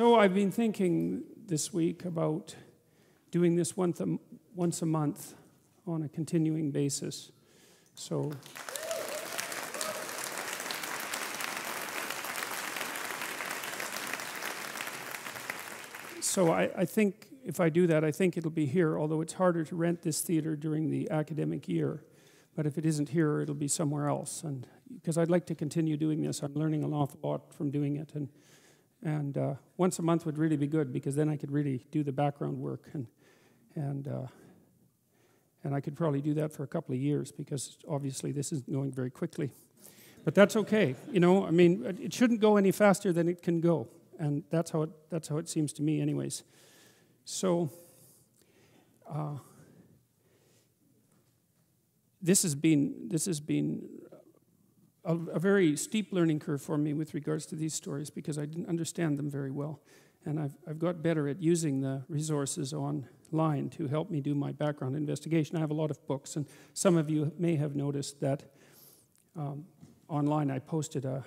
So I've been thinking this week about doing this once a, once a month on a continuing basis. So. So I, I think if I do that, I think it'll be here, although it's harder to rent this theater during the academic year. But if it isn't here, it'll be somewhere else. And because I'd like to continue doing this, I'm learning an awful lot from doing it. And and uh, once a month would really be good because then I could really do the background work and and uh, and I could probably do that for a couple of years because obviously this isn't going very quickly. But that's okay. You know, I mean, it shouldn't go any faster than it can go, and that's how it that's how it seems to me, anyways. So. Uh, this has been this has been a, a, very steep learning curve for me with regards to these stories because I didn't understand them very well. And I've, I've got better at using the resources online to help me do my background investigation. I have a lot of books, and some of you may have noticed that um, online I posted a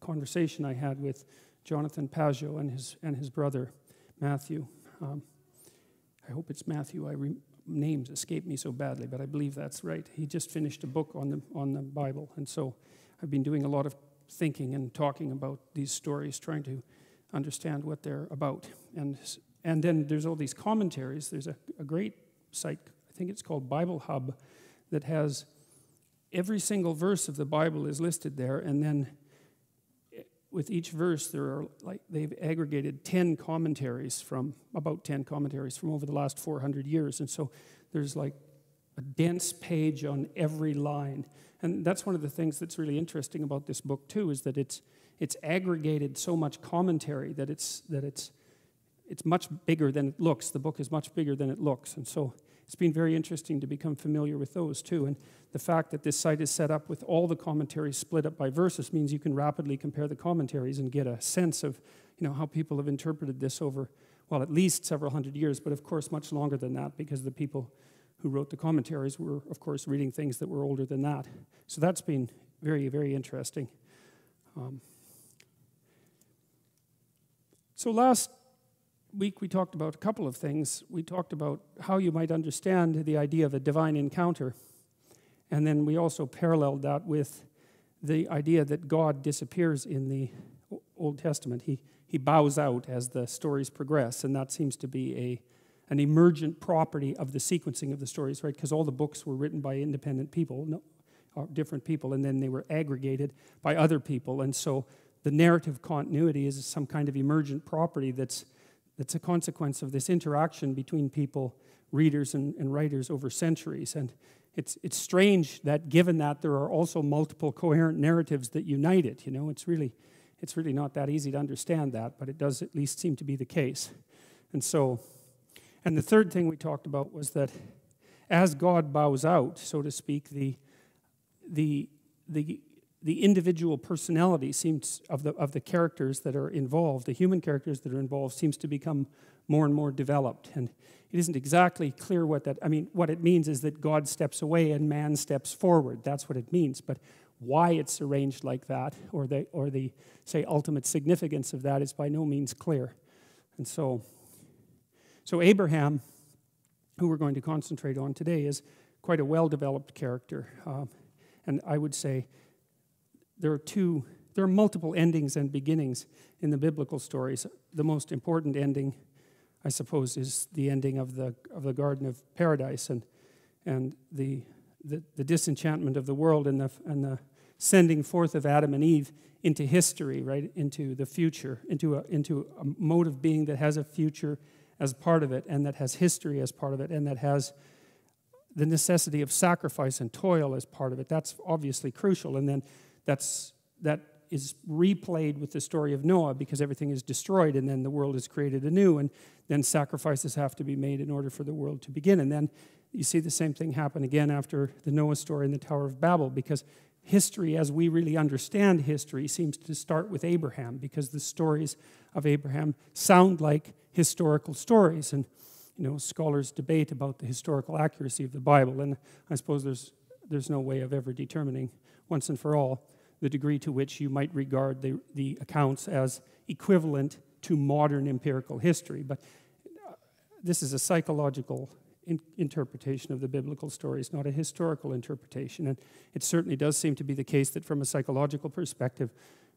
conversation I had with Jonathan Pageau and his, and his brother Matthew. Um, I hope it's Matthew. I names escape me so badly, but I believe that's right. He just finished a book on the, on the Bible, and so I've been doing a lot of thinking and talking about these stories, trying to understand what they're about. And, and then there's all these commentaries. There's a, a great site, I think it's called Bible Hub, that has every single verse of the Bible is listed there, and then eh, with each verse there are like they've aggregated 10 commentaries from about 10 commentaries from over the last 400 years and so there's like a dense page on every line. And that's one of the things that's really interesting about this book too is that it's it's aggregated so much commentary that it's that it's it's much bigger than it looks. The book is much bigger than it looks. And so it's been very interesting to become familiar with those too. And the fact that this site is set up with all the commentaries split up by verses means you can rapidly compare the commentaries and get a sense of you know how people have interpreted this over well at least several hundred years but of course much longer than that because the people who wrote the commentaries were, of course, reading things that were older than that. So that's been very, very interesting. Um, so last week we talked about a couple of things. We talked about how you might understand the idea of a divine encounter. And then we also paralleled that with the idea that God disappears in the Old Testament. He, he bows out as the stories progress, and that seems to be a an emergent property of the sequencing of the stories, right? Because all the books were written by independent people, no, uh, different people, and then they were aggregated by other people. And so the narrative continuity is some kind of emergent property that's, that's a consequence of this interaction between people, readers, and, and writers over centuries. And it's, it's strange that given that there are also multiple coherent narratives that unite it, you know, it's really, it's really not that easy to understand that, but it does at least seem to be the case. And so and the third thing we talked about was that as God bows out, so to speak, the, the, the, the individual personality seems of the, of the characters that are involved, the human characters that are involved, seems to become more and more developed. And it isn't exactly clear what that, I mean, what it means is that God steps away and man steps forward. That's what it means. But why it's arranged like that, or the, or the say, ultimate significance of that, is by no means clear. And so so, Abraham, who we're going to concentrate on today, is quite a well developed character. Uh, and I would say there are two, there are multiple endings and beginnings in the biblical stories. The most important ending, I suppose, is the ending of the, of the Garden of Paradise and, and the, the, the disenchantment of the world and the, and the sending forth of Adam and Eve into history, right, into the future, into a, into a mode of being that has a future as part of it, and that has history as part of it, and that has the necessity of sacrifice and toil as part of it. That's obviously crucial. And then that's, that is replayed with the story of Noah because everything is destroyed and then the world is created anew. And then sacrifices have to be made in order for the world to begin. And then you see the same thing happen again after the Noah story in the Tower of Babel because history, as we really understand history, seems to start with Abraham because the stories of Abraham sound like historical stories. And, you know, scholars debate about the historical accuracy of the Bible. And I suppose there's, there's no way of ever determining once and for all the degree to which you might regard the, the accounts as equivalent to modern empirical history. But uh, this is a psychological in interpretation of the biblical stories, not a historical interpretation. And it certainly does seem to be the case that from a psychological perspective,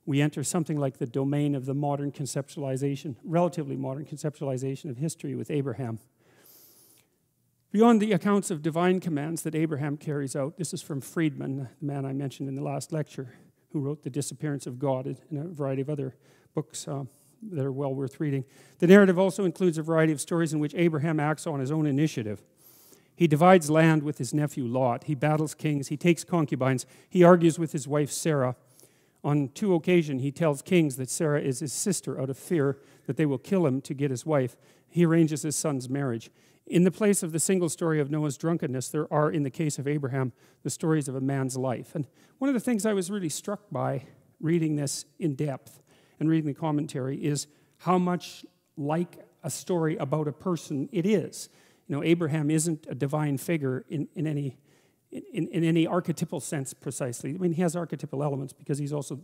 we enter something like the domain of the modern conceptualization, relatively modern conceptualization of history with Abraham. Beyond the accounts of divine commands that Abraham carries out, this is from Friedman, the man I mentioned in the last lecture, who wrote The Disappearance of God and a variety of other books uh, that are well worth reading. The narrative also includes a variety of stories in which Abraham acts on his own initiative. He divides land with his nephew Lot. He battles kings. He takes concubines. He argues with his wife Sarah. On two occasions, he tells kings that Sarah is his sister out of fear that they will kill him to get his wife. He arranges his son's marriage. In the place of the single story of Noah's drunkenness, there are, in the case of Abraham, the stories of a man's life. And one of the things I was really struck by reading this in depth and reading the commentary is how much like a story about a person it is. You know, Abraham isn't a divine figure in, in any in, in any archetypal sense precisely. I mean, he has archetypal elements because he's also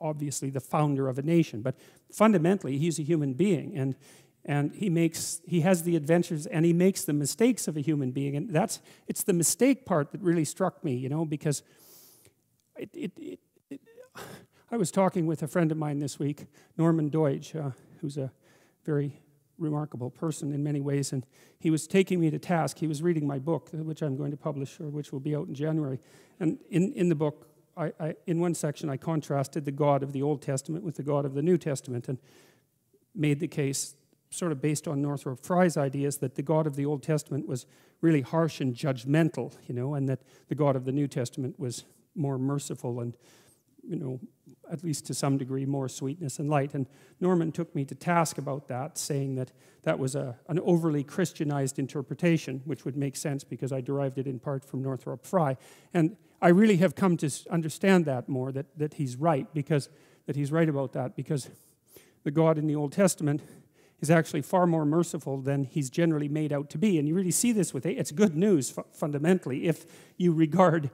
obviously the founder of a nation, but fundamentally, he's a human being, and and he makes he has the adventures and he makes the mistakes of a human being, and that's it's the mistake part that really struck me, you know, because it, it, it, it I was talking with a friend of mine this week, Norman Doidge, uh, who's a very remarkable person in many ways, and he was taking me to task. He was reading my book, which I'm going to publish, or which will be out in January. And in, in the book, I, I, in one section, I contrasted the God of the Old Testament with the God of the New Testament, and made the case, sort of based on Northrop Frye's ideas, that the God of the Old Testament was really harsh and judgmental, you know, and that the God of the New Testament was more merciful and, you know, at least to some degree, more sweetness and light. And Norman took me to task about that, saying that that was a, an overly Christianized interpretation, which would make sense because I derived it in part from Northrop Frye. And I really have come to understand that more, that, that he's right, because that he's right about that, because the God in the Old Testament is actually far more merciful than he's generally made out to be. And you really see this with it. It's good news fundamentally if you regard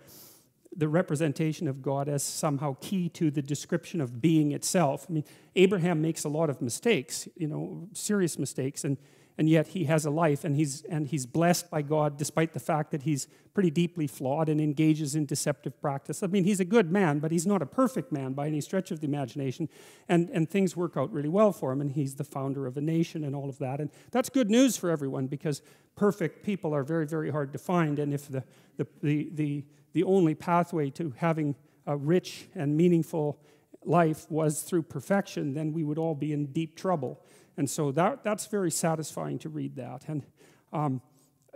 the representation of God as somehow key to the description of being itself. I mean, Abraham makes a lot of mistakes, you know, serious mistakes, and, and yet he has a life and he's, and he's blessed by God despite the fact that he's pretty deeply flawed and engages in deceptive practice. I mean, he's a good man, but he's not a perfect man by any stretch of the imagination, and, and things work out really well for him, and he's the founder of a nation and all of that. And that's good news for everyone because perfect people are very, very hard to find, and if the, the, the, the the only pathway to having a rich and meaningful life was through perfection, then we would all be in deep trouble. And so that, that's very satisfying to read that. And um,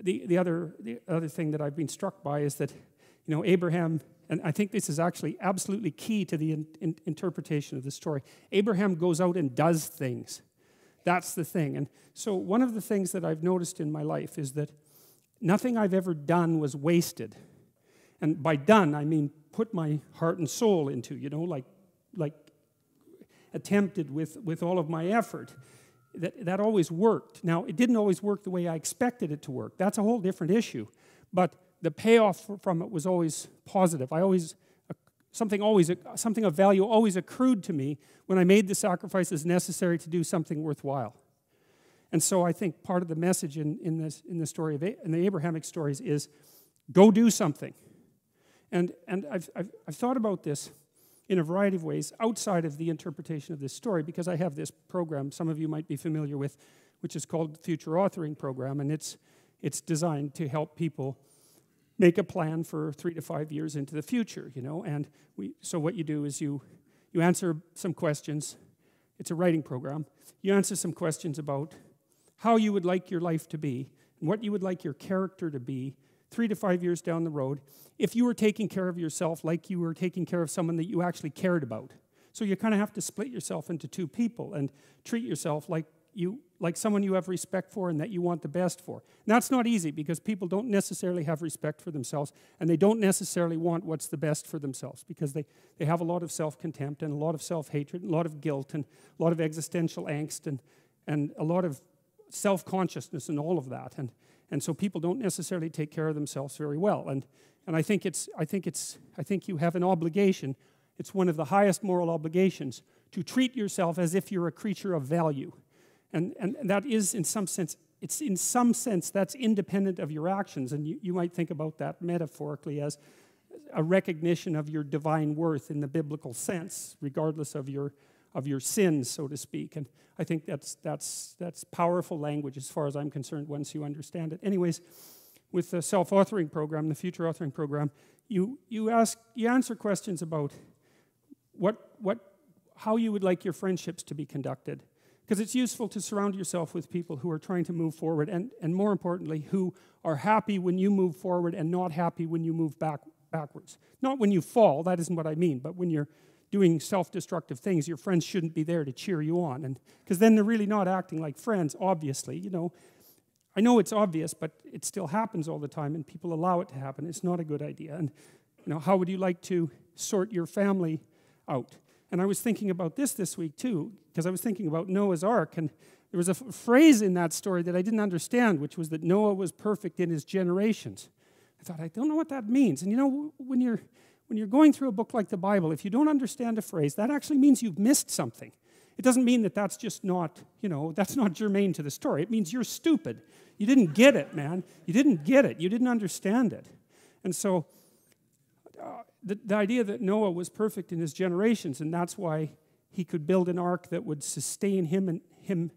the, the, other, the other thing that I've been struck by is that, you know, Abraham, and I think this is actually absolutely key to the in, in, interpretation of the story. Abraham goes out and does things. That's the thing. And so one of the things that I've noticed in my life is that nothing I've ever done was wasted. And by done, I mean put my heart and soul into, you know, like, like attempted with, with all of my effort. That, that always worked. Now, it didn't always work the way I expected it to work. That's a whole different issue. But the payoff from it was always positive. I always, uh, something always, something of value always accrued to me when I made the sacrifices necessary to do something worthwhile. And so I think part of the message in, in, this, in the story of in the Abrahamic stories is go do something. And, and I've, I've, I've thought about this in a variety of ways outside of the interpretation of this story because I have this program some of you might be familiar with, which is called Future Authoring Program, and it's, it's designed to help people make a plan for three to five years into the future, you know. And we, so what you do is you, you answer some questions. It's a writing program. You answer some questions about how you would like your life to be and what you would like your character to be three to five years down the road if you were taking care of yourself like you were taking care of someone that you actually cared about. So you kind of have to split yourself into two people and treat yourself like you like someone you have respect for and that you want the best for. And that's not easy because people don't necessarily have respect for themselves and they don't necessarily want what's the best for themselves because they, they have a lot of self-contempt and a lot of self-hatred and a lot of guilt and a lot of existential angst and, and a lot of self-consciousness and all of that. And, and so people don't necessarily take care of themselves very well. And, and I, think it's, I, think it's, I think you have an obligation, it's one of the highest moral obligations to treat yourself as if you're a creature of value. And, and, that is, in some sense, it's in some sense that's independent of your actions. And you, you might think about that metaphorically as a recognition of your divine worth in the biblical sense, regardless of your, of your sins, so to speak. And I think that's, that's, that's powerful language as far as I'm concerned once you understand it. Anyways, with the self authoring program, the future authoring program, you, you, ask, you answer questions about what, what, how you would like your friendships to be conducted. Because it's useful to surround yourself with people who are trying to move forward, and, and more importantly, who are happy when you move forward and not happy when you move back, backwards. Not when you fall, that isn't what I mean, but when you're doing self-destructive things, your friends shouldn't be there to cheer you on. And because then they're really not acting like friends, obviously. You know, I know it's obvious, but it still happens all the time, and people allow it to happen. It's not a good idea. And you know, how would you like to sort your family out? And I was thinking about this this week too, because I was thinking about Noah's Ark, and there was a phrase in that story that I didn't understand, which was that Noah was perfect in his generations. I thought, I don't know what that means. And you know, when you're when you're going through a book like the Bible, if you don't understand a phrase, that actually means you've missed something. It doesn't mean that that's just not, you know, that's not germane to the story. It means you're stupid. You didn't get it, man. You didn't get it. You didn't understand it. And so uh, the, the idea that Noah was perfect in his generations, and that's why he could build an ark that would sustain him and him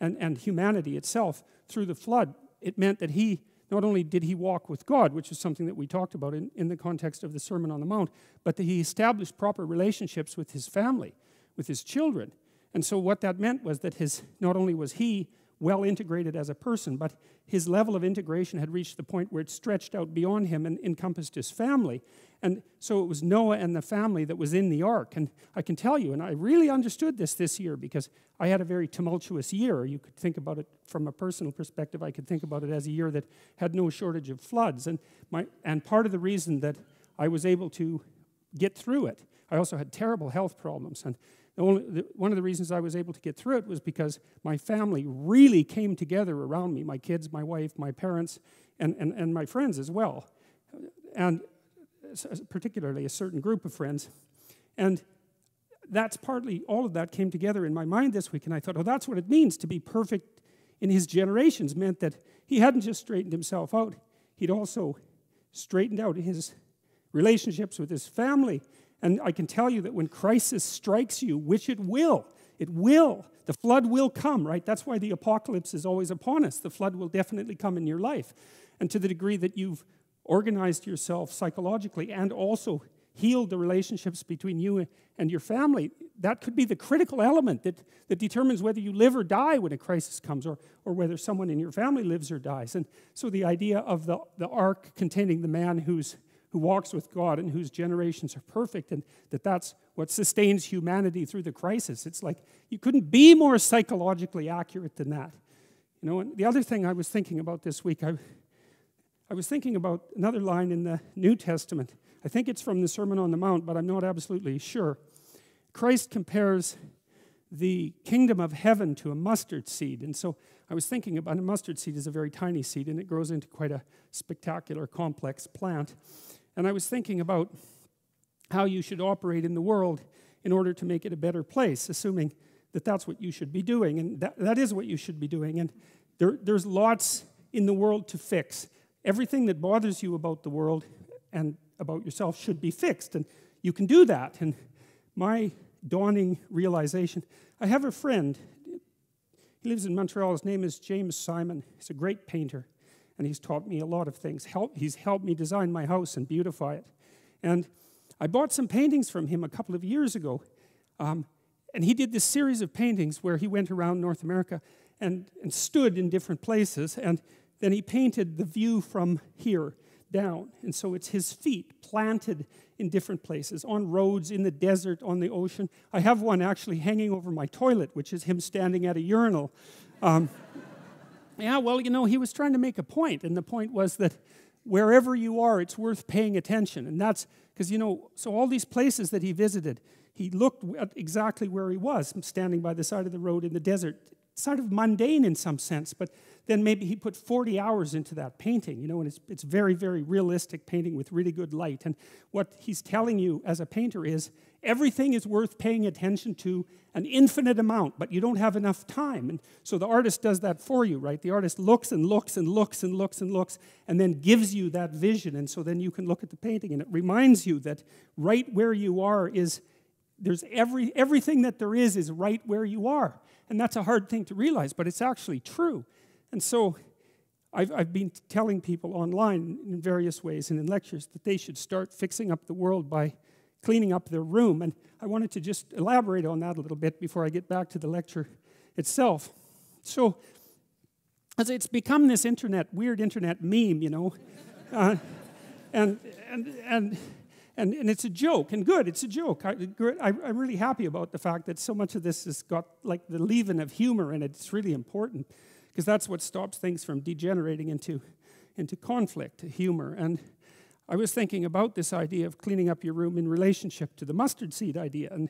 and, and humanity itself through the flood, it meant that he not only did he walk with God, which is something that we talked about in, in the context of the Sermon on the Mount, but that he established proper relationships with his family, with his children. And so what that meant was that his not only was he well integrated as a person, but his level of integration had reached the point where it stretched out beyond him and encompassed his family. And so it was Noah and the family that was in the ark. And I can tell you, and I really understood this this year because I had a very tumultuous year. You could think about it from a personal perspective. I could think about it as a year that had no shortage of floods. And, my, and part of the reason that I was able to get through it, I also had terrible health problems. And only, the, one of the reasons I was able to get through it was because my family really came together around me my kids, my wife, my parents, and, and, and my friends as well. And particularly a certain group of friends. And that's partly, all of that came together in my mind this week. And I thought, oh, that's what it means to be perfect in his generations, meant that he hadn't just straightened himself out, he'd also straightened out his relationships with his family and I can tell you that when crisis strikes you, which it will, it will, the flood will come, right? That's why the apocalypse is always upon us. The flood will definitely come in your life. And to the degree that you've organized yourself psychologically and also healed the relationships between you and your family, that could be the critical element that, that determines whether you live or die when a crisis comes or, or whether someone in your family lives or dies. And so the idea of the, the ark containing the man who's who walks with God and whose generations are perfect, and that that's what sustains humanity through the crisis. It's like you couldn't be more psychologically accurate than that. You know, and the other thing I was thinking about this week, I, I was thinking about another line in the New Testament. I think it's from the Sermon on the Mount, but I'm not absolutely sure. Christ compares the kingdom of heaven to a mustard seed. And so I was thinking about a mustard seed is a very tiny seed and it grows into quite a spectacular, complex plant. And I was thinking about how you should operate in the world in order to make it a better place, assuming that that's what you should be doing. And that, that is what you should be doing. And there, there's lots in the world to fix. Everything that bothers you about the world and about yourself should be fixed. And you can do that. And my dawning realization I have a friend. He lives in Montreal. His name is James Simon. He's a great painter and he's taught me a lot of things. Help, he's helped me design my house and beautify it. And I bought some paintings from him a couple of years ago. Um, and he did this series of paintings where he went around North America and, and stood in different places. And then he painted the view from here down. And so it's his feet planted in different places on roads, in the desert, on the ocean. I have one actually hanging over my toilet, which is him standing at a urinal. Um, yeah, well, you know, he was trying to make a point, and the point was that wherever you are, it's worth paying attention. And that's because, you know, so all these places that he visited, he looked at exactly where he was, standing by the side of the road in the desert, sort of mundane in some sense, but then maybe he put 40 hours into that painting, you know, and it's, it's very, very realistic painting with really good light. And what he's telling you as a painter is everything is worth paying attention to an infinite amount, but you don't have enough time. And so the artist does that for you, right? The artist looks and looks and looks and looks and looks and then gives you that vision. And so then you can look at the painting and it reminds you that right where you are is there's every everything that there is is right where you are. And that's a hard thing to realize, but it's actually true. And so I've, I've been telling people online in various ways and in lectures that they should start fixing up the world by cleaning up their room. And I wanted to just elaborate on that a little bit before I get back to the lecture itself. So, as it's become this internet, weird internet meme, you know, uh, and, and, and, and, and it's a joke, and good, it's a joke. I, am really happy about the fact that so much of this has got like the leaven of humor in it. It's really important because that's what stops things from degenerating into, into conflict, humor. And I was thinking about this idea of cleaning up your room in relationship to the mustard seed idea. And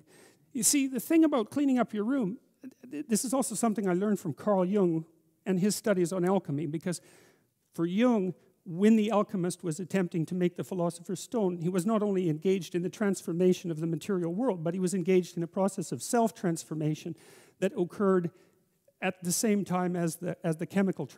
you see, the thing about cleaning up your room, this is also something I learned from Carl Jung and his studies on alchemy, because for Jung, when the alchemist was attempting to make the philosopher's stone, he was not only engaged in the transformation of the material world, but he was engaged in a process of self transformation that occurred at the same time as the, as the chemical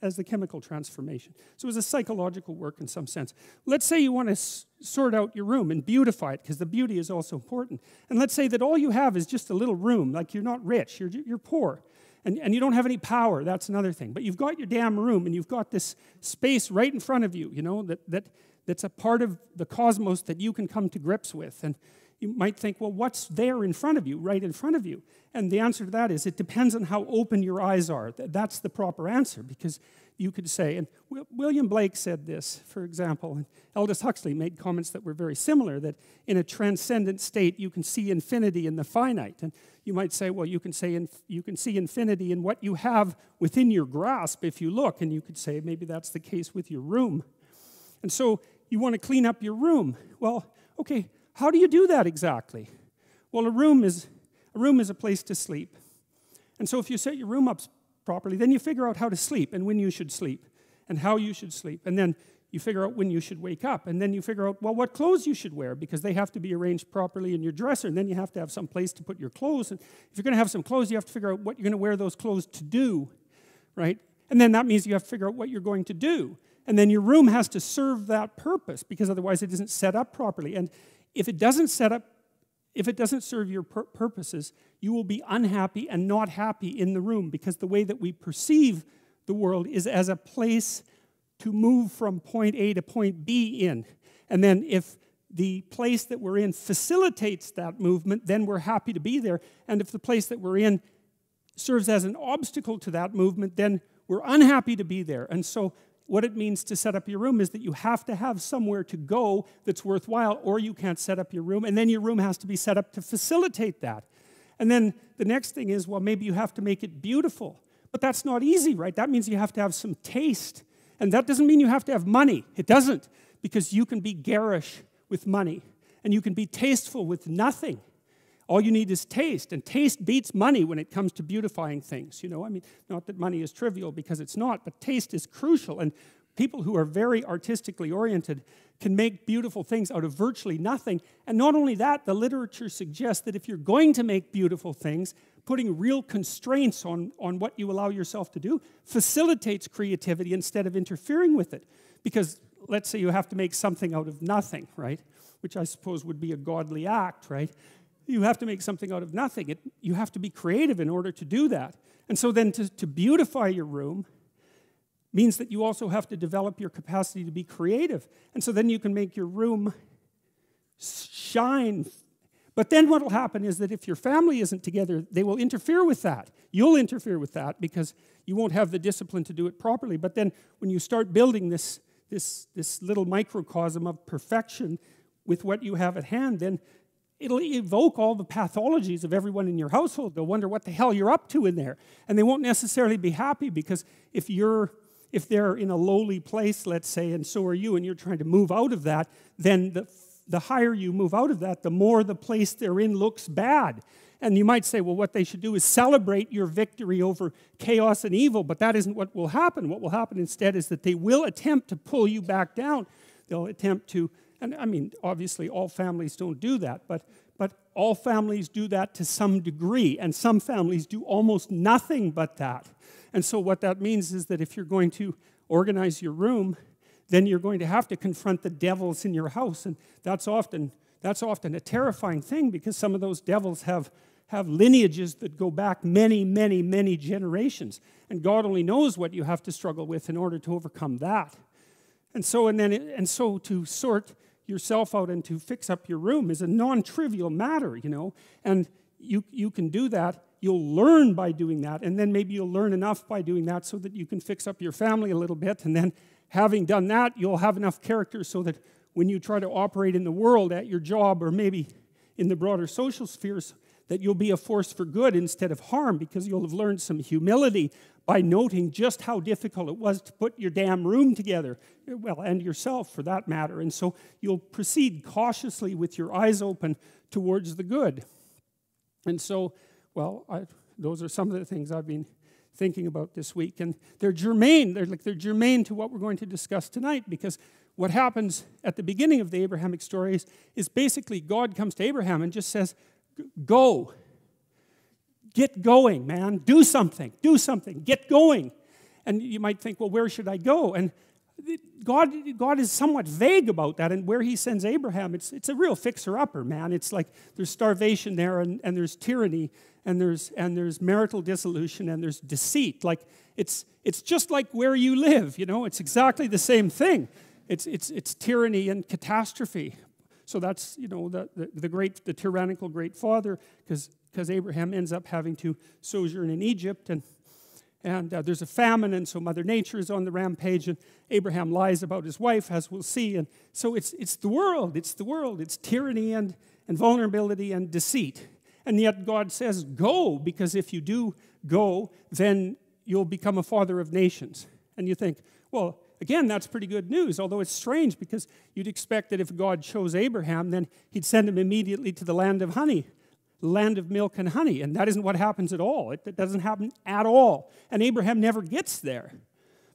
as the chemical transformation. So it was a psychological work in some sense. Let's say you want to sort out your room and beautify it, because the beauty is also important. And let's say that all you have is just a little room, like you're not rich, you're, you're poor, and, and you don't have any power, that's another thing. But you've got your damn room, and you've got this space right in front of you, you know, that, that, that's a part of the cosmos that you can come to grips with. And you might think, well, what's there in front of you, right in front of you? And the answer to that is it depends on how open your eyes are. That's the proper answer because you could say, and William Blake said this, for example, and Aldous Huxley made comments that were very similar that in a transcendent state you can see infinity in the finite. And you might say, well, you can, say you can see infinity in what you have within your grasp if you look. And you could say maybe that's the case with your room. And so you want to clean up your room. Well, okay, how do you do that exactly? Well, a room is a room is a place to sleep. And so if you set your room up properly, then you figure out how to sleep and when you should sleep and how you should sleep. And then you figure out when you should wake up. And then you figure out, well, what clothes you should wear because they have to be arranged properly in your dresser. And then you have to have some place to put your clothes. And if you're going to have some clothes, you have to figure out what you're going to wear those clothes to do, right? And then that means you have to figure out what you're going to do. And then your room has to serve that purpose because otherwise it isn't set up properly. And if it doesn't set up, if it doesn't serve your pur purposes, you will be unhappy and not happy in the room because the way that we perceive the world is as a place to move from point A to point B in. And then if the place that we're in facilitates that movement, then we're happy to be there. And if the place that we're in serves as an obstacle to that movement, then we're unhappy to be there. And so what it means to set up your room is that you have to have somewhere to go that's worthwhile, or you can't set up your room, and then your room has to be set up to facilitate that. And then the next thing is, well, maybe you have to make it beautiful. But that's not easy, right? That means you have to have some taste. And that doesn't mean you have to have money. It doesn't, because you can be garish with money, and you can be tasteful with nothing. All you need is taste, and taste beats money when it comes to beautifying things. You know, I mean, not that money is trivial because it's not, but taste is crucial. And people who are very artistically oriented can make beautiful things out of virtually nothing. And not only that, the literature suggests that if you're going to make beautiful things, putting real constraints on, on what you allow yourself to do facilitates creativity instead of interfering with it. Because let's say you have to make something out of nothing, right? Which I suppose would be a godly act, right? You have to make something out of nothing. It, you have to be creative in order to do that. And so then to, to beautify your room means that you also have to develop your capacity to be creative. And so then you can make your room shine. But then what will happen is that if your family isn't together, they will interfere with that. You'll interfere with that because you won't have the discipline to do it properly. But then when you start building this, this, this little microcosm of perfection with what you have at hand, then it'll evoke all the pathologies of everyone in your household. They'll wonder what the hell you're up to in there. And they won't necessarily be happy because if you're if they're in a lowly place, let's say, and so are you, and you're trying to move out of that, then the, the higher you move out of that, the more the place they're in looks bad. And you might say, well, what they should do is celebrate your victory over chaos and evil, but that isn't what will happen. What will happen instead is that they will attempt to pull you back down. They'll attempt to, and I mean, obviously, all families don't do that, but, but all families do that to some degree, and some families do almost nothing but that. And so, what that means is that if you're going to organize your room, then you're going to have to confront the devils in your house. And that's often, that's often a terrifying thing because some of those devils have have lineages that go back many, many, many generations. And God only knows what you have to struggle with in order to overcome that. And so, and then, and so to sort yourself out and to fix up your room is a non-trivial matter, you know. And you, you can do that. You'll learn by doing that. And then maybe you'll learn enough by doing that so that you can fix up your family a little bit. And then having done that, you'll have enough character so that when you try to operate in the world at your job or maybe in the broader social spheres, that you'll be a force for good instead of harm because you'll have learned some humility by noting just how difficult it was to put your damn room together, well, and yourself for that matter. And so you'll proceed cautiously with your eyes open towards the good. And so, well, I, those are some of the things I've been thinking about this week. And they're germane, they're like they're germane to what we're going to discuss tonight because what happens at the beginning of the Abrahamic stories is basically God comes to Abraham and just says, Go. Get going, man. Do something. Do something. Get going. And you might think, well, where should I go? And God, God is somewhat vague about that. And where he sends Abraham, it's, it's a real fixer upper, man. It's like there's starvation there, and, and there's tyranny, and there's, and there's marital dissolution, and there's deceit. Like it's, it's just like where you live, you know, it's exactly the same thing. It's, it's, it's tyranny and catastrophe. So that's, you know, the, the, the great, the tyrannical great father, because Abraham ends up having to sojourn in Egypt, and, and uh, there's a famine, and so Mother Nature is on the rampage, and Abraham lies about his wife, as we'll see. And so it's, it's the world, it's the world, it's tyranny and, and vulnerability and deceit. And yet God says, go, because if you do go, then you'll become a father of nations. And you think, well, Again, that's pretty good news, although it's strange because you'd expect that if God chose Abraham, then he'd send him immediately to the land of honey, land of milk and honey. And that isn't what happens at all. It, doesn't happen at all. And Abraham never gets there.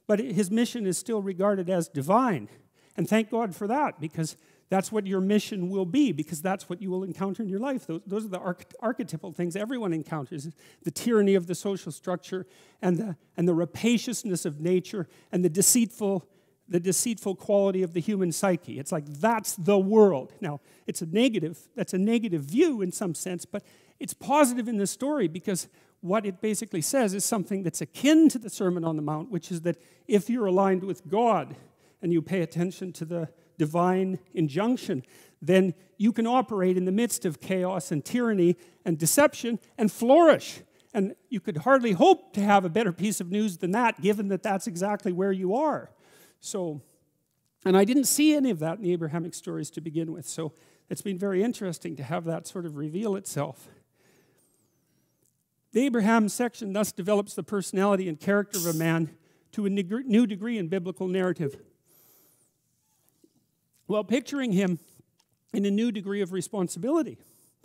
But his mission is still regarded as divine. And thank God for that because that's what your mission will be because that's what you will encounter in your life. Those, those are the arch- archetypal things everyone encounters the tyranny of the social structure and the, and the rapaciousness of nature and the deceitful, the deceitful quality of the human psyche. It's like that's the world. Now, it's a negative, that's a negative view in some sense, but it's positive in the story because what it basically says is something that's akin to the Sermon on the Mount, which is that if you're aligned with God and you pay attention to the divine injunction, then you can operate in the midst of chaos and tyranny and deception and flourish. And you could hardly hope to have a better piece of news than that, given that that's exactly where you are. So, and I didn't see any of that in the Abrahamic stories to begin with. So it's been very interesting to have that sort of reveal itself. The Abraham section thus develops the personality and character of a man to a new degree in biblical narrative. While picturing him in a new degree of responsibility.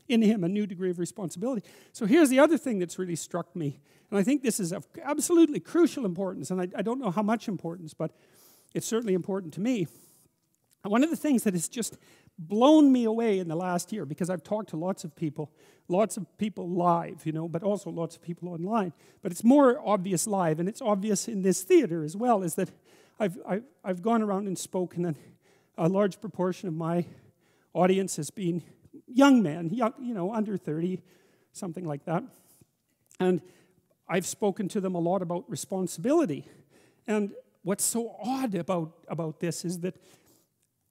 In him, a new degree of responsibility. So here's the other thing that's really struck me, and I think this is of absolutely crucial importance, and I, I don't know how much importance, but it's certainly important to me. One of the things that has just blown me away in the last year, because I've talked to lots of people, lots of people live, you know, but also lots of people online. But it's more obvious live, and it's obvious in this theater as well, is that I've, I've, I've gone around and spoken, and a large proportion of my audience has been young men, young, you know, under 30, something like that. And I've spoken to them a lot about responsibility. And what's so odd about, about this is that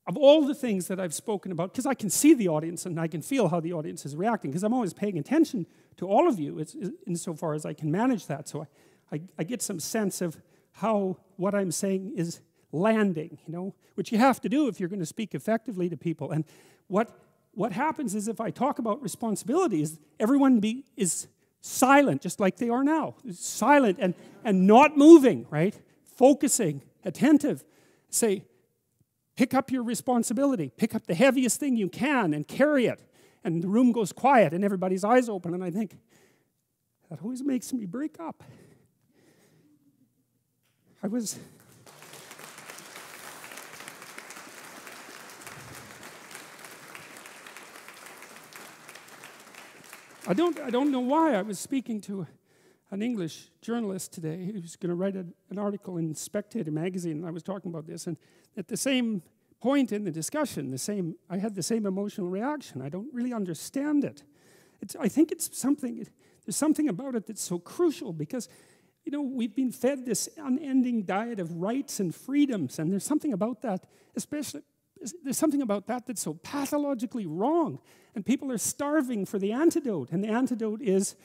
of all the things that I've spoken about, because I can see the audience and I can feel how the audience is reacting, because I'm always paying attention to all of you insofar as I can manage that. So I, I, I get some sense of how what I'm saying is landing, you know, which you have to do if you're going to speak effectively to people. And what, what happens is if I talk about responsibilities, everyone be, is silent, just like they are now. Silent and, and not moving, right? Focusing, attentive. Say, pick up your responsibility. Pick up the heaviest thing you can and carry it. and the room goes quiet and everybody's eyes open, and I think, that always makes me break up. I was. I don't, I don't know why. I was speaking to an English journalist today who's going to write a, an article in Spectator magazine, and I was talking about this. And at the same point in the discussion, the same, I had the same emotional reaction. I don't really understand it. It's, I think it's something, there's something about it that's so crucial because, you know, we've been fed this unending diet of rights and freedoms, and there's something about that, especially, there's something about that that's so pathologically wrong. And people are starving for the antidote, and the antidote is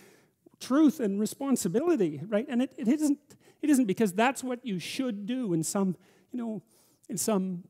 truth and responsibility, right? And it, it, isn't, it isn't because that's what you should do in some, you know, in some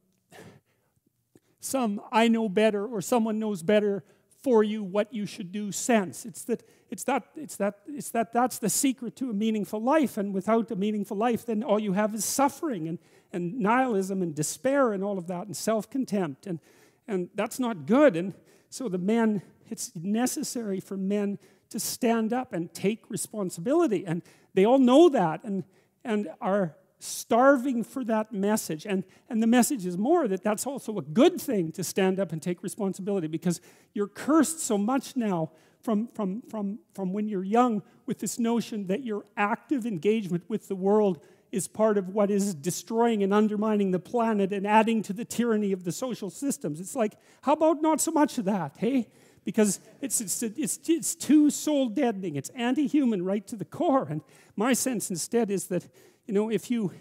some I know better or someone knows better for you what you should do sense. It's that it's that it's that it's that that's the secret to a meaningful life. And without a meaningful life, then all you have is suffering and, and nihilism and despair and all of that and self-contempt. And and that's not good. And so the men, it's necessary for men to stand up and take responsibility. And they all know that and and are starving for that message. And, and the message is more that that's also a good thing to stand up and take responsibility because you're cursed so much now from, from, from, from when you're young with this notion that your active engagement with the world is part of what is destroying and undermining the planet and adding to the tyranny of the social systems. It's like, how about not so much of that, hey? Because it's, it's, it's, it's too soul deadening. It's anti human right to the core. And my sense instead is that you know, if you,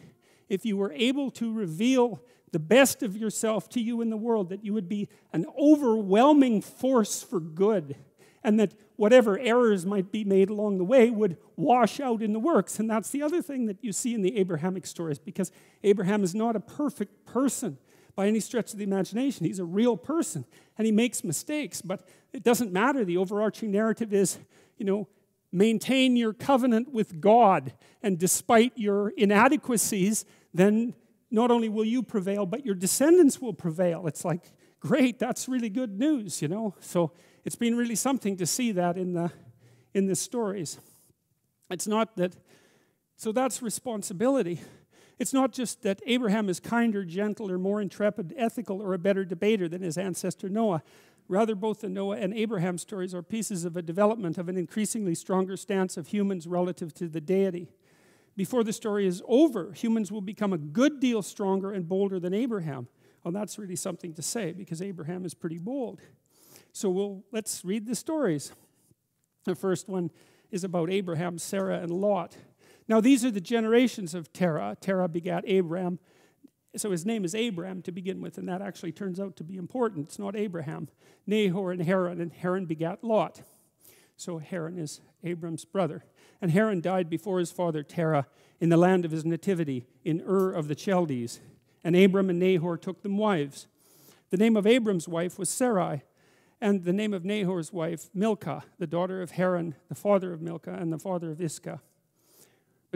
if you were able to reveal the best of yourself to you in the world, that you would be an overwhelming force for good, and that whatever errors might be made along the way would wash out in the works. And that's the other thing that you see in the Abrahamic stories, because Abraham is not a perfect person by any stretch of the imagination. He's a real person, and he makes mistakes, but it doesn't matter. The overarching narrative is, you know, maintain your covenant with God, and despite your inadequacies, then not only will you prevail, but your descendants will prevail. It's like, great, that's really good news, you know? So it's been really something to see that in the, in the stories. It's not that, so that's responsibility. It's not just that Abraham is kinder, gentler, more intrepid, ethical, or a better debater than his ancestor Noah. Rather, both the Noah and Abraham stories are pieces of a development of an increasingly stronger stance of humans relative to the deity. Before the story is over, humans will become a good deal stronger and bolder than Abraham. Well, that's really something to say because Abraham is pretty bold. So we'll, let's read the stories. The first one is about Abraham, Sarah, and Lot. Now, these are the generations of Terah. Terah begat Abraham, so his name is Abram to begin with, and that actually turns out to be important. It's not Abraham. Nahor and Haran, and Haran begat Lot. So Haran is Abram's brother. And Haran died before his father Terah in the land of his nativity, in Ur of the Chaldees. And Abram and Nahor took them wives. The name of Abram's wife was Sarai, and the name of Nahor's wife, Milcah, the daughter of Haran, the father of Milcah, and the father of Iscah.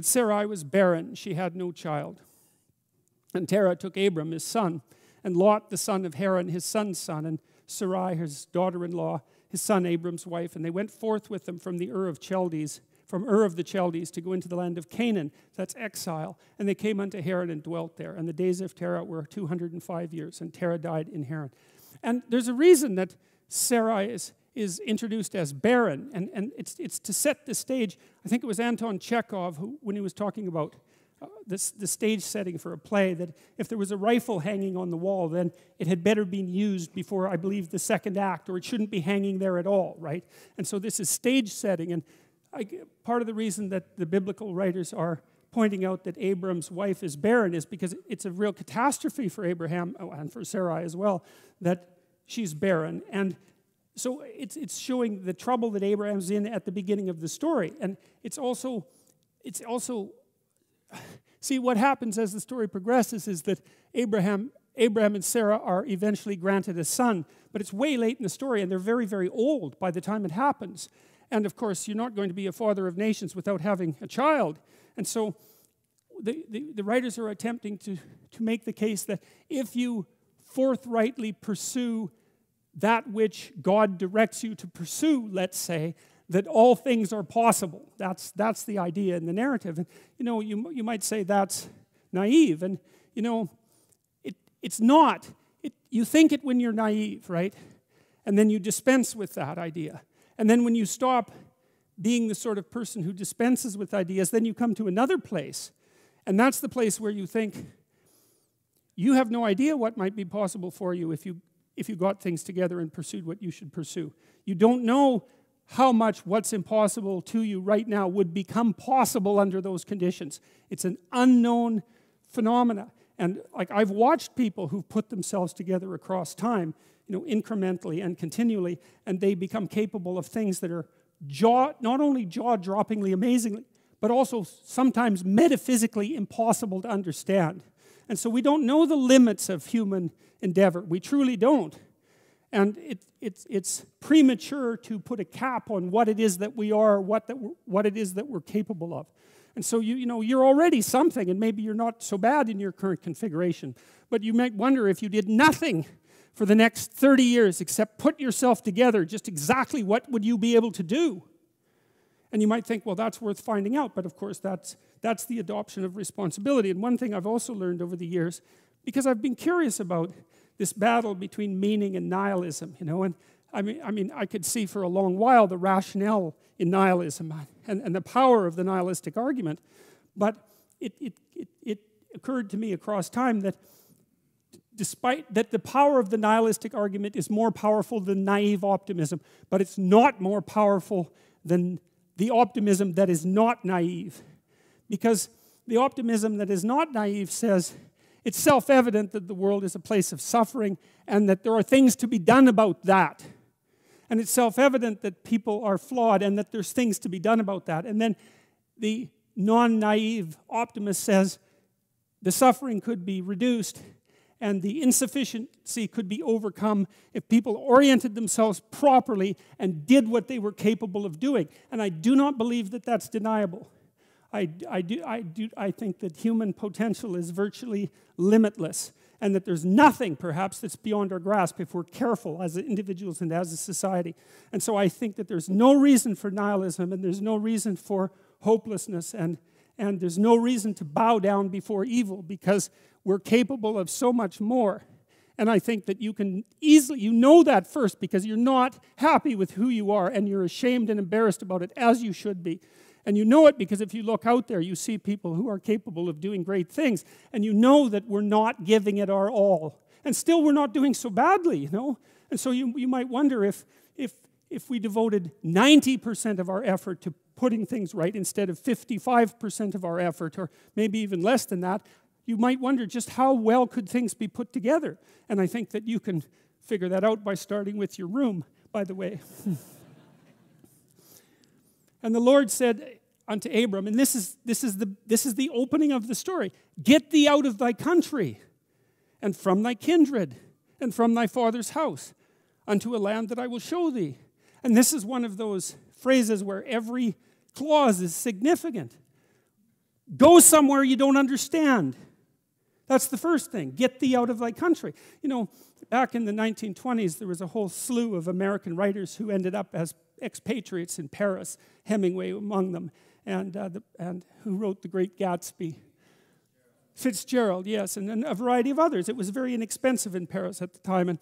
But Sarai was barren, she had no child. And Terah took Abram, his son, and Lot, the son of Haran, his son's son, and Sarai, his daughter in law, his son Abram's wife. And they went forth with them from the Ur of Chaldees, from Ur of the Chaldees, to go into the land of Canaan. That's exile. And they came unto Haran and dwelt there. And the days of Terah were 205 years, and Terah died in Haran. And there's a reason that Sarai is, is introduced as barren, and, and it's, it's to set the stage. I think it was Anton Chekhov who, when he was talking about uh, this, the stage setting for a play that if there was a rifle hanging on the wall, then it had better been used before, I believe, the second act, or it shouldn't be hanging there at all, right? And so this is stage setting. And I, part of the reason that the biblical writers are pointing out that Abram's wife is barren is because it's a real catastrophe for Abraham oh, and for Sarai as well that she's barren. And so it's, it's showing the trouble that Abraham's in at the beginning of the story. And it's also, it's also See, what happens as the story progresses is that Abraham, Abraham and Sarah are eventually granted a son, but it's way late in the story, and they're very, very old by the time it happens. And of course, you're not going to be a father of nations without having a child. And so the, the, the writers are attempting to, to make the case that if you forthrightly pursue that which God directs you to pursue, let's say, that all things are possible. That's, that's the idea in the narrative. And, you know, you, you might say that's naive. And, you know, it, it's not. It, you think it when you're naive, right? And then you dispense with that idea. And then when you stop being the sort of person who dispenses with ideas, then you come to another place. And that's the place where you think you have no idea what might be possible for you if you, if you got things together and pursued what you should pursue. You don't know how much what's impossible to you right now would become possible under those conditions. It's an unknown phenomena. And like I've watched people who've put themselves together across time, you know, incrementally and continually, and they become capable of things that are jaw, not only jaw-droppingly amazingly, but also sometimes metaphysically impossible to understand. And so we don't know the limits of human endeavor. We truly don't. And it, it's, it's premature to put a cap on what it is that we are, what, that what it is that we're capable of. And so you, you know, you're already something, and maybe you're not so bad in your current configuration. But you might wonder if you did nothing for the next 30 years except put yourself together, just exactly what would you be able to do? And you might think, well, that's worth finding out. But of course, that's, that's the adoption of responsibility. And one thing I've also learned over the years, because I've been curious about this battle between meaning and nihilism, you know, and I mean, I mean, I could see for a long while the rationale in nihilism and, and the power of the nihilistic argument, but it, it, it, it occurred to me across time that despite that the power of the nihilistic argument is more powerful than naive optimism, but it's not more powerful than the optimism that is not naive. Because the optimism that is not naive says, it's self evident that the world is a place of suffering and that there are things to be done about that. And it's self evident that people are flawed and that there's things to be done about that. And then the non naive optimist says the suffering could be reduced and the insufficiency could be overcome if people oriented themselves properly and did what they were capable of doing. And I do not believe that that's deniable. I, I, do, I, do, I think that human potential is virtually limitless and that there's nothing, perhaps, that's beyond our grasp if we're careful as individuals and as a society. And so I think that there's no reason for nihilism and there's no reason for hopelessness and, and there's no reason to bow down before evil because we're capable of so much more. And I think that you can easily, you know that first because you're not happy with who you are and you're ashamed and embarrassed about it, as you should be. And you know it because if you look out there, you see people who are capable of doing great things. And you know that we're not giving it our all. And still, we're not doing so badly, you know? And so you, you might wonder if, if, if we devoted 90% of our effort to putting things right instead of 55% of our effort, or maybe even less than that, you might wonder just how well could things be put together. And I think that you can figure that out by starting with your room, by the way. and the Lord said, unto Abram, and this is, this, is the, this is the opening of the story Get thee out of thy country, and from thy kindred, and from thy father's house, unto a land that I will show thee. And this is one of those phrases where every clause is significant. Go somewhere you don't understand. That's the first thing. Get thee out of thy country. You know, back in the 1920s, there was a whole slew of American writers who ended up as expatriates in Paris, Hemingway among them and, uh, the, and who wrote The Great Gatsby. Fitzgerald, yes, and, and a variety of others. It was very inexpensive in Paris at the time, and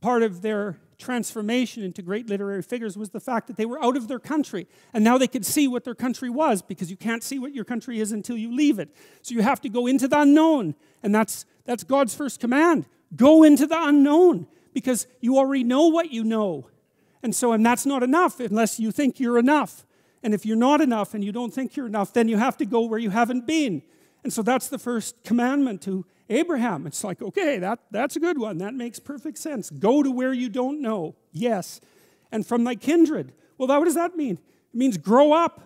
part of their transformation into great literary figures was the fact that they were out of their country and now they could see what their country was because you can't see what your country is until you leave it so you have to go into the unknown and that's that's god's first command go into the unknown because you already know what you know and so and that's not enough unless you think you're enough and if you're not enough and you don't think you're enough, then you have to go where you haven't been. And so that's the first commandment to Abraham. It's like, okay, that, that's a good one. That makes perfect sense. Go to where you don't know. Yes. And from thy kindred. Well, what does that mean? It means grow up,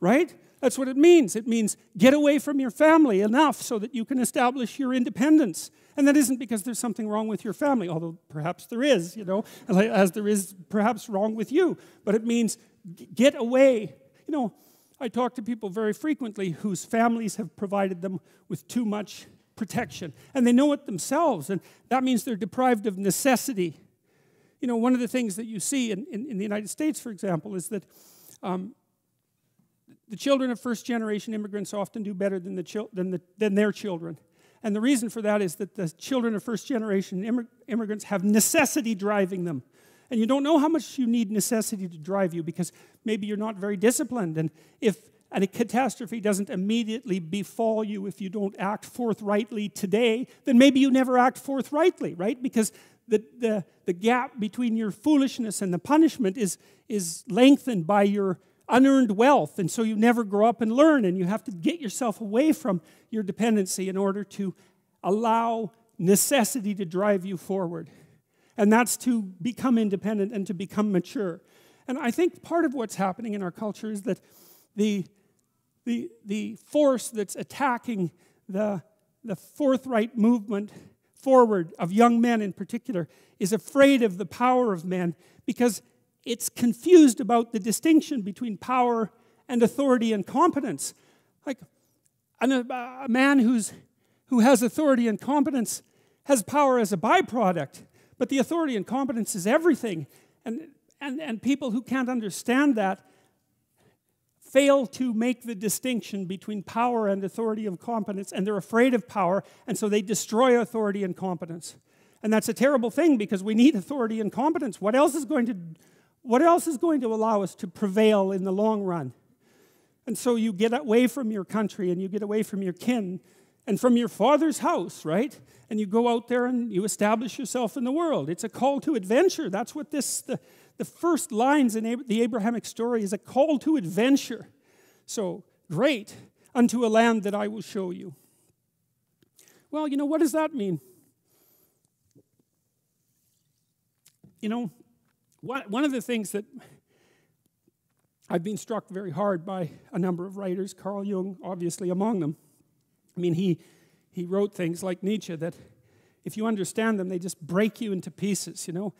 right? That's what it means. It means get away from your family enough so that you can establish your independence. And that isn't because there's something wrong with your family, although perhaps there is, you know, as there is perhaps wrong with you. But it means get away. You know, I talk to people very frequently whose families have provided them with too much protection. And they know it themselves. And that means they're deprived of necessity. you know, one of the things that you see in, in, in the United States, for example, is that um, the children of first generation immigrants often do better than, the than, the, than their children. And the reason for that is that the children of first generation immigrants have necessity driving them. And you don't know how much you need necessity to drive you because maybe you're not very disciplined. And if and a catastrophe doesn't immediately befall you if you don't act forthrightly today, then maybe you never act forthrightly, right? Because the, the, the gap between your foolishness and the punishment is, is lengthened by your unearned wealth. And so you never grow up and learn, and you have to get yourself away from your dependency in order to allow necessity to drive you forward. And that's to become independent and to become mature. And I think part of what's happening in our culture is that the, the, the force that's attacking the, the forthright movement forward of young men in particular is afraid of the power of men because it's confused about the distinction between power and authority and competence. Like a, man who's, who has authority and competence has power as a byproduct, but the authority and competence is everything. And, and, and people who can't understand that fail to make the distinction between power and authority and competence, and they're afraid of power, and so they destroy authority and competence. And that's a terrible thing because we need authority and competence. What else is going to what else is going to allow us to prevail in the long run? And so you get away from your country and you get away from your kin and from your father's house, right? And you go out there and you establish yourself in the world. It's a call to adventure. That's what this, the, the first lines in the Abrahamic story is a call to adventure. So, great, unto a land that I will show you. Well, you know, what does that mean? You know, one of the things that I've been struck very hard by a number of writers, Carl Jung obviously among them. I mean, he, he wrote things like Nietzsche that if you understand them, they just break you into pieces, you know.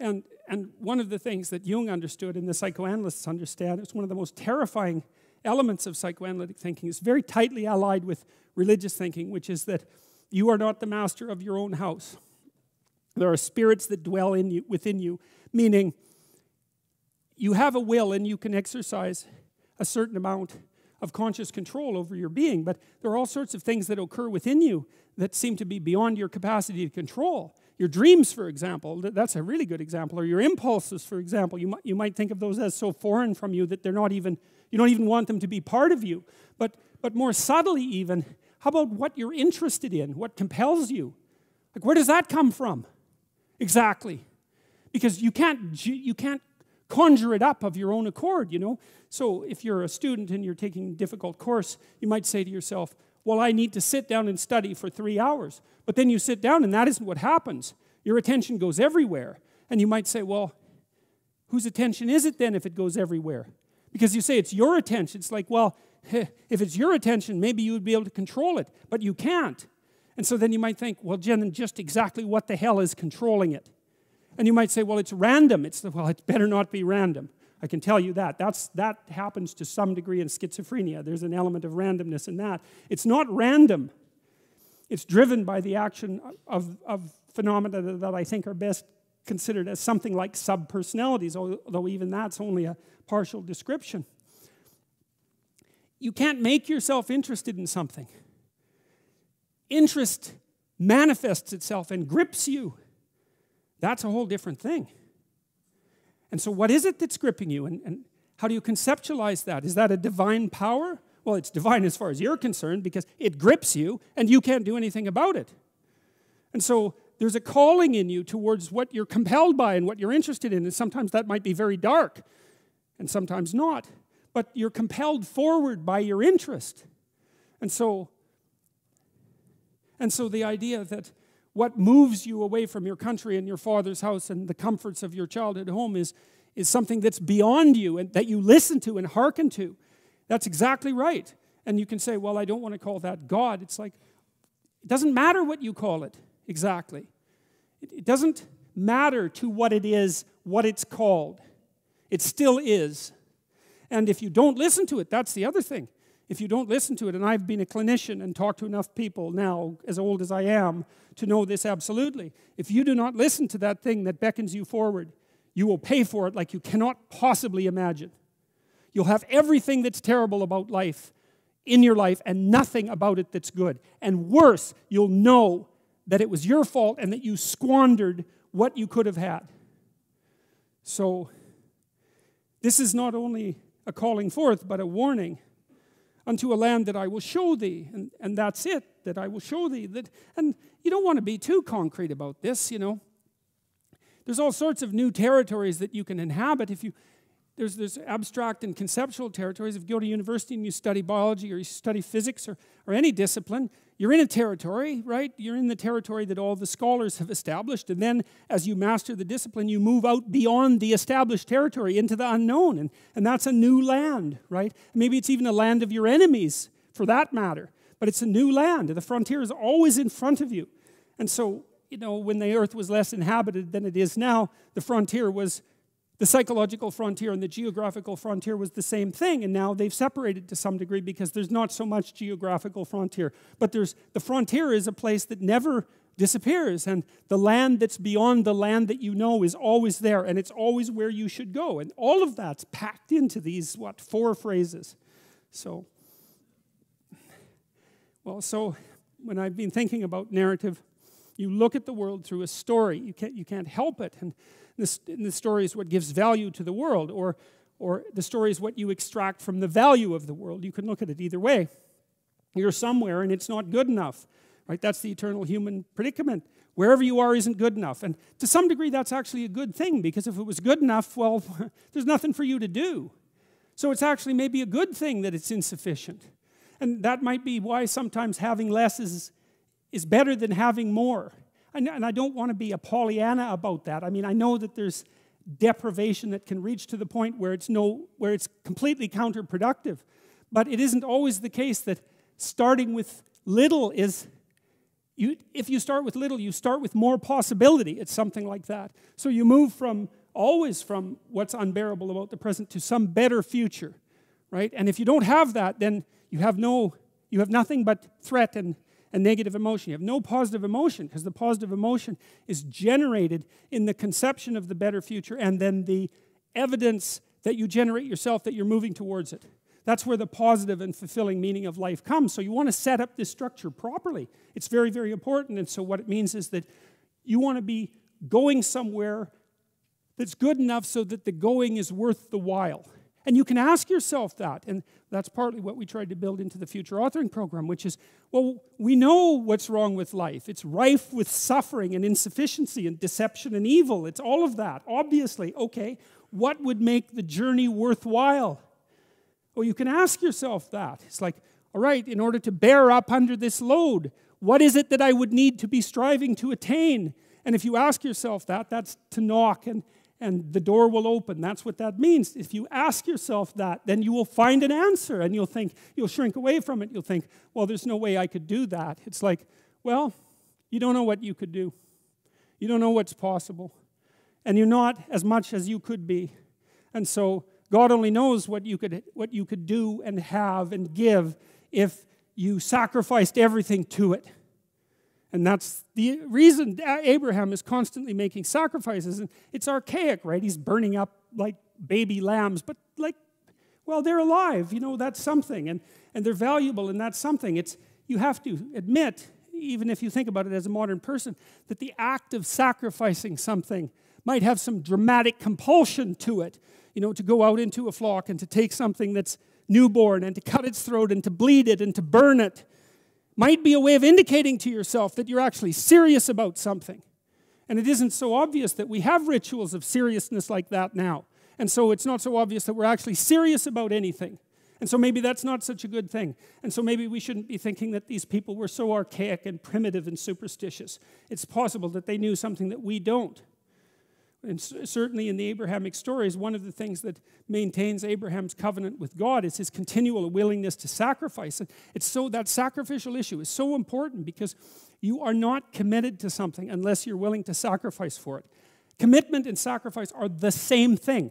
And, and one of the things that Jung understood and the psychoanalysts understand, it's one of the most terrifying elements of psychoanalytic thinking, is very tightly allied with religious thinking, which is that you are not the master of your own house. There are spirits that dwell in you, within you meaning you have a will and you can exercise a certain amount of conscious control over your being, but there are all sorts of things that occur within you that seem to be beyond your capacity to control. Your dreams, for example, that's a really good example, or your impulses, for example. You might, you might think of those as so foreign from you that they're not even, you don't even want them to be part of you. But, but more subtly, even, how about what you're interested in, what compels you? Like, where does that come from? Exactly because you can't you can't conjure it up of your own accord you know? So if you're a student and you're taking a difficult course you might say to yourself well i need to sit down and study for three hours. But then you sit down and that isn't what happens. Your attention goes everywhere. And you might say well whose attention is it then if it goes everywhere? Because you say it's your attention. It's like well if it's your attention maybe you would be able to control it. But you can't. And so then you might think well jen just exactly what the hell is controlling it and you might say, well, it's random. It's, well, it better not be random. I can tell you that. That's, that happens to some degree in schizophrenia. There's an element of randomness in that. It's not random. It's driven by the action of, of phenomena that I think are best considered as something like subpersonalities, although even that's only a partial description. You can't make yourself interested in something. Interest manifests itself and grips you that's a whole different thing. And so, what is it that's gripping you? And, and how do you conceptualize that? Is that a divine power? Well, it's divine as far as you're concerned because it grips you and you can't do anything about it. And so, there's a calling in you towards what you're compelled by and what you're interested in. And sometimes that might be very dark and sometimes not. But you're compelled forward by your interest. And so, and so the idea that what moves you away from your country and your father's house and the comforts of your childhood home is, is something that's beyond you and that you listen to and hearken to. That's exactly right. And you can say, well, I don't want to call that God. It's like, it doesn't matter what you call it exactly. It, it doesn't matter to what it is, what it's called. It still is. And if you don't listen to it, that's the other thing. If you don't listen to it, and I've been a clinician and talked to enough people now, as old as I am, to know this absolutely. If you do not listen to that thing that beckons you forward, you will pay for it like you cannot possibly imagine. You'll have everything that's terrible about life in your life and nothing about it that's good. And worse, you'll know that it was your fault and that you squandered what you could have had. So, this is not only a calling forth, but a warning unto a land that I will show thee. And, and that's it, that I will show thee. That, and you don't want to be too concrete about this, you know. There's all sorts of new territories that you can inhabit if you there's, there's abstract and conceptual territories. If you go to university and you study biology or you study physics or, or any discipline, you're in a territory, right? You're in the territory that all the scholars have established. And then as you master the discipline, you move out beyond the established territory into the unknown. And, and that's a new land, right? Maybe it's even a land of your enemies for that matter. But it's a new land. The frontier is always in front of you. And so, you know, when the earth was less inhabited than it is now, the frontier was the psychological frontier and the geographical frontier was the same thing, and now they've separated to some degree because there's not so much geographical frontier. But there's the frontier is a place that never disappears, and the land that's beyond the land that you know is always there, and it's always where you should go. And all of that's packed into these what four phrases. So, well, so when I've been thinking about narrative, you look at the world through a story. You can't you can't help it, and this, the story is what gives value to the world, or, or the story is what you extract from the value of the world. You can look at it either way. You're somewhere and it's not good enough, right? That's the eternal human predicament. Wherever you are isn't good enough. And to some degree, that's actually a good thing because if it was good enough, well, there's nothing for you to do. So it's actually maybe a good thing that it's insufficient. And that might be why sometimes having less is, is better than having more. And, I don't want to be a Pollyanna about that. I mean, I know that there's deprivation that can reach to the point where it's, no, where it's completely counterproductive. But it isn't always the case that starting with little is you, if you start with little, you start with more possibility. It's something like that. So you move from always from what's unbearable about the present to some better future, right? And if you don't have that, then you have no, you have nothing but threat and a negative emotion. You have no positive emotion because the positive emotion is generated in the conception of the better future and then the evidence that you generate yourself that you're moving towards it. That's where the positive and fulfilling meaning of life comes. So you want to set up this structure properly. It's very, very important. And so what it means is that you want to be going somewhere that's good enough so that the going is worth the while. And you can ask yourself that. And that's partly what we tried to build into the future authoring program, which is well, we know what's wrong with life. It's rife with suffering and insufficiency and deception and evil. It's all of that, obviously. Okay, what would make the journey worthwhile? Well, you can ask yourself that. It's like, all right, in order to bear up under this load, what is it that I would need to be striving to attain? And if you ask yourself that, that's to knock and, and the door will open. That's what that means. If you ask yourself that, then you will find an answer and you'll think, you'll shrink away from it. You'll think, well, there's no way I could do that. It's like, well, you don't know what you could do, you don't know what's possible, and you're not as much as you could be. And so, God only knows what you could, what you could do and have and give if you sacrificed everything to it. And that's the reason Abraham is constantly making sacrifices. And it's archaic, right? He's burning up like baby lambs, but like, well, they're alive. You know, that's something. And, and they're valuable, and that's something. It's, you have to admit, even if you think about it as a modern person, that the act of sacrificing something might have some dramatic compulsion to it. You know, to go out into a flock and to take something that's newborn and to cut its throat and to bleed it and to burn it might be a way of indicating to yourself that you're actually serious about something. And it isn't so obvious that we have rituals of seriousness like that now. And so it's not so obvious that we're actually serious about anything. And so maybe that's not such a good thing. And so maybe we shouldn't be thinking that these people were so archaic and primitive and superstitious. It's possible that they knew something that we don't. And certainly in the Abrahamic stories, one of the things that maintains Abraham's covenant with God is his continual willingness to sacrifice. It's so that sacrificial issue is so important because you are not committed to something unless you're willing to sacrifice for it. Commitment and sacrifice are the same thing.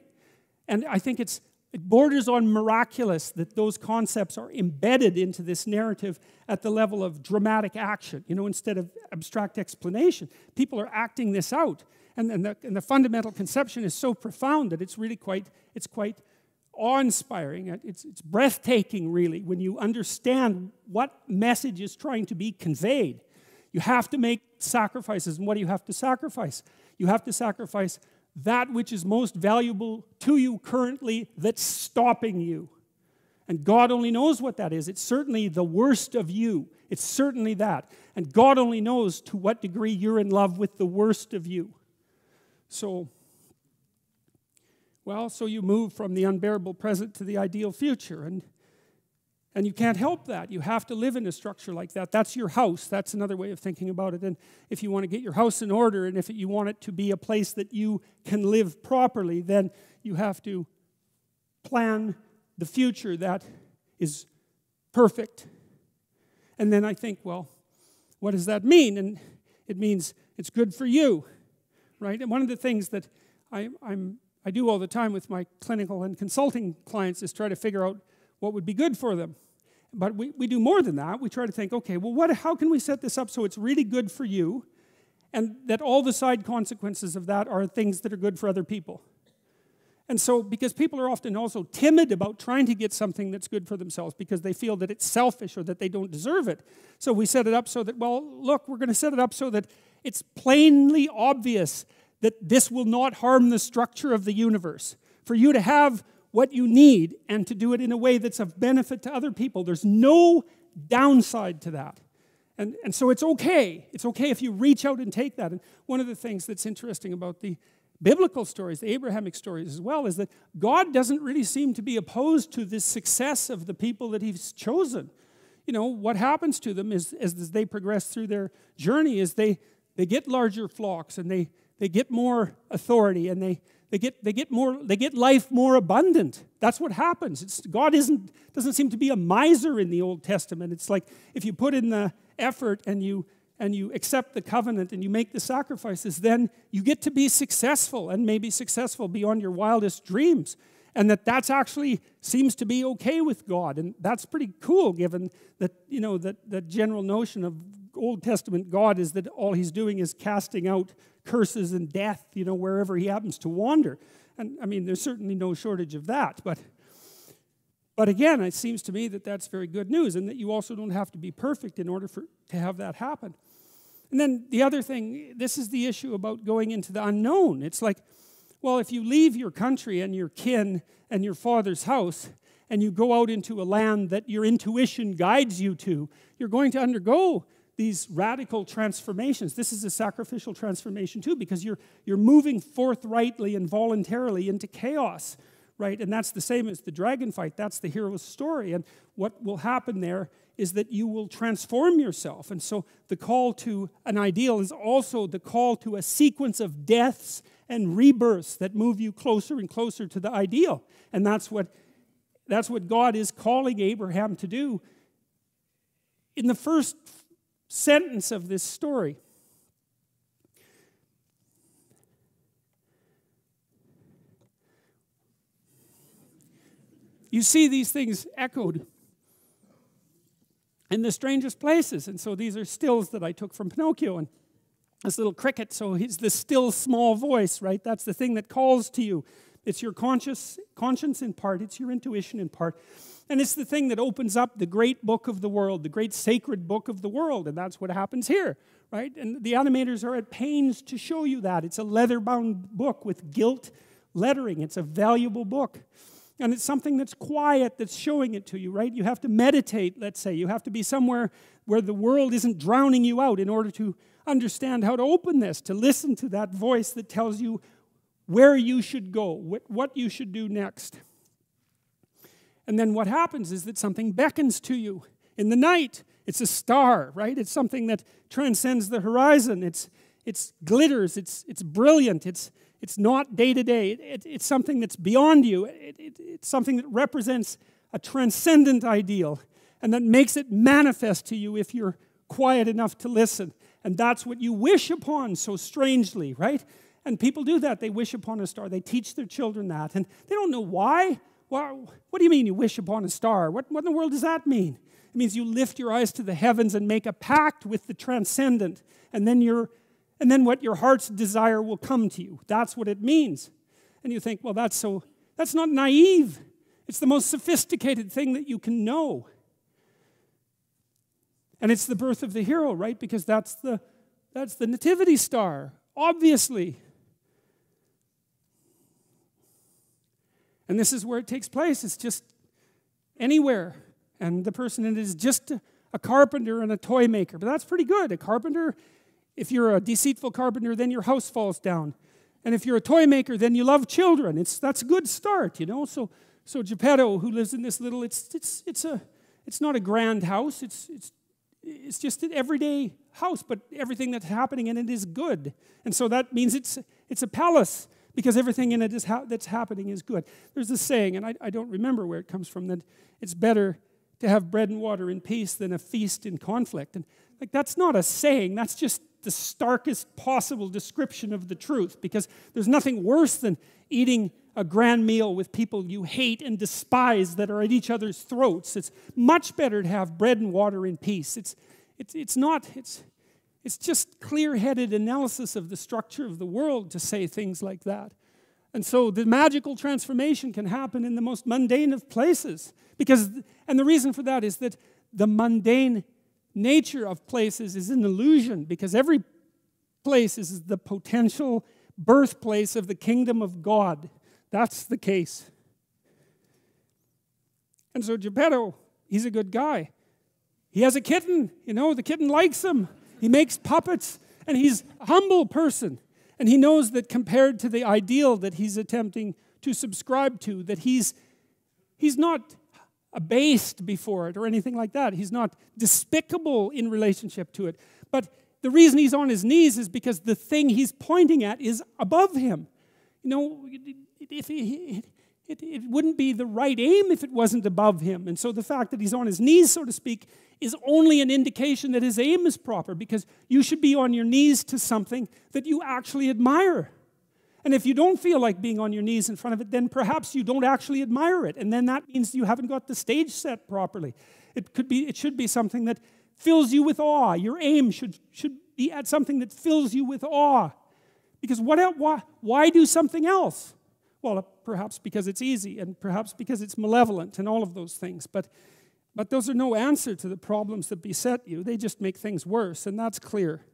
And I think it's It borders on miraculous that those concepts are embedded into this narrative at the level of dramatic action, you know, instead of abstract explanation. People are acting this out. And, and, the, and the fundamental conception is so profound that it's really quite, it's quite awe-inspiring. It's, it's breathtaking, really, when you understand what message is trying to be conveyed. You have to make sacrifices. And what do you have to sacrifice? You have to sacrifice that which is most valuable to you currently that's stopping you. And God only knows what that is. It's certainly the worst of you. It's certainly that. And God only knows to what degree you're in love with the worst of you. So, well, so you move from the unbearable present to the ideal future. And and you can't help that. You have to live in a structure like that. That's your house. That's another way of thinking about it. And if you want to get your house in order and if you want it to be a place that you can live properly, then you have to plan the future that is perfect. And then I think, well, what does that mean? And it means it's good for you, right? And one of the things that I, I'm, I do all the time with my clinical and consulting clients is try to figure out what would be good for them. But we, we do more than that. We try to think, okay, well, what, how can we set this up so it's really good for you and that all the side consequences of that are things that are good for other people? And so, because people are often also timid about trying to get something that's good for themselves because they feel that it's selfish or that they don't deserve it. So, we set it up so that, well, look, we're going to set it up so that it's plainly obvious that this will not harm the structure of the universe. For you to have what you need and to do it in a way that's of benefit to other people. There's no downside to that. And, and so it's okay. It's okay if you reach out and take that. And one of the things that's interesting about the biblical stories, the Abrahamic stories as well, is that God doesn't really seem to be opposed to the success of the people that He's chosen. You know, what happens to them is as they progress through their journey is they, they get larger flocks and they, they get more authority and they, they get, they get, more, they get life more abundant. That's what happens. It's, God isn't, doesn't seem to be a miser in the Old Testament. It's like if you put in the effort and you, and you accept the covenant and you make the sacrifices, then you get to be successful and maybe successful beyond your wildest dreams. And that that's actually seems to be okay with God. And that's pretty cool given that, you know, that the general notion of Old Testament God is that all he's doing is casting out curses and death, you know, wherever he happens to wander. And I mean, there's certainly no shortage of that. But, but again, it seems to me that that's very good news and that you also don't have to be perfect in order for, to have that happen. And then the other thing, this is the issue about going into the unknown. It's like, well, if you leave your country and your kin and your father's house and you go out into a land that your intuition guides you to, you're going to undergo these radical transformations. This is a sacrificial transformation too, because you're, you're moving forthrightly and voluntarily into chaos, right? And that's the same as the dragon fight. That's the hero's story. And what will happen there is that you will transform yourself. And so the call to an ideal is also the call to a sequence of deaths and rebirths that move you closer and closer to the ideal. And that's what, that's what God is calling Abraham to do. In the first sentence of this story. You see these things echoed in the strangest places. And so these are stills that I took from Pinocchio. And this little cricket, so he's the still small voice, right? That's the thing that calls to you. It's your conscious, conscience in part, it's your intuition in part. And it's the thing that opens up the great book of the world, the great sacred book of the world. And that's what happens here, right? And the animators are at pains to show you that. It's a leather bound book with gilt lettering, it's a valuable book. And it's something that's quiet that's showing it to you, right? You have to meditate, let's say. You have to be somewhere where the world isn't drowning you out in order to understand how to open this, to listen to that voice that tells you where you should go, what you should do next. And then what happens is that something beckons to you in the night. It's a star, right? It's something that transcends the horizon. It's, it's glitters, it's, it's brilliant, it's, it's not day to day. It's something that's beyond you. It, it, it's something that represents a transcendent ideal and that makes it manifest to you if you're quiet enough to listen. And that's what you wish upon so strangely, right? And people do that. They wish upon a star. They teach their children that. And they don't know why. what, what do you mean you wish upon a star? What, what in the world does that mean? It means you lift your eyes to the heavens and make a pact with the transcendent, and then, you and then what your heart's desire will come to you. That's what it means. And you think, well, that's so, that's not naive. It's the most sophisticated thing that you can know. And it's the birth of the hero, right? Because that's the, that's the nativity star, obviously. And this is where it takes place. It's just anywhere. And the person in it is just a, carpenter and a toy maker. But that's pretty good. A carpenter, if you're a deceitful carpenter, then your house falls down. And if you're a toy maker, then you love children. It's, that's a good start, you know. So, so Geppetto, who lives in this little, it's, it's, it's, a, it's not a grand house. It's, it's, it's just an everyday house, but everything that's happening in it is good. And so that means it's, it's a palace because everything in it ha- that's happening is good. There's a saying, and I, I don't remember where it comes from, that it's better to have bread and water in peace than a feast in conflict. And like that's not a saying, that's just the starkest possible description of the truth because there's nothing worse than eating a grand meal with people you hate and despise that are at each other's throats. It's much better to have bread and water in peace. It's, it's, it's not, it's, it's just clear headed analysis of the structure of the world to say things like that. And so the magical transformation can happen in the most mundane of places. Because, and the reason for that is that the mundane nature of places is an illusion because every place is the potential birthplace of the kingdom of God. That's the case. And so Geppetto, he's a good guy. He has a kitten, you know, the kitten likes him. He makes puppets, and he's a humble person. And he knows that compared to the ideal that he's attempting to subscribe to, that he's, he's not abased before it or anything like that. He's not despicable in relationship to it. But the reason he's on his knees is because the thing he's pointing at is above him. You know, if he, it, it wouldn't be the right aim if it wasn't above him. And so the fact that he's on his knees, so to speak, is only an indication that his aim is proper because you should be on your knees to something that you actually admire. And if you don't feel like being on your knees in front of it, then perhaps you don't actually admire it. And then that means you haven't got the stage set properly. It could be, it should be something that fills you with awe. Your aim should, should be at something that fills you with awe. Because what why, why do something else? Well, perhaps because it's easy, and perhaps because it's malevolent, and all of those things. But, but those are no answer to the problems that beset you. They just make things worse, and that's clear.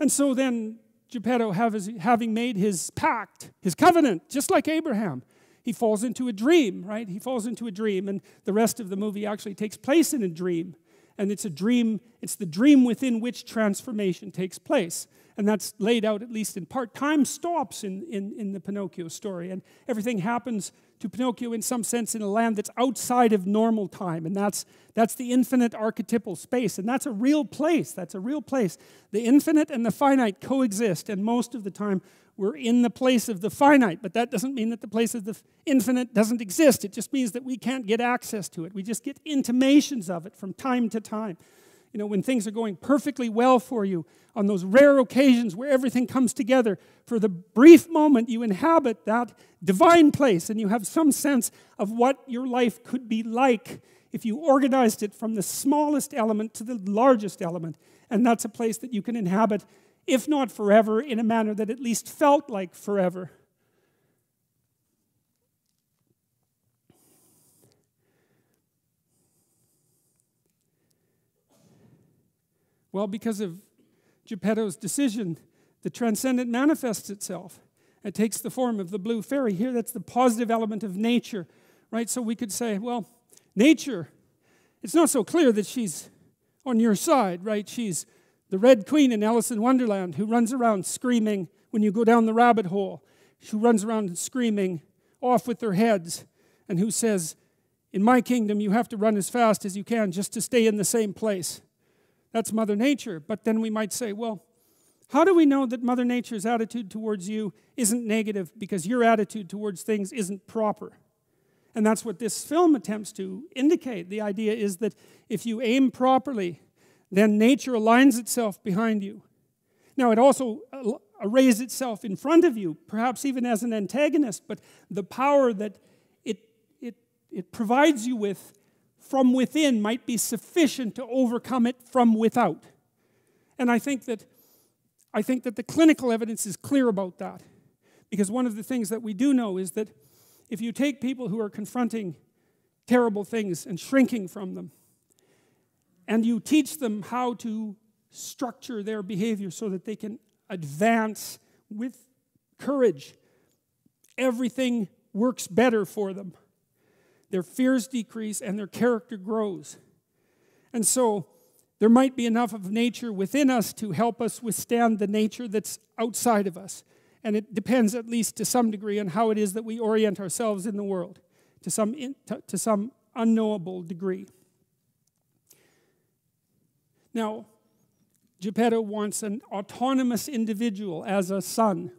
And so then Geppetto, having made his pact, his covenant, just like Abraham, he falls into a dream, right? He falls into a dream, and the rest of the movie actually takes place in a dream. And it's a dream, it's the dream within which transformation takes place. And that's laid out, at least in part. Time stops in, in, in the Pinocchio story, and everything happens to Pinocchio in some sense in a land that's outside of normal time. And that's, that's the infinite archetypal space. And that's a real place. That's a real place. The infinite and the finite coexist. And most of the time, we're in the place of the finite. But that doesn't mean that the place of the infinite doesn't exist. It just means that we can't get access to it. We just get intimations of it from time to time you know, when things are going perfectly well for you, on those rare occasions where everything comes together, for the brief moment you inhabit that divine place and you have some sense of what your life could be like if you organized it from the smallest element to the largest element. And that's a place that you can inhabit, if not forever, in a manner that at least felt like forever. Well, because of Geppetto's decision, the transcendent manifests itself. It takes the form of the blue fairy. Here, that's the positive element of nature, right? So we could say, well, nature, it's not so clear that she's on your side, right? She's the Red Queen in Alice in Wonderland who runs around screaming when you go down the rabbit hole, who runs around screaming off with their heads, and who says, In my kingdom, you have to run as fast as you can just to stay in the same place. That's Mother Nature. But then we might say, well, how do we know that Mother Nature's attitude towards you isn't negative because your attitude towards things isn't proper? And that's what this film attempts to indicate. The idea is that if you aim properly, then nature aligns itself behind you. Now, it also arrays itself in front of you, perhaps even as an antagonist, but the power that it it, it provides you with from within might be sufficient to overcome it from without. And I think that I think that the clinical evidence is clear about that. Because one of the things that we do know is that if you take people who are confronting terrible things and shrinking from them, and you teach them how to structure their behavior so that they can advance with courage, everything works better for them. Their fears decrease and their character grows. And so, there might be enough of nature within us to help us withstand the nature that's outside of us. And it depends, at least to some degree, on how it is that we orient ourselves in the world, to some, in, to, to some unknowable degree. Now, Geppetto wants an autonomous individual as a son.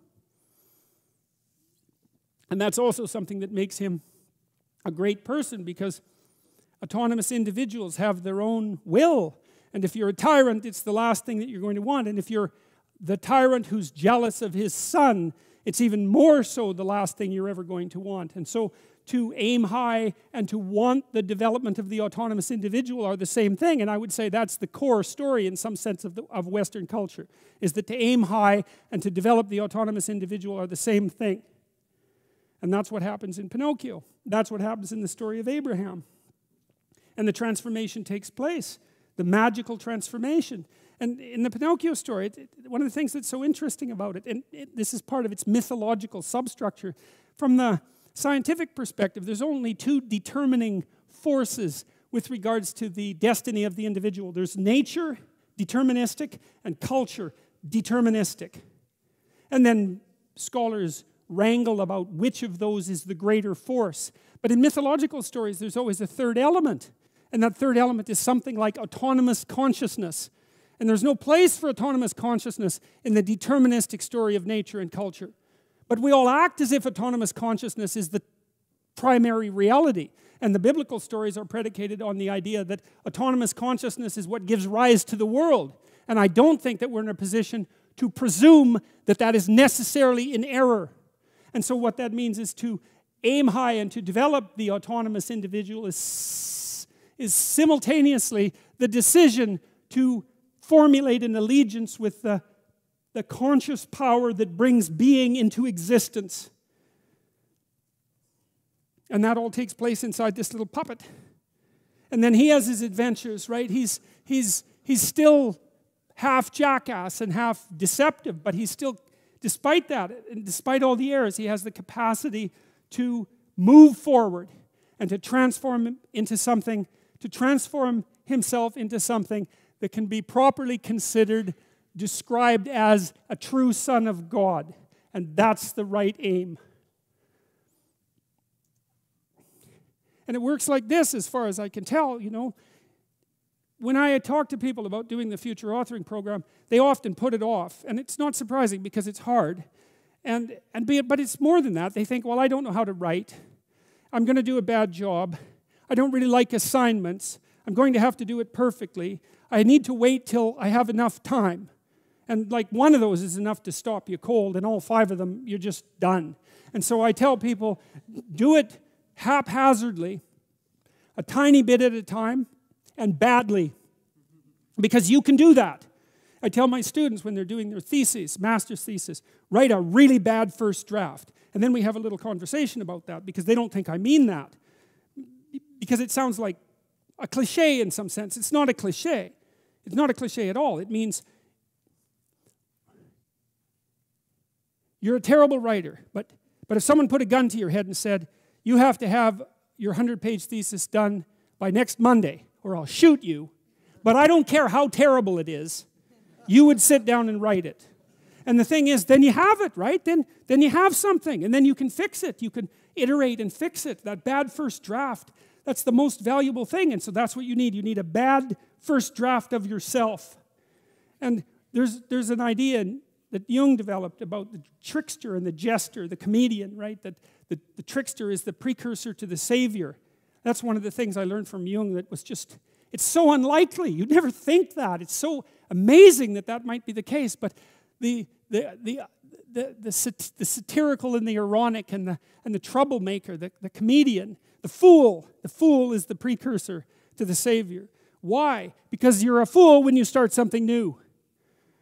And that's also something that makes him a great person because autonomous individuals have their own will and if you're a tyrant, it's the last thing that you're going to want. And if you're the tyrant who's jealous of his son, it's even more so the last thing you're ever going to want. And so to aim high and to want the development of the autonomous individual are the same thing. And I would say that's the core story in some sense of, the, of Western culture, is that to aim high and to develop the autonomous individual are the same thing. And that's what happens in Pinocchio. That's what happens in the story of Abraham. And the transformation takes place the magical transformation. And in the Pinocchio story, one of the things that's so interesting about it, and it, this is part of its mythological substructure, from the scientific perspective, there's only two determining forces with regards to the destiny of the individual there's nature, deterministic, and culture, deterministic. And then scholars wrangle about which of those is the greater force. But in mythological stories, there's always a third element. And that third element is something like autonomous consciousness. And there's no place for autonomous consciousness in the deterministic story of nature and culture. But we all act as if autonomous consciousness is the primary reality. And the biblical stories are predicated on the idea that autonomous consciousness is what gives rise to the world. And I don't think that we're in a position to presume that that is necessarily in error. And so, what that means is to aim high and to develop the autonomous individual is is simultaneously the decision to formulate an allegiance with the, the conscious power that brings being into existence. And that all takes place inside this little puppet. And then he has his adventures, right? He's, he's, he's still half jackass and half deceptive, but he's still, despite that, and despite all the errors, he has the capacity to move forward and to transform into something to transform himself into something that can be properly considered, described as a true son of God. And that's the right aim. And it works like this, as far as I can tell, you know. When I talk to people about doing the future authoring program, they often put it off. And it's not surprising because it's hard. And, and be but it's more than that. They think, well, I don't know how to write. I'm going to do a bad job. I don't really like assignments. I'm going to have to do it perfectly. I need to wait till I have enough time. And like one of those is enough to stop you cold, and all five of them, you're just done. And so I tell people do it haphazardly, a tiny bit at a time, and badly, because you can do that. I tell my students when they're doing their thesis, master's thesis, write a really bad first draft. And then we have a little conversation about that because they don't think I mean that because it sounds like a cliche in some sense. It's not a cliche. It's not a cliche at all. It means you're a terrible writer, but, but if someone put a gun to your head and said, you have to have your 100 page thesis done by next Monday, or I'll shoot you, but I don't care how terrible it is, you would sit down and write it. And the thing is, then you have it, right? Then, then you have something, and then you can fix it. You can iterate and fix it. That bad first draft that's the most valuable thing. And so that's what you need. You need a bad first draft of yourself. And there's, there's an idea that Jung developed about the trickster and the jester, the comedian, right? That the, the trickster is the precursor to the savior. That's one of the things I learned from Jung that was just, it's so unlikely. You'd never think that. It's so amazing that that might be the case. But the, the, the, the, the, the satirical and the ironic and the, and the troublemaker, the, the comedian, The fool, the fool is the precursor to the Savior. Why? Because you're a fool when you start something new.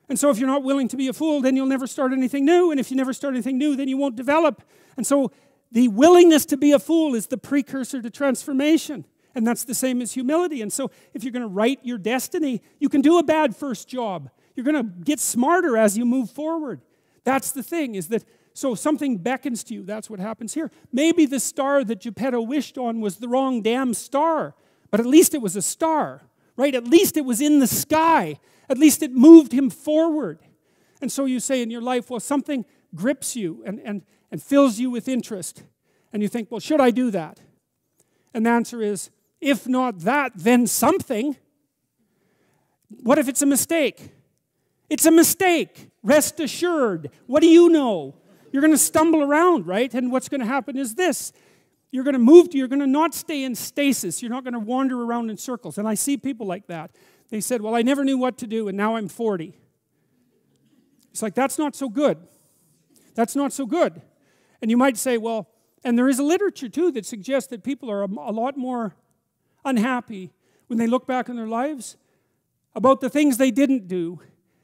And so if you're not willing to be a fool, then you'll never start anything new. And if you never start anything new, then you won't develop. And so the willingness to be a fool is the precursor to transformation. And that's the same as humility. And so if you're going to write your destiny, you can do a bad first job. You're going to get smarter as you move forward. That's the thing, is that so something beckons to you. That's what happens here. Maybe the star that Geppetto wished on was the wrong damn star, but at least it was a star, right? At least it was in the sky. At least it moved him forward. And so you say in your life, well, something grips you and, and, and fills you with interest. And you think, well, should I do that? And the answer is, if not that, then something. What if it's a mistake? It's a mistake. Rest assured. What do you know? You're going to stumble around, right? And what's going to happen is this you're going to move to, you're going to not stay in stasis. You're not going to wander around in circles. And I see people like that. They said, Well, I never knew what to do, and now I'm 40. It's like, that's not so good. That's not so good. And you might say, Well, and there is a literature too that suggests that people are a, a lot more unhappy when they look back on their lives about the things they didn't do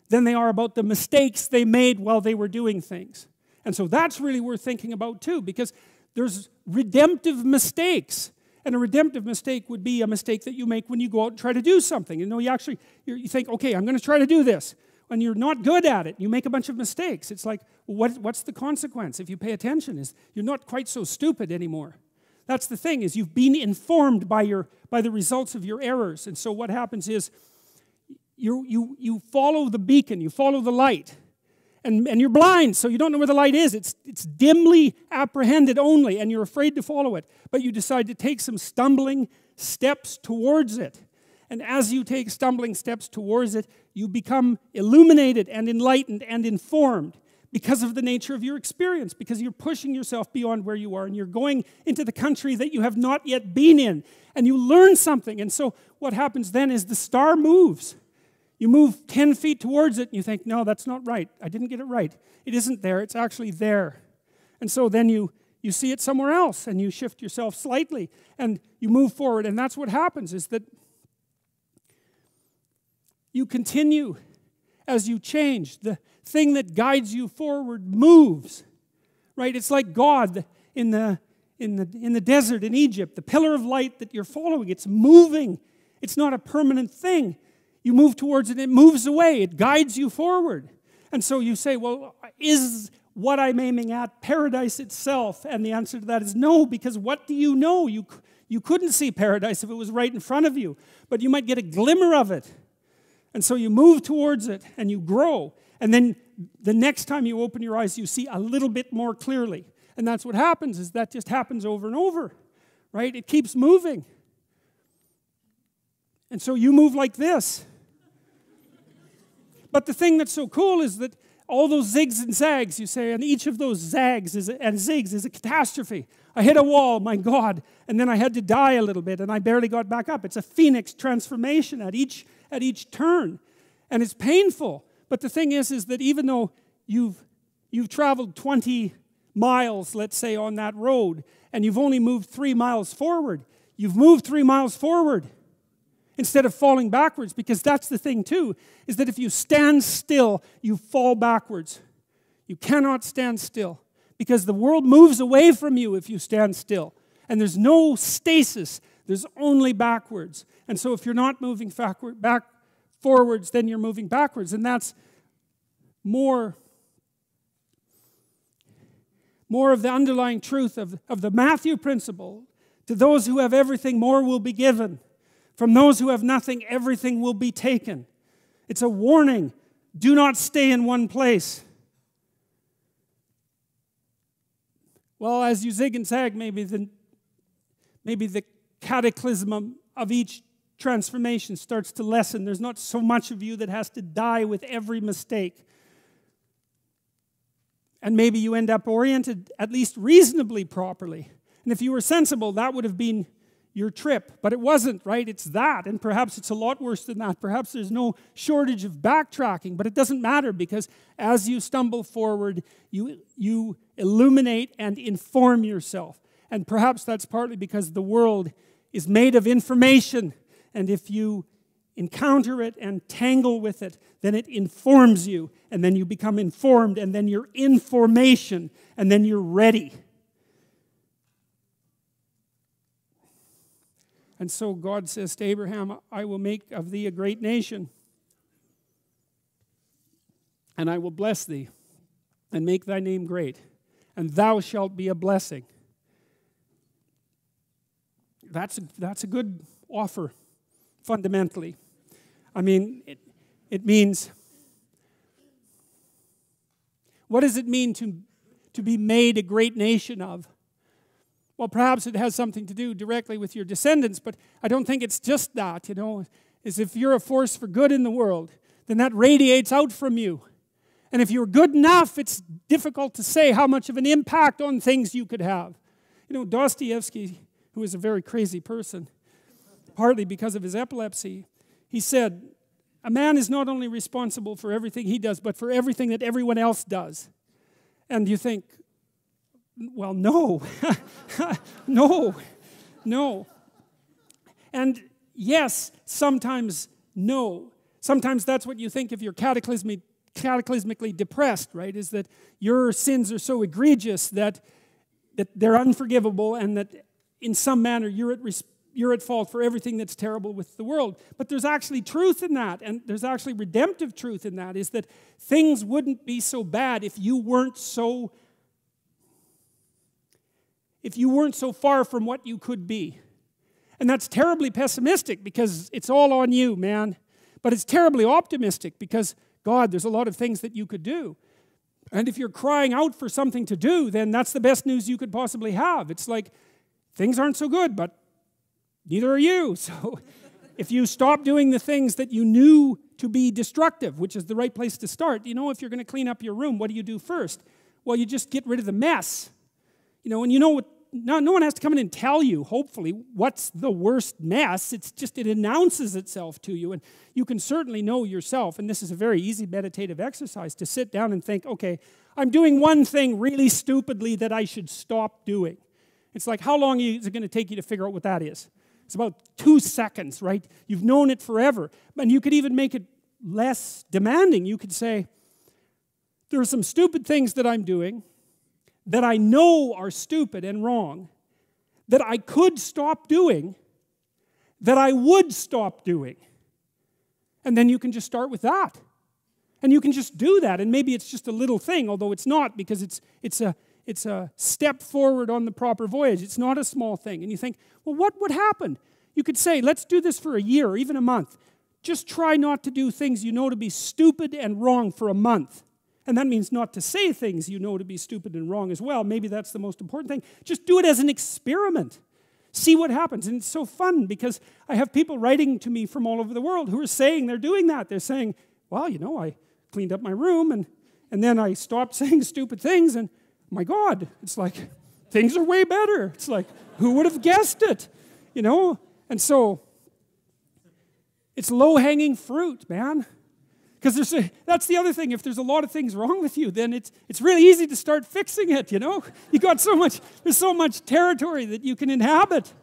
than they are about the mistakes they made while they were doing things. And so that's really worth thinking about too, because there's redemptive mistakes. And a redemptive mistake would be a mistake that you make when you go out and try to do something. You know, you actually you think, okay, I'm going to try to do this. When you're not good at it, you make a bunch of mistakes. It's like, what, what's the consequence if you pay attention? Is you're not quite so stupid anymore. That's the thing is you've been informed by your by the results of your errors. And so what happens is you you you follow the beacon, you follow the light and, and you're blind, so you don't know where the light is. It's, it's dimly apprehended only, and you're afraid to follow it. But you decide to take some stumbling steps towards it. And as you take stumbling steps towards it, you become illuminated and enlightened and informed because of the nature of your experience, because you're pushing yourself beyond where you are and you're going into the country that you have not yet been in. And you learn something. And so what happens then is the star moves. You move 10 feet towards it and you think, no, that's not right. I didn't get it right. It isn't there, it's actually there. And so then you, you see it somewhere else and you shift yourself slightly and you move forward. And that's what happens is that you continue as you change. The thing that guides you forward moves, right? It's like God in the, in the, in the desert in Egypt, the pillar of light that you're following. It's moving, it's not a permanent thing. You move towards it, it moves away, it guides you forward. And so you say, well, is what I'm aiming at paradise itself? And the answer to that is no, because what do you know? You, you couldn't see paradise if it was right in front of you, but you might get a glimmer of it. And so you move towards it and you grow. And then the next time you open your eyes, you see a little bit more clearly. And that's what happens, is that just happens over and over, right? It keeps moving. And so you move like this. But the thing that's so cool is that all those zigs and zags, you say, and each of those zags is and zigs is a catastrophe. I hit a wall, my God, and then I had to die a little bit, and I barely got back up. It's a phoenix transformation at each at each turn, and it's painful. But the thing is, is that even though you've you've traveled 20 miles, let's say, on that road, and you've only moved three miles forward, you've moved three miles forward instead of falling backwards because that's the thing too is that if you stand still you fall backwards you cannot stand still because the world moves away from you if you stand still and there's no stasis there's only backwards and so if you're not moving backward, back forwards then you're moving backwards and that's more more of the underlying truth of, of the matthew principle to those who have everything more will be given from those who have nothing, everything will be taken. It's a warning. Do not stay in one place. Well, as you zig and zag, maybe the, maybe the cataclysm of each transformation starts to lessen. There's not so much of you that has to die with every mistake. And maybe you end up oriented at least reasonably properly. And if you were sensible, that would have been your trip. But it wasn't, right? It's that. And perhaps it's a lot worse than that. Perhaps there's no shortage of backtracking, but it doesn't matter because as you stumble forward, you, you illuminate and inform yourself. And perhaps that's partly because the world is made of information. And if you encounter it and tangle with it, then it informs you. And then you become informed. And then you're in formation. And then you're ready. And so God says to Abraham, I will make of thee a great nation, and I will bless thee, and make thy name great, and thou shalt be a blessing. That's a, that's a good offer, fundamentally. I mean, it, it means, what does it mean to, to be made a great nation of? Well, perhaps it has something to do directly with your descendants, but I don't think it's just that, you know. Is if you're a force for good in the world, then that radiates out from you. And if you're good enough, it's difficult to say how much of an impact on things you could have. You know, Dostoevsky, who is a very crazy person, partly because of his epilepsy, he said, A man is not only responsible for everything he does, but for everything that everyone else does. And you think, well, no. no. No. And yes, sometimes no. Sometimes that's what you think if you're cataclysmic, cataclysmically depressed, right? Is that your sins are so egregious that, that they're unforgivable and that in some manner you're at, you're at fault for everything that's terrible with the world. But there's actually truth in that, and there's actually redemptive truth in that, is that things wouldn't be so bad if you weren't so if you weren't so far from what you could be. And that's terribly pessimistic because it's all on you, man. But it's terribly optimistic because, God, there's a lot of things that you could do. And if you're crying out for something to do, then that's the best news you could possibly have. It's like things aren't so good, but neither are you. So if you stop doing the things that you knew to be destructive, which is the right place to start, you know, if you're going to clean up your room, what do you do first? Well, you just get rid of the mess. You know, and you know what no, no one has to come in and tell you, hopefully, what's the worst mess. It's just, it announces itself to you. And you can certainly know yourself. And this is a very easy meditative exercise to sit down and think, okay, I'm doing one thing really stupidly that I should stop doing. It's like, how long is it going to take you to figure out what that is? It's about two seconds, right? You've known it forever. And you could even make it less demanding. You could say, there are some stupid things that I'm doing that I know are stupid and wrong, that I could stop doing, that I would stop doing. And then you can just start with that. And you can just do that. And maybe it's just a little thing, although it's not, because it's, it's, a, it's a step forward on the proper voyage. It's not a small thing. And you think, well, what would happen? You could say, let's do this for a year or even a month. Just try not to do things you know to be stupid and wrong for a month. And that means not to say things you know to be stupid and wrong as well. Maybe that's the most important thing. Just do it as an experiment. See what happens. And it's so fun because I have people writing to me from all over the world who are saying they're doing that. They're saying, well, you know, I cleaned up my room and, and then I stopped saying stupid things and my God, it's like things are way better. It's like, who would have guessed it? You know? And so it's low hanging fruit, man. Because there's that's the other thing. If there's a lot of things wrong with you, then it's, it's really easy to start fixing it, you know? You got so much, there's so much territory that you can inhabit.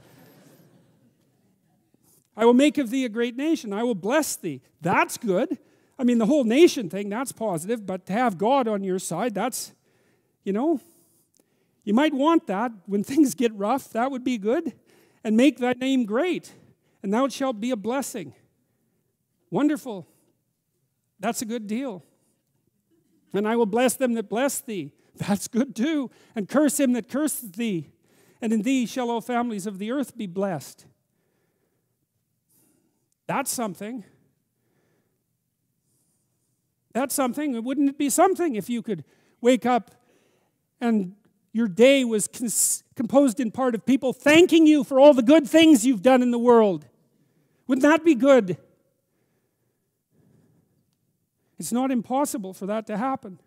I will make of thee a great nation. I will bless thee. That's good. I mean, the whole nation thing, that's positive, but to have God on your side, that's, you know, you might want that when things get rough. That would be good. And make thy name great, and thou shalt be a blessing. Wonderful. That's a good deal. And I will bless them that bless thee. That's good too. And curse him that curseth thee. And in thee shall all families of the earth be blessed. That's something. That's something. Wouldn't it be something if you could wake up and your day was composed in part of people thanking you for all the good things you've done in the world? Wouldn't that be good? It's not impossible for that to happen.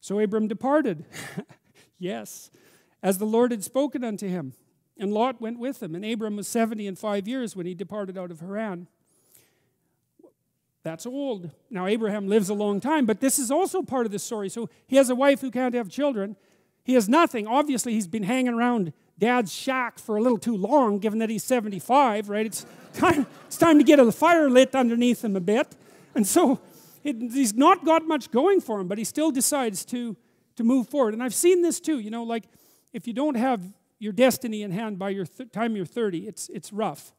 So Abram departed. yes, as the Lord had spoken unto him. And Lot went with him. And Abram was 70 and five years when he departed out of Haran. That's old. Now, Abraham lives a long time, but this is also part of the story. So he has a wife who can't have children. He has nothing. Obviously, he's been hanging around dad's shack for a little too long, given that he's 75, right? It's time, it's time to get a fire lit underneath him a bit. And so it, he's not got much going for him, but he still decides to, to move forward. And I've seen this too, you know, like if you don't have your destiny in hand by your time you're 30, it's, it's rough.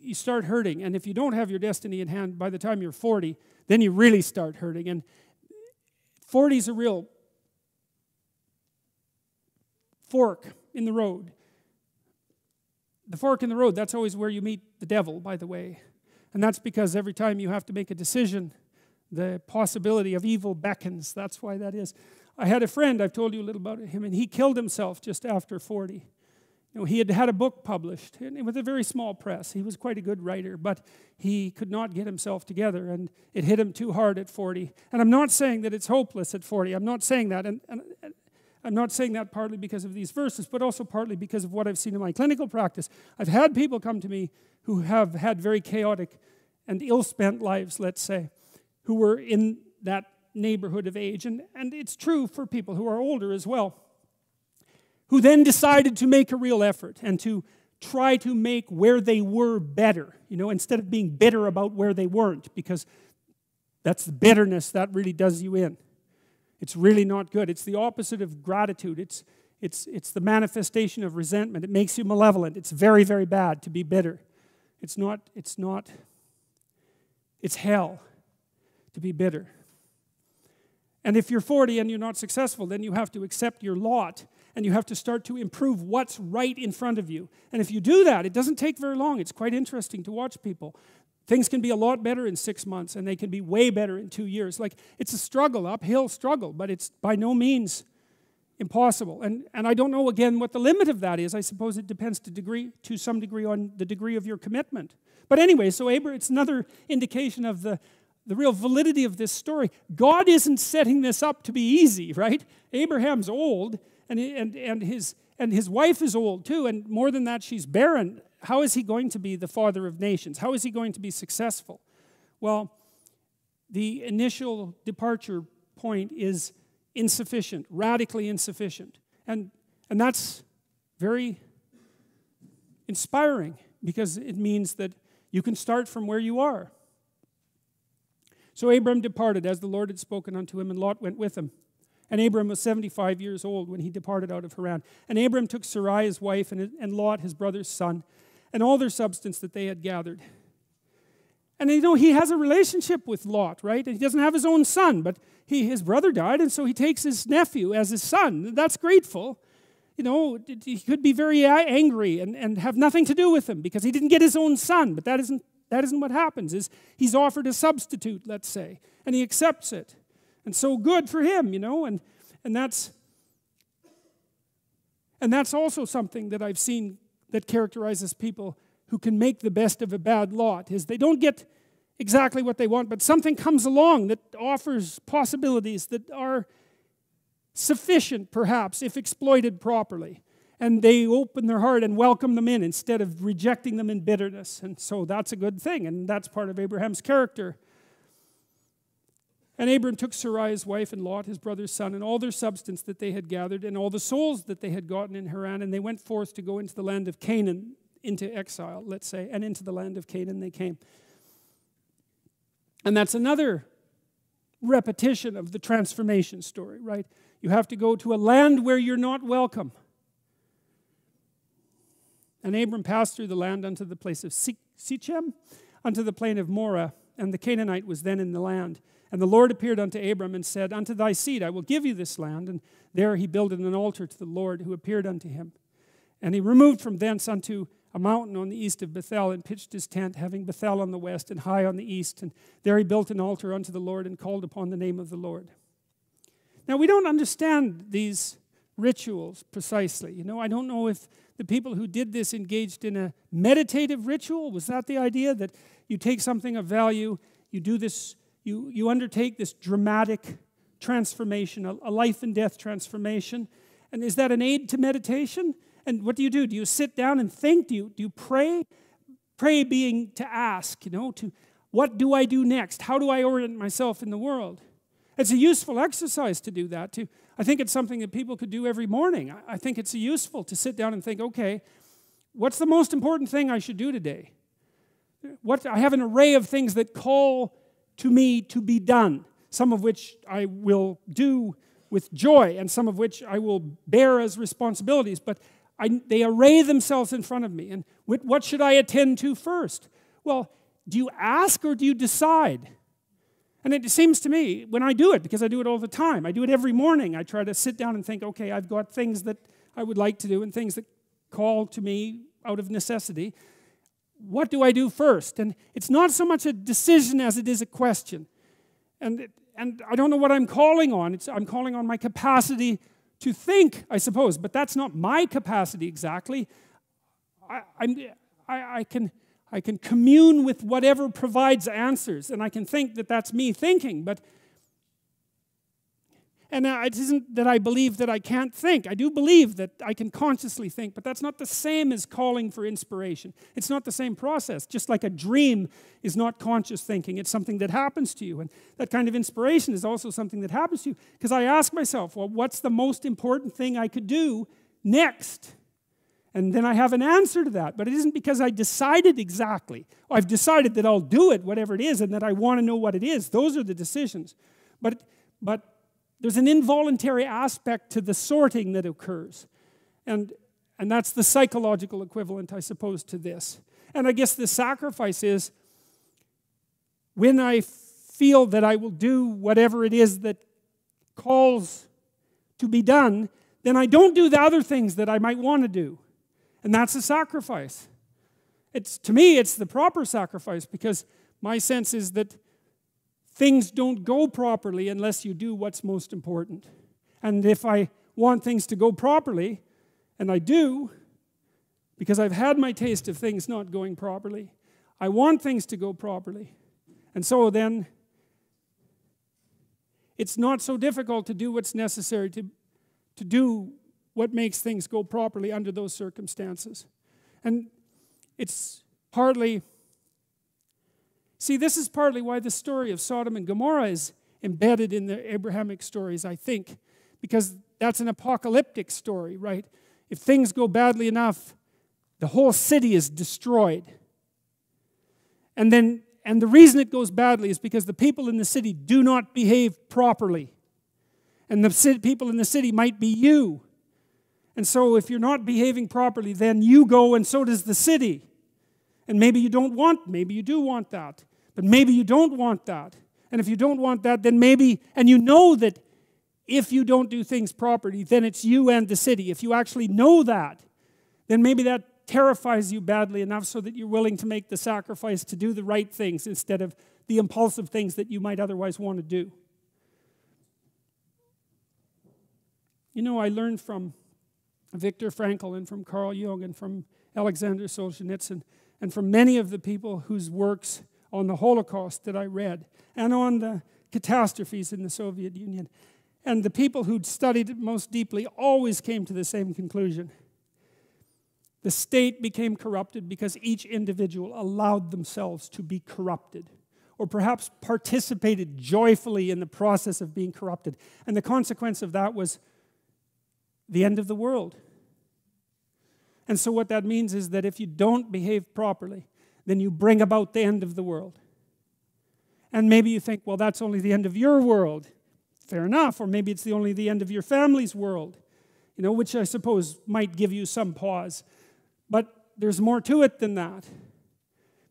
You start hurting. And if you don't have your destiny in hand by the time you're 40, then you really start hurting. And 40 is a real fork in the road. The fork in the road, that's always where you meet the devil, by the way. And that's because every time you have to make a decision, the possibility of evil beckons. That's why that is. I had a friend, I've told you a little about him, and he killed himself just after 40. You know, he had had a book published with a very small press. He was quite a good writer, but he could not get himself together, and it hit him too hard at 40. And I'm not saying that it's hopeless at 40. I'm not saying that. And, and, I'm not saying that partly because of these verses, but also partly because of what I've seen in my clinical practice. I've had people come to me who have had very chaotic and ill spent lives, let's say, who were in that neighborhood of age. And, and it's true for people who are older as well, who then decided to make a real effort and to try to make where they were better, you know, instead of being bitter about where they weren't, because that's the bitterness that really does you in. It's really not good. It's the opposite of gratitude. It's, it's, it's the manifestation of resentment. It makes you malevolent. It's very, very bad to be bitter. It's not, it's not, it's hell to be bitter. And if you're 40 and you're not successful, then you have to accept your lot and you have to start to improve what's right in front of you. And if you do that, it doesn't take very long. It's quite interesting to watch people. Things can be a lot better in six months, and they can be way better in two years. Like, it's a struggle, uphill struggle, but it's by no means impossible. And, and I don't know, again, what the limit of that is. I suppose it depends to, degree, to some degree on the degree of your commitment. But anyway, so Abraham, it's another indication of the, the real validity of this story. God isn't setting this up to be easy, right? Abraham's old, and, and, and, his, and his wife is old too, and more than that, she's barren how is he going to be the father of nations? How is he going to be successful? Well, the initial departure point is insufficient, radically insufficient. And, and that's very inspiring because it means that you can start from where you are. So Abram departed as the Lord had spoken unto him, and Lot went with him. And Abram was 75 years old when he departed out of Haran. And Abram took Sarai his wife and, and Lot his brother's son and all their substance that they had gathered. And you know, he has a relationship with Lot, right? And he doesn't have his own son, but he, his brother died, and so he takes his nephew as his son. That's grateful. You know, he could be very angry and, and have nothing to do with him because he didn't get his own son, but that isn't, that isn't what happens. Is he's offered a substitute, let's say, and he accepts it. And so good for him, you know, and, and that's and that's also something that I've seen that characterizes people who can make the best of a bad lot is they don't get exactly what they want, but something comes along that offers possibilities that are sufficient, perhaps, if exploited properly. And they open their heart and welcome them in instead of rejecting them in bitterness. And so that's a good thing, and that's part of Abraham's character. And Abram took Sarai's wife and Lot, his brother's son, and all their substance that they had gathered, and all the souls that they had gotten in Haran, and they went forth to go into the land of Canaan, into exile, let's say, and into the land of Canaan they came. And that's another repetition of the transformation story, right? You have to go to a land where you're not welcome. And Abram passed through the land unto the place of Sichem, unto the plain of Moreh, and the Canaanite was then in the land. And the Lord appeared unto Abram and said, Unto thy seed I will give you this land. And there he builded an altar to the Lord who appeared unto him. And he removed from thence unto a mountain on the east of Bethel and pitched his tent, having Bethel on the west and Hai on the east. And there he built an altar unto the Lord and called upon the name of the Lord. Now, we don't understand these rituals precisely. You know, I don't know if the people who did this engaged in a meditative ritual. Was that the idea that you take something of value, you do this you, you undertake this dramatic transformation, a, a life and death transformation. And is that an aid to meditation? And what do you do? Do you sit down and think? Do you, do you pray? Pray being to ask, you know, to what do I do next? How do I orient myself in the world? It's a useful exercise to do that. Too. I think it's something that people could do every morning. I think it's useful to sit down and think, okay, what's the most important thing I should do today? What, I have an array of things that call to me to be done, some of which I will do with joy, and some of which I will bear as responsibilities. But I, they array themselves in front of me. And what should I attend to first? Well, do you ask or do you decide? And it seems to me, when I do it, because I do it all the time, I do it every morning, I try to sit down and think, okay, I've got things that I would like to do and things that call to me out of necessity. What do I do first? And it's not so much a decision as it is a question. And, and I don't know what I'm calling on. It's, I'm calling on my capacity to think, I suppose, but that's not my capacity exactly. I, I, I can I can commune with whatever provides answers, and I can think that that's me thinking, but and it isn't that I believe that I can't think. I do believe that I can consciously think, but that's not the same as calling for inspiration. It's not the same process. Just like a dream is not conscious thinking, it's something that happens to you. And that kind of inspiration is also something that happens to you. Because I ask myself, well, what's the most important thing I could do next? And then I have an answer to that. But it isn't because I decided exactly. I've decided that I'll do it, whatever it is, and that I want to know what it is. Those are the decisions. But, but there's an involuntary aspect to the sorting that occurs. And, and that's the psychological equivalent, I suppose, to this. And I guess the sacrifice is when I feel that I will do whatever it is that calls to be done, then I don't do the other things that I might want to do. And that's a sacrifice. It's, to me, it's the proper sacrifice because my sense is that things don't go properly unless you do what's most important. And if I want things to go properly, and I do, because I've had my taste of things not going properly, I want things to go properly. And so then, it's not so difficult to do what's necessary to, to do what makes things go properly under those circumstances. And it's partly, see, this is partly why the story of Sodom and Gomorrah is embedded in the Abrahamic stories, I think, because that's an apocalyptic story, right? If things go badly enough, the whole city is destroyed. And then and the reason it goes badly is because the people in the city do not behave properly. And the people in the city might be you and so, if you're not behaving properly, then you go, and so does the city. And maybe you don't want, maybe you do want that, but maybe you don't want that. And if you don't want that, then maybe, and you know that if you don't do things properly, then it's you and the city. If you actually know that, then maybe that terrifies you badly enough so that you're willing to make the sacrifice to do the right things instead of the impulsive things that you might otherwise want to do. You know, I learned from Viktor Frankl and from Carl Jung and from Alexander Solzhenitsyn and from many of the people whose works on the Holocaust that I read and on the catastrophes in the Soviet Union. And the people who'd studied it most deeply always came to the same conclusion. The state became corrupted because each individual allowed themselves to be corrupted, or perhaps participated joyfully in the process of being corrupted. And the consequence of that was the end of the world. And so, what that means is that if you don't behave properly, then you bring about the end of the world. And maybe you think, well, that's only the end of your world. Fair enough. Or maybe it's the only the end of your family's world, you know, which I suppose might give you some pause. But there's more to it than that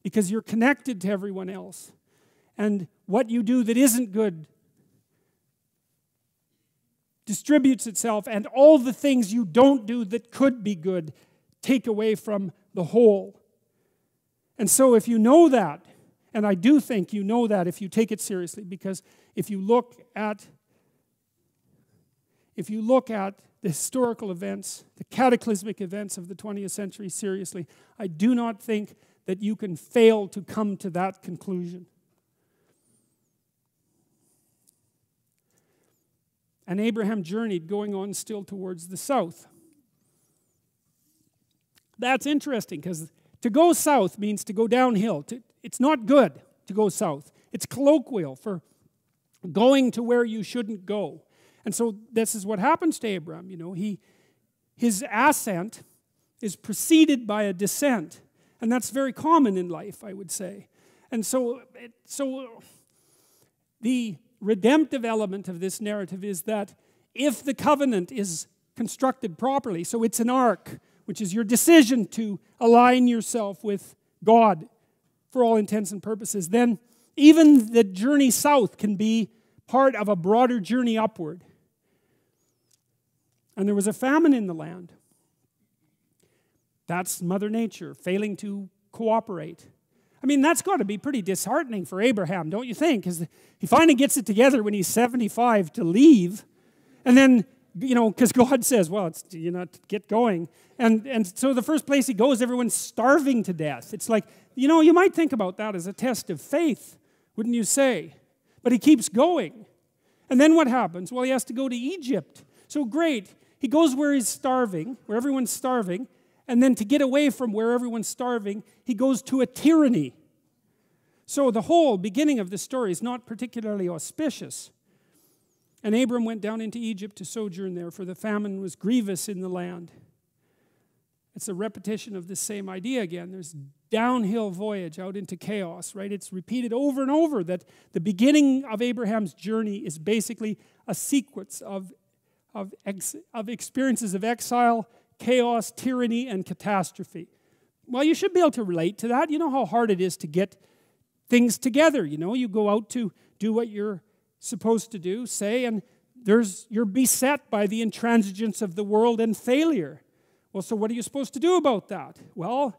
because you're connected to everyone else. And what you do that isn't good distributes itself, and all the things you don't do that could be good take away from the whole. And so, if you know that, and I do think you know that if you take it seriously, because if you look at if you look at the historical events, the cataclysmic events of the 20th century seriously, I do not think that you can fail to come to that conclusion. And Abraham journeyed, going on still towards the south. That's interesting because to go south means to go downhill. It's not good to go south. It's colloquial for going to where you shouldn't go. And so this is what happens to Abram. You know, he, his ascent is preceded by a descent. And that's very common in life, I would say. And so, it, so the redemptive element of this narrative is that if the covenant is constructed properly, so it's an ark, which is your decision to align yourself with God for all intents and purposes, then even the journey south can be part of a broader journey upward. And there was a famine in the land. That's Mother Nature failing to cooperate. I mean, that's got to be pretty disheartening for Abraham, don't you think? Because he finally gets it together when he's 75 to leave. And then, you know, because God says, well, it's, you know, get going. And, and so the first place he goes, everyone's starving to death. It's like, you know, you might think about that as a test of faith, wouldn't you say? But he keeps going. And then what happens? Well, he has to go to Egypt. So great. He goes where he's starving, where everyone's starving. And then to get away from where everyone's starving, he goes to a tyranny. So the whole beginning of the story is not particularly auspicious. And Abram went down into Egypt to sojourn there, for the famine was grievous in the land. It's a repetition of the same idea again. There's downhill voyage out into chaos, right? It's repeated over and over that the beginning of Abraham's journey is basically a sequence of, of, ex, of experiences of exile chaos, tyranny, and catastrophe. Well, you should be able to relate to that. You know how hard it is to get things together. You know, you go out to do what you're supposed to do, say, and there's you're beset by the intransigence of the world and failure. Well, so what are you supposed to do about that? Well,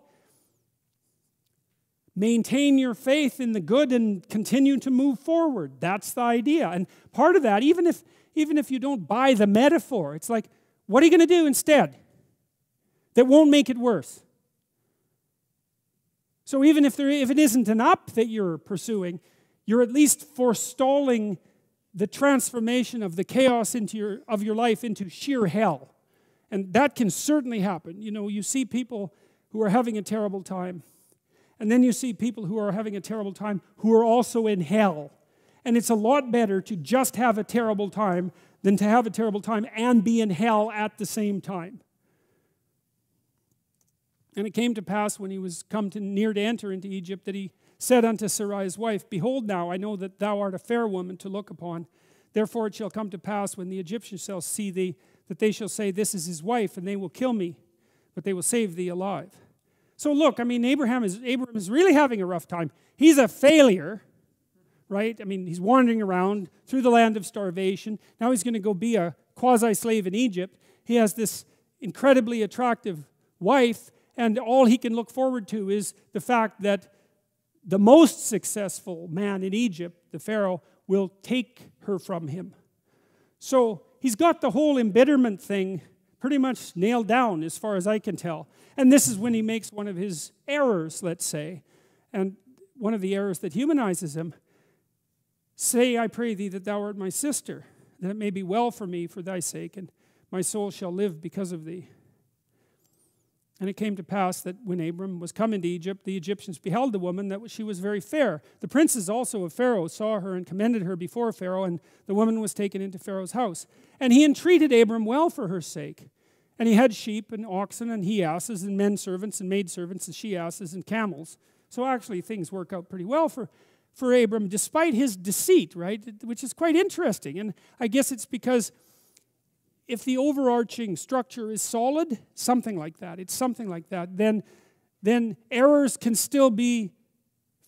maintain your faith in the good and continue to move forward. That's the idea. And part of that, even if even if you don't buy the metaphor, it's like, what are you going to do instead? that won't make it worse. So even if, there, if it isn't an up that you're pursuing, you're at least forestalling the transformation of the chaos into your, of your life into sheer hell. And that can certainly happen. You know, you see people who are having a terrible time, and then you see people who are having a terrible time who are also in hell. And it's a lot better to just have a terrible time than to have a terrible time and be in hell at the same time. And it came to pass when he was come to near to enter into Egypt that he said unto Sarai's wife, Behold, now I know that thou art a fair woman to look upon. Therefore it shall come to pass when the Egyptians shall see thee, that they shall say, This is his wife, and they will kill me, but they will save thee alive. So look, I mean, Abraham is Abraham is really having a rough time. He's a failure, right? I mean, he's wandering around through the land of starvation. Now he's going to go be a quasi-slave in Egypt. He has this incredibly attractive wife and all he can look forward to is the fact that the most successful man in Egypt, the Pharaoh, will take her from him. So he's got the whole embitterment thing pretty much nailed down as far as I can tell. And this is when he makes one of his errors, let's say, and one of the errors that humanizes him. Say, I pray thee, that thou art my sister, that it may be well for me for thy sake, and my soul shall live because of thee. And it came to pass that when Abram was come into Egypt, the Egyptians beheld the woman, that she was very fair. The princes also of Pharaoh saw her and commended her before Pharaoh, and the woman was taken into Pharaoh's house. And he entreated Abram well for her sake. And he had sheep and oxen and he asses and men servants and maid servants and she asses and camels. So actually things work out pretty well for, for Abram, despite his deceit, right? Which is quite interesting. And I guess it's because if the overarching structure is solid, something like that, it's something like that, then, then errors can still be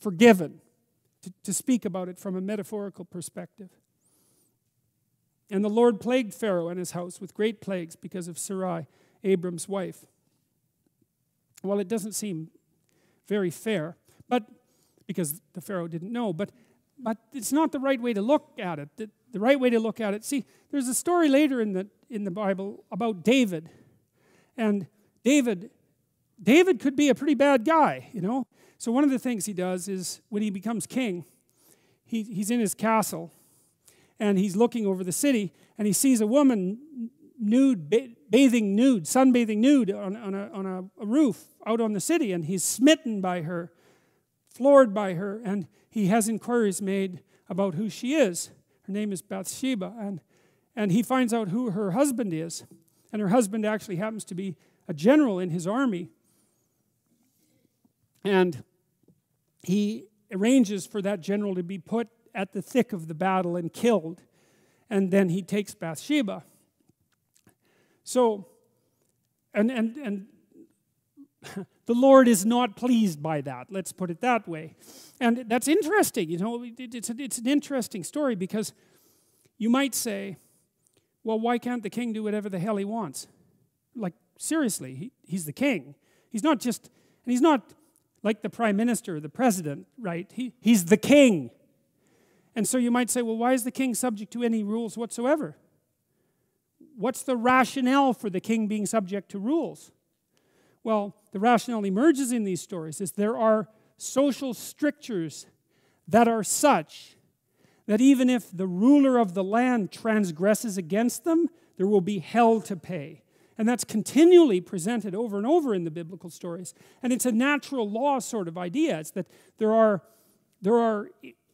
forgiven, to, to speak about it from a metaphorical perspective. And the Lord plagued Pharaoh and his house with great plagues because of Sarai, Abram's wife. Well, it doesn't seem very fair, but because the Pharaoh didn't know, but, but it's not the right way to look at it. The, the right way to look at it. See, there's a story later in the in the Bible about David. And David, David could be a pretty bad guy, you know. So one of the things he does is when he becomes king, he, he's in his castle and he's looking over the city and he sees a woman nude, bathing nude, sunbathing nude on, on, a, on a, roof out on the city and he's smitten by her, floored by her, and he has inquiries made about who she is. Her name is Bathsheba. And, and he finds out who her husband is. And her husband actually happens to be a general in his army. And he arranges for that general to be put at the thick of the battle and killed. And then he takes Bathsheba. So, and, and, and the Lord is not pleased by that. Let's put it that way. And that's interesting. You know, it's, a, it's an interesting story because you might say, well, why can't the king do whatever the hell he wants? Like, seriously, he, he's the king. He's not just, and he's not like the prime minister, or the president, right? He, he's the king. And so you might say, well, why is the king subject to any rules whatsoever? What's the rationale for the king being subject to rules? Well, the rationale emerges in these stories is there are social strictures that are such that even if the ruler of the land transgresses against them, there will be hell to pay. And that's continually presented over and over in the biblical stories. And it's a natural law sort of idea. It's that there are, there are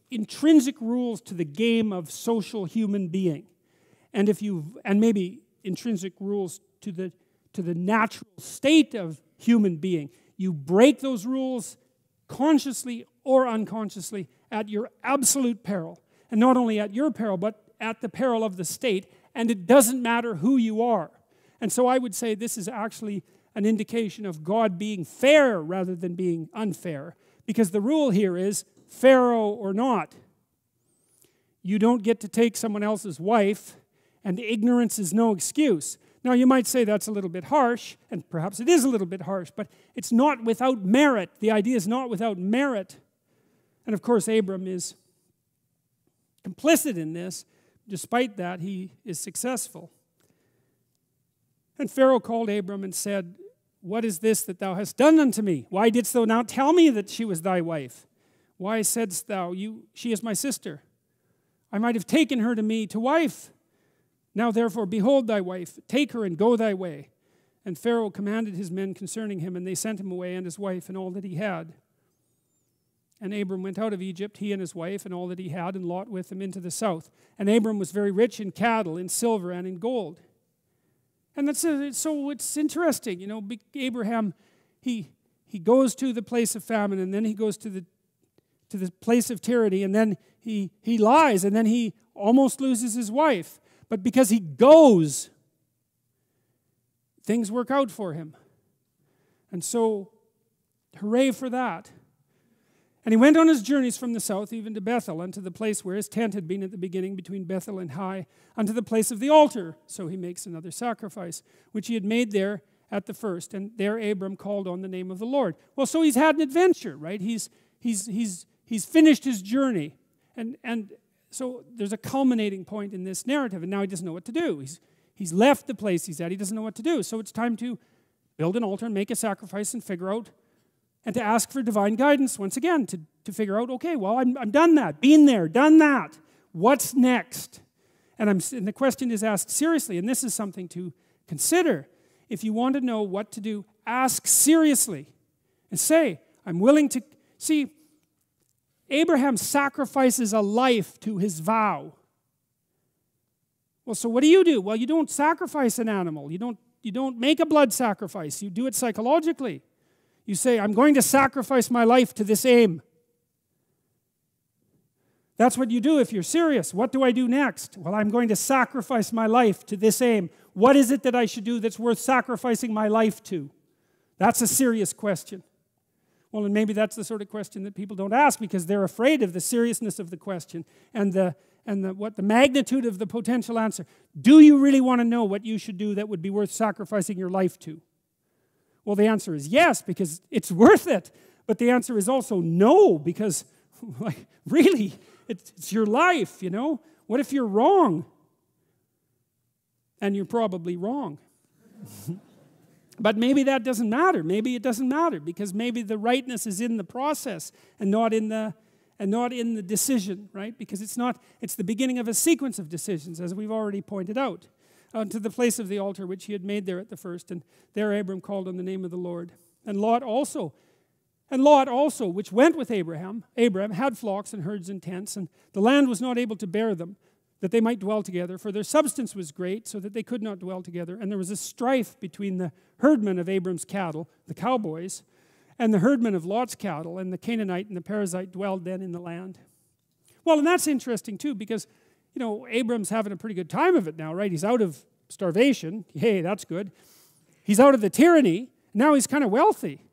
intrinsic rules to the game of social human being. And if you and maybe intrinsic rules to the to the natural state of human being. You break those rules consciously or unconsciously at your absolute peril. And not only at your peril, but at the peril of the state. And it doesn't matter who you are. And so I would say this is actually an indication of God being fair rather than being unfair. Because the rule here is Pharaoh or not. You don't get to take someone else's wife, and ignorance is no excuse. Now, you might say that's a little bit harsh, and perhaps it is a little bit harsh, but it's not without merit. The idea is not without merit. And of course, Abram is complicit in this. Despite that, he is successful. And Pharaoh called Abram and said, What is this that thou hast done unto me? Why didst thou not tell me that she was thy wife? Why saidst thou, you, She is my sister? I might have taken her to me to wife. Now therefore, behold thy wife, take her and go thy way. And Pharaoh commanded his men concerning him, and they sent him away and his wife and all that he had. And Abram went out of Egypt, he and his wife, and all that he had, and Lot with him into the south. And Abram was very rich in cattle, in silver, and in gold. And that's a, so it's interesting, you know, Abraham, he, he goes to the place of famine and then he goes to the, to the place of tyranny and then he, he lies and then he almost loses his wife. But because he goes, things work out for him. And so, hooray for that. And he went on his journeys from the south, even to Bethel, unto the place where his tent had been at the beginning between Bethel and Hai, unto the place of the altar. So he makes another sacrifice, which he had made there at the first. And there Abram called on the name of the Lord. Well, so he's had an adventure, right? He's, he's, he's, he's finished his journey. And, and so there's a culminating point in this narrative, and now he doesn't know what to do. He's, he's left the place he's at, he doesn't know what to do. So it's time to build an altar and make a sacrifice and figure out and to ask for divine guidance once again to, to figure out okay well I'm, I'm done that been there done that. What's next? And, I'm, and the question is asked seriously and this is something to consider. If you want to know what to do ask seriously and say i'm willing to see abraham sacrifices a life to his vow. Well so what do you do? Well you don't sacrifice an animal. You don't you don't make a blood sacrifice. You do it psychologically you say, I'm going to sacrifice my life to this aim. That's what you do if you're serious. What do I do next? Well, I'm going to sacrifice my life to this aim. What is it that I should do that's worth sacrificing my life to? That's a serious question. Well, and maybe that's the sort of question that people don't ask because they're afraid of the seriousness of the question and the and the, what the magnitude of the potential answer. Do you really want to know what you should do that would be worth sacrificing your life to? Well, the answer is yes, because it's worth it. But the answer is also no, because, like, really, it's, your life, you know? What if you're wrong? And you're probably wrong. but maybe that doesn't matter. Maybe it doesn't matter because maybe the rightness is in the process and not in the and not in the decision, right? Because it's not it's the beginning of a sequence of decisions as we've already pointed out Uh, unto the place of the altar which he had made there at the first. And there Abram called on the name of the Lord. And Lot also, and Lot also, which went with Abraham, Abraham had flocks and herds and tents, and the land was not able to bear them. that they might dwell together, for their substance was great, so that they could not dwell together. And there was a strife between the herdmen of Abram's cattle, the cowboys, and the herdmen of Lot's cattle, and the Canaanite and the Perizzite dwelled then in the land. Well, and that's interesting too, because, you know, Abram's having a pretty good time of it now, right? He's out of starvation. Hey, that's good. He's out of the tyranny. Now he's kind of wealthy.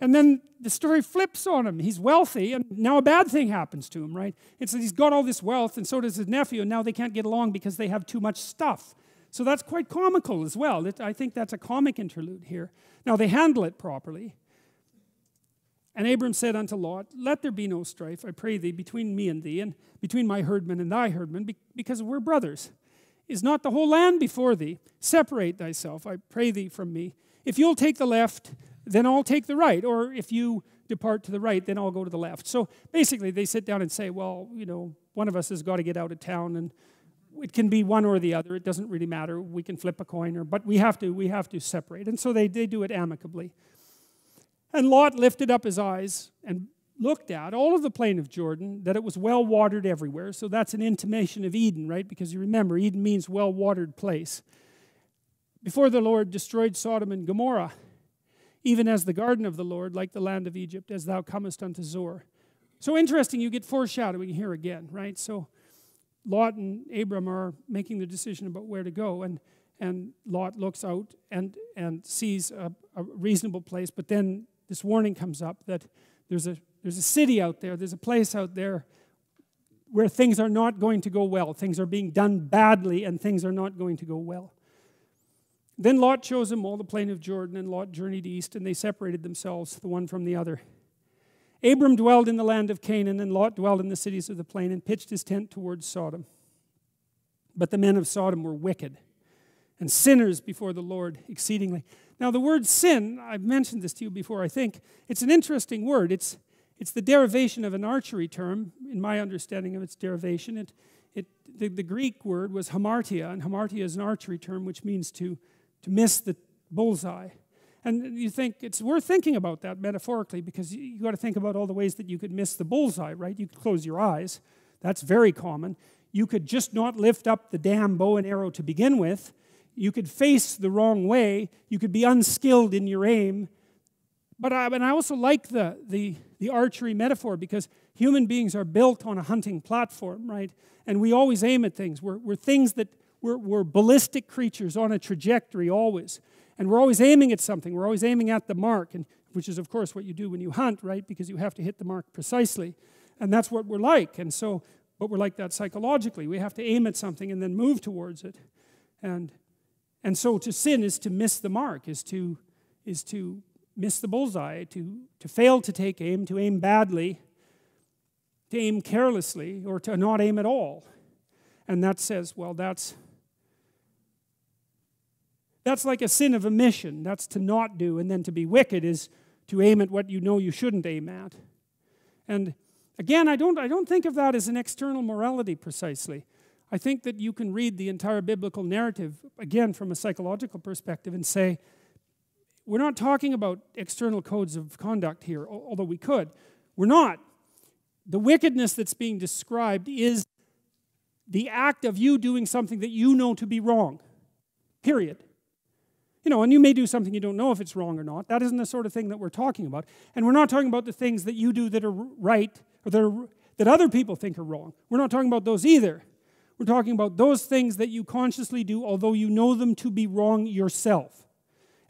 And then the story flips on him. He's wealthy, and now a bad thing happens to him, right? It's that he's got all this wealth, and so does his nephew, and now they can't get along because they have too much stuff. So that's quite comical as well. I think that's a comic interlude here. Now they handle it properly. And Abram said unto Lot, Let there be no strife, I pray thee, between me and thee, and between my herdmen and thy herdmen, because we're brothers. Is not the whole land before thee? Separate thyself, I pray thee, from me. If you'll take the left, then I'll take the right. Or if you depart to the right, then I'll go to the left. So basically, they sit down and say, Well, you know, one of us has got to get out of town, and it can be one or the other. It doesn't really matter. We can flip a coin, or, but we have to, we have to separate. And so they, they do it amicably. And Lot lifted up his eyes and looked at all of the plain of Jordan, that it was well watered everywhere. So that's an intimation of Eden, right? Because you remember, Eden means well watered place. Before the Lord destroyed Sodom and Gomorrah, even as the garden of the Lord, like the land of Egypt, as thou comest unto Zoar. So interesting, you get foreshadowing here again, right? So Lot and Abram are making the decision about where to go, and, and Lot looks out and, and sees a, a reasonable place, but then this warning comes up that there's a, there's a city out there, there's a place out there where things are not going to go well. Things are being done badly, and things are not going to go well. Then Lot chose him all the plain of Jordan, and Lot journeyed east, and they separated themselves, the one from the other. Abram dwelled in the land of Canaan, and Lot dwelled in the cities of the plain, and pitched his tent towards Sodom. But the men of Sodom were wicked and sinners before the Lord exceedingly. Now, the word sin, I've mentioned this to you before, I think. It's an interesting word. It's, it's the derivation of an archery term, in my understanding of its derivation. It, it, the, the Greek word was hamartia, and hamartia is an archery term which means to, to miss the bullseye. And you think it's worth thinking about that metaphorically because you, you got to think about all the ways that you could miss the bullseye, right? You could close your eyes. That's very common. You could just not lift up the damn bow and arrow to begin with you could face the wrong way. You could be unskilled in your aim. But I, and I also like the, the, the archery metaphor because human beings are built on a hunting platform, right? And we always aim at things. We're, we're things that, we're, we're ballistic creatures on a trajectory always. And we're always aiming at something. We're always aiming at the mark, and, which is, of course, what you do when you hunt, right? Because you have to hit the mark precisely. And that's what we're like. And so, but we're like that psychologically. We have to aim at something and then move towards it. And and so to sin is to miss the mark, is to, is to miss the bullseye, to, to fail to take aim, to aim badly, to aim carelessly, or to not aim at all. And that says, well, that's that's like a sin of omission. That's to not do. And then to be wicked is to aim at what you know you shouldn't aim at. And again, I don't, I don't think of that as an external morality precisely. I think that you can read the entire biblical narrative, again, from a psychological perspective, and say, we're not talking about external codes of conduct here, although we could. We're not. The wickedness that's being described is the act of you doing something that you know to be wrong, period. You know, and you may do something you don't know if it's wrong or not. That isn't the sort of thing that we're talking about. And we're not talking about the things that you do that are right or that, are, that other people think are wrong. We're not talking about those either. We're talking about those things that you consciously do, although you know them to be wrong yourself.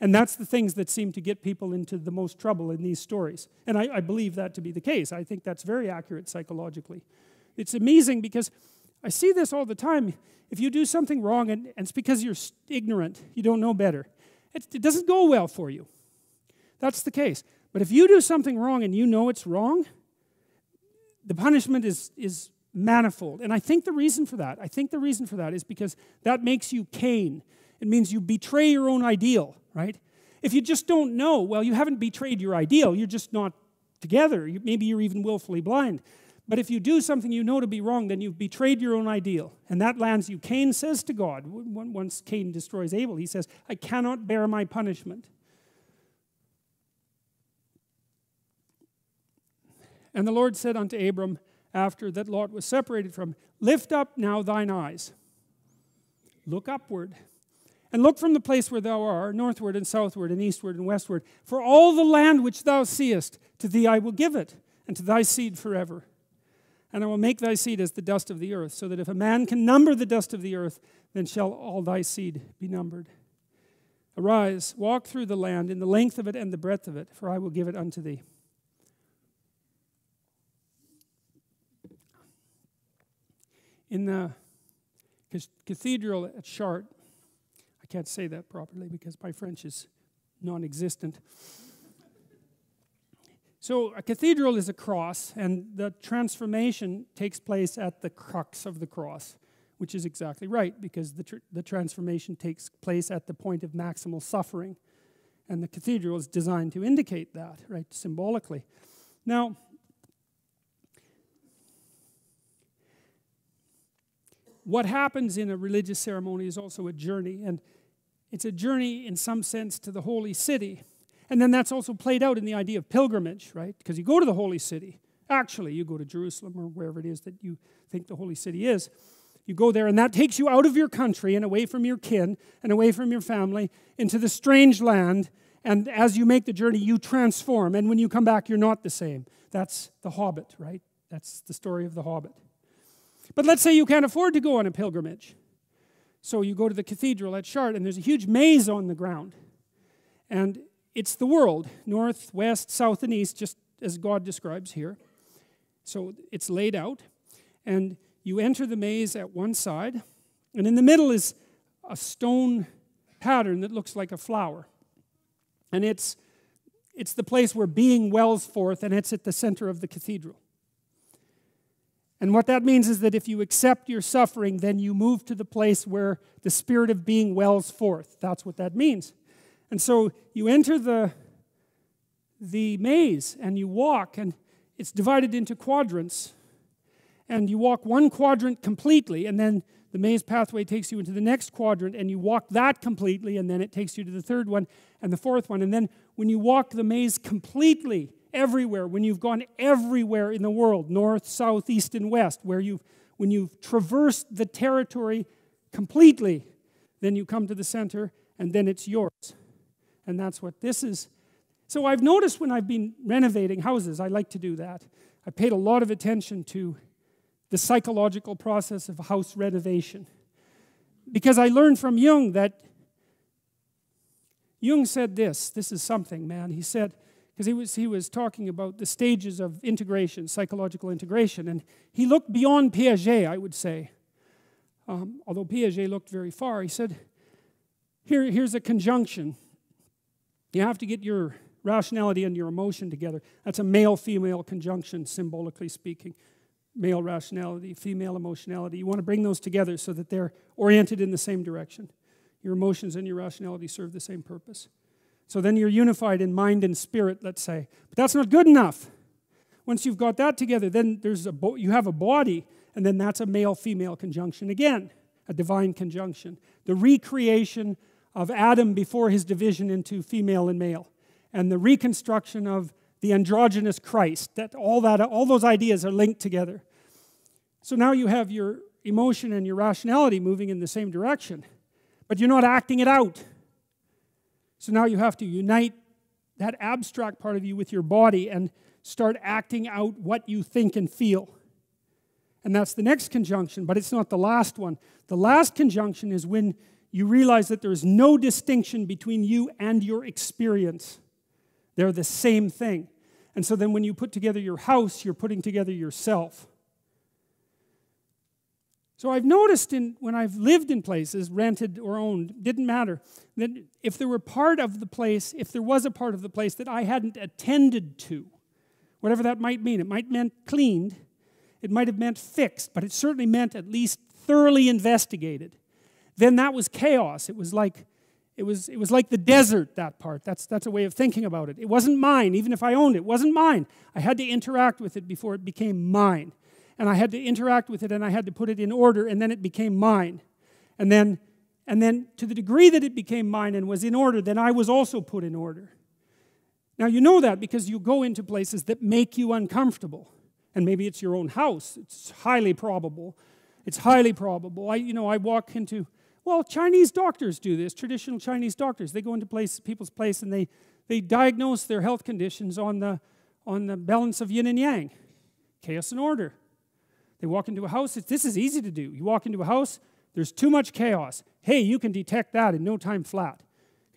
And that's the things that seem to get people into the most trouble in these stories. And I, I, believe that to be the case. I think that's very accurate psychologically. It's amazing because I see this all the time. If you do something wrong and, and it's because you're ignorant, you don't know better, it, it doesn't go well for you. That's the case. But if you do something wrong and you know it's wrong, the punishment is, is manifold. And I think the reason for that, I think the reason for that is because that makes you Cain. It means you betray your own ideal, right? If you just don't know, well, you haven't betrayed your ideal, you're just not together. Maybe you're even willfully blind. But if you do something you know to be wrong, then you've betrayed your own ideal. And that lands you. Cain says to God, once Cain destroys Abel, he says, I cannot bear my punishment. And the Lord said unto Abram, after that Lot was separated from. Lift up now thine eyes. Look upward. And look from the place where thou art, northward and southward and eastward and westward. For all the land which thou seest, to thee I will give it, and to thy seed forever. And I will make thy seed as the dust of the earth, so that if a man can number the dust of the earth, then shall all thy seed be numbered. Arise, walk through the land in the length of it and the breadth of it, for I will give it unto thee. In the cathedral at Chartres, I can't say that properly because my French is non existent. So, a cathedral is a cross, and the transformation takes place at the crux of the cross, which is exactly right because the, tr the transformation takes place at the point of maximal suffering. And the cathedral is designed to indicate that, right, symbolically. Now, what happens in a religious ceremony is also a journey, and it's a journey in some sense to the holy city. And then that's also played out in the idea of pilgrimage, right? Because you go to the holy city. Actually, you go to Jerusalem or wherever it is that you think the holy city is. You go there, and that takes you out of your country and away from your kin and away from your family into the strange land. And as you make the journey, you transform. And when you come back, you're not the same. That's the Hobbit, right? That's the story of the Hobbit. But let's say you can't afford to go on a pilgrimage. So you go to the cathedral at Chartres, and there's a huge maze on the ground. And it's the world north, west, south, and east, just as God describes here. So it's laid out. And you enter the maze at one side, and in the middle is a stone pattern that looks like a flower. And it's, it's the place where being wells forth, and it's at the center of the cathedral. And what that means is that if you accept your suffering, then you move to the place where the spirit of being wells forth. That's what that means. And so you enter the, the maze and you walk, and it's divided into quadrants. And you walk one quadrant completely, and then the maze pathway takes you into the next quadrant, and you walk that completely, and then it takes you to the third one and the fourth one. And then when you walk the maze completely, everywhere, when you've gone everywhere in the world, north, south, east, and west, where you've, when you've traversed the territory completely, then you come to the center, and then it's yours. And that's what this is. So I've noticed when I've been renovating houses, I like to do that. I paid a lot of attention to the psychological process of house renovation. Because I learned from Jung that Jung said this this is something, man. He said, because he was, he was talking about the stages of integration, psychological integration, and he looked beyond Piaget, I would say. Um, although Piaget looked very far, he said, Here, here's a conjunction. You have to get your rationality and your emotion together. That's a male female conjunction, symbolically speaking. Male rationality, female emotionality. You want to bring those together so that they're oriented in the same direction. Your emotions and your rationality serve the same purpose. So then you're unified in mind and spirit, let's say. But that's not good enough. Once you've got that together, then there's a you have a body, and then that's a male female conjunction again, a divine conjunction. The recreation of Adam before his division into female and male, and the reconstruction of the androgynous Christ. That all that all those ideas are linked together. So now you have your emotion and your rationality moving in the same direction, but you're not acting it out. So now you have to unite that abstract part of you with your body and start acting out what you think and feel. And that's the next conjunction, but it's not the last one. The last conjunction is when you realize that there's no distinction between you and your experience. They're the same thing. And so then when you put together your house, you're putting together yourself. So I've noticed in, when I've lived in places, rented or owned, didn't matter, that if there were part of the place, if there was a part of the place that I hadn't attended to, whatever that might mean, it might meant cleaned, it might have meant fixed, but it certainly meant at least thoroughly investigated. Then that was chaos. It was like it was, it was like the desert, that part. That's, that's a way of thinking about it. It wasn't mine, even if I owned it. It wasn't mine. I had to interact with it before it became mine and I had to interact with it and I had to put it in order and then it became mine. And then and then to the degree that it became mine and was in order, then I was also put in order. Now you know that because you go into places that make you uncomfortable. And maybe it's your own house. It's highly probable. It's highly probable. I, you know, I walk into, well, Chinese doctors do this, traditional Chinese doctors. They go into place, people's place and they, they diagnose their health conditions on the, on the balance of yin and yang, chaos and order. They walk into a house. This is easy to do. You walk into a house, there's too much chaos. Hey, you can detect that in no time flat.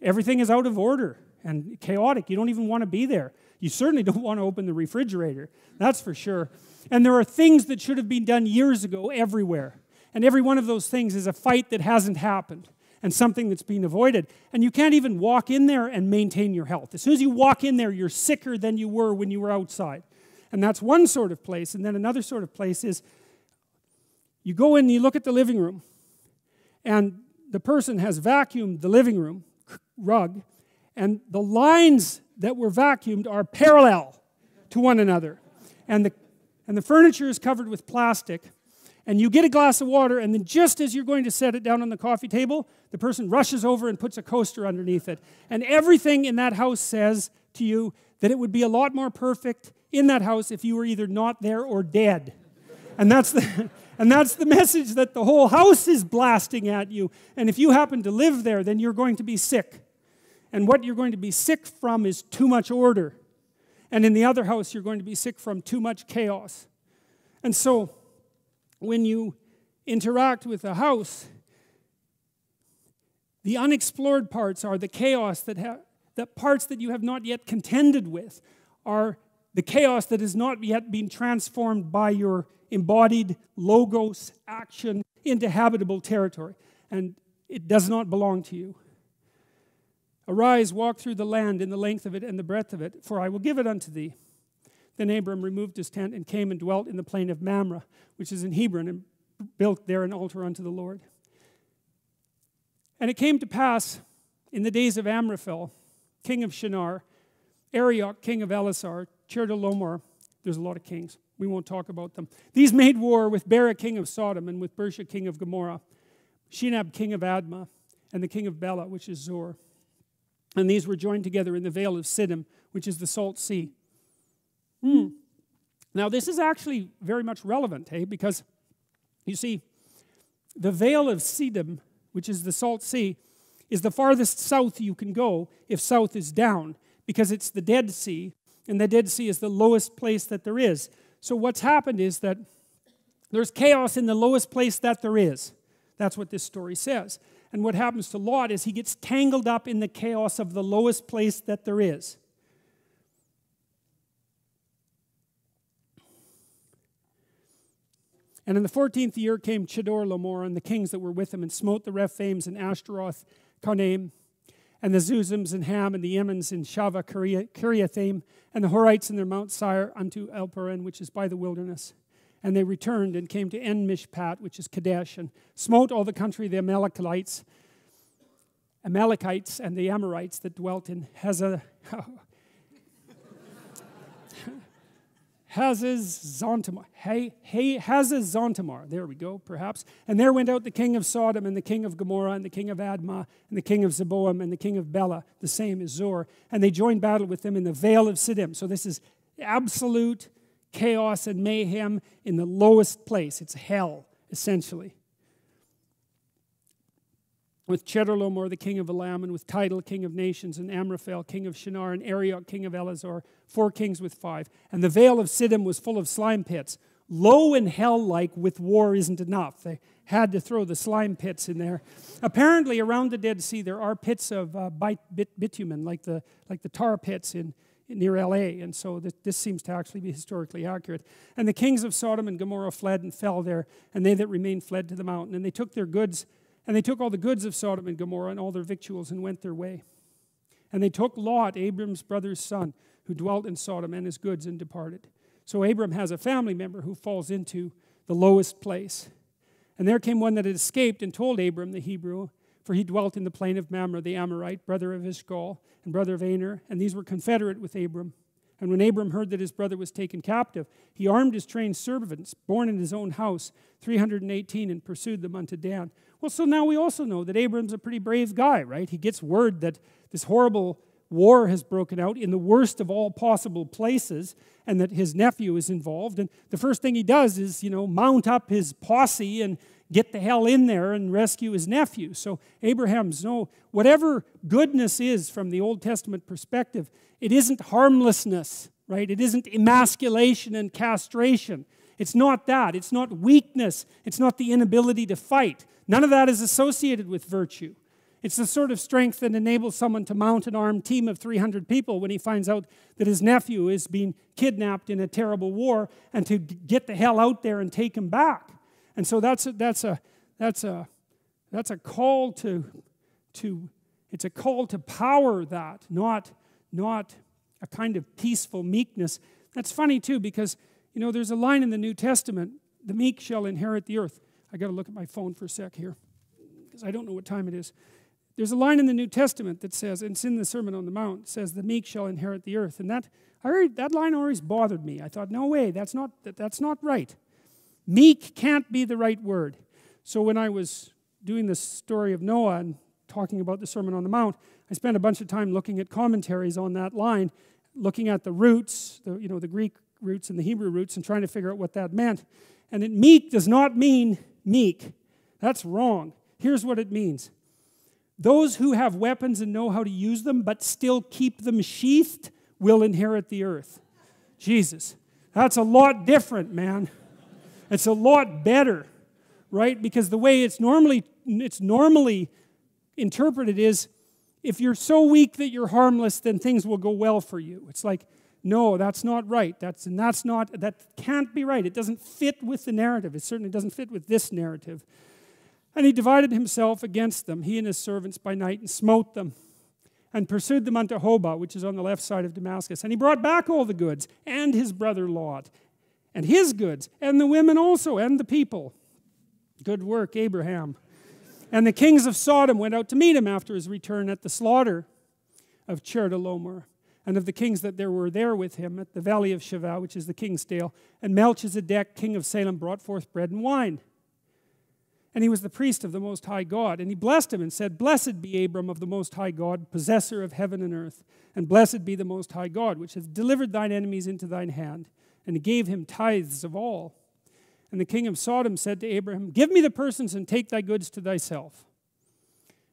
Everything is out of order and chaotic. You don't even want to be there. You certainly don't want to open the refrigerator. That's for sure. And there are things that should have been done years ago everywhere. And every one of those things is a fight that hasn't happened and something that's being avoided. And you can't even walk in there and maintain your health. As soon as you walk in there, you're sicker than you were when you were outside. And that's one sort of place. And then another sort of place is you go in and you look at the living room, and the person has vacuumed the living room rug, and the lines that were vacuumed are parallel to one another. And the, and the furniture is covered with plastic. And you get a glass of water, and then just as you're going to set it down on the coffee table, the person rushes over and puts a coaster underneath it. And everything in that house says to you that it would be a lot more perfect in that house if you were either not there or dead. And that's the, and that's the message that the whole house is blasting at you. And if you happen to live there, then you're going to be sick. And what you're going to be sick from is too much order. And in the other house, you're going to be sick from too much chaos. And so, when you interact with a house, the unexplored parts are the chaos that have, the parts that you have not yet contended with are the chaos that has not yet been transformed by your embodied logos action into habitable territory. And it does not belong to you. Arise, walk through the land in the length of it and the breadth of it, for I will give it unto thee. Then Abram removed his tent and came and dwelt in the plain of Mamre, which is in Hebron, and built there an altar unto the Lord. And it came to pass in the days of Amraphel, king of Shinar, Arioch, king of Ellasar, Chedorlaomer, there's a lot of kings. We won't talk about them. These made war with Bera, king of Sodom, and with Birsha, king of Gomorrah, Shinab, king of Admah, and the king of Bela, which is Zoar. And these were joined together in the vale of Siddim, which is the salt sea. Hmm. Now, this is actually very much relevant, hey, because you see, the vale of Siddim, which is the salt sea, is the farthest south you can go if south is down, because it's the Dead Sea, and the Dead Sea is the lowest place that there is. So, what's happened is that there's chaos in the lowest place that there is. That's what this story says. And what happens to Lot is he gets tangled up in the chaos of the lowest place that there is. And in the 14th year came Chedorlaomer and the kings that were with him and smote the Rephaims and Ashtaroth, Karnaim, and the Zuzims and Ham and the Emims in Shaveh, Kiriathaim, and the Horites in their Mount Seir unto Elparan, which is by the wilderness. And they returned and came to En Mishpat, which is Kadesh, and smote all the country the Amalekites, Amalekites and the Amorites that dwelt in Hazah. Hazazontamar. Hey, hey, Hazazontamar. There we go, perhaps. And there went out the king of Sodom and the king of Gomorrah and the king of Admah and the king of Zeboam and the king of Bela, the same as Zoar. And they joined battle with them in the vale of Siddim. So this is absolute chaos and mayhem in the lowest place. It's hell, essentially. With Chedorlaomer, the king of Elam, and with Tidal, king of nations, and Amraphel, king of Shinar, and Arioch, king of Ellasar, four kings with five. And the vale of Siddim was full of slime pits. Low and hell like with war isn't enough. They had to throw the slime pits in there. Apparently, around the Dead Sea, there are pits of uh, bitumen, like the, like the tar pits in, near LA, and so this seems to actually be historically accurate. And the kings of Sodom and Gomorrah fled and fell there, and they that remained fled to the mountain. And they took their goods, and they took all the goods of Sodom and Gomorrah and all their victuals and went their way. And they took Lot, Abram's brother's son, who dwelt in Sodom, and his goods and departed. So Abram has a family member who falls into the lowest place. And there came one that had escaped and told Abram, the Hebrew, for he dwelt in the plain of Mamre, the Amorite, brother of Eshcol, and brother of Aner, and these were confederate with Abram. And when Abram heard that his brother was taken captive, he armed his trained servants, born in his own house, 318, and pursued them unto Dan. Well, so now we also know that Abram's a pretty brave guy, right? He gets word that this horrible war has broken out in the worst of all possible places and that his nephew is involved. And the first thing he does is, you know, mount up his posse and get the hell in there and rescue his nephew. So Abraham's no, whatever goodness is from the Old Testament perspective, it isn't harmlessness, right? It isn't emasculation and castration. It's not that. It's not weakness. It's not the inability to fight. None of that is associated with virtue. It's the sort of strength that enables someone to mount an armed team of 300 people when he finds out that his nephew is being kidnapped in a terrible war and to get the hell out there and take him back. And so that's a, that's a, that's a, that's a call to, to, it's a call to power that, not, not a kind of peaceful meekness. That's funny too because, you know, there's a line in the New Testament, the meek shall inherit the earth. I got to look at my phone for a sec here because I don't know what time it is. There's a line in the New Testament that says, and it's in the Sermon on the Mount, says, "The meek shall inherit the earth." And that, I heard, that line always bothered me. I thought, no way, that's not that, that's not right. Meek can't be the right word. So when I was doing the story of Noah and talking about the Sermon on the Mount, I spent a bunch of time looking at commentaries on that line, looking at the roots, the, you know, the Greek roots and the Hebrew roots, and trying to figure out what that meant. And it, meek does not mean meek. That's wrong. Here's what it means those who have weapons and know how to use them, but still keep them sheathed, will inherit the earth. Jesus. That's a lot different, man. It's a lot better, right? Because the way it's normally it's normally interpreted is if you're so weak that you're harmless, then things will go well for you. It's like, no, that's not right. That's and that's not that can't be right. It doesn't fit with the narrative. It certainly doesn't fit with this narrative. And he divided himself against them, he and his servants by night, and smote them, and pursued them unto Hobah, which is on the left side of Damascus. And he brought back all the goods, and his brother Lot, and his goods, and the women also, and the people. Good work, Abraham. And the kings of Sodom went out to meet him after his return at the slaughter of Chedorlaomer, and of the kings that there were there with him at the valley of Shaveh, which is the king's dale. And Melchizedek, king of Salem, brought forth bread and wine. And he was the priest of the Most High God. And he blessed him and said, Blessed be Abram of the Most High God, possessor of heaven and earth. And blessed be the Most High God, which hath delivered thine enemies into thine hand. And he gave him tithes of all. And the king of Sodom said to Abraham, Give me the persons and take thy goods to thyself.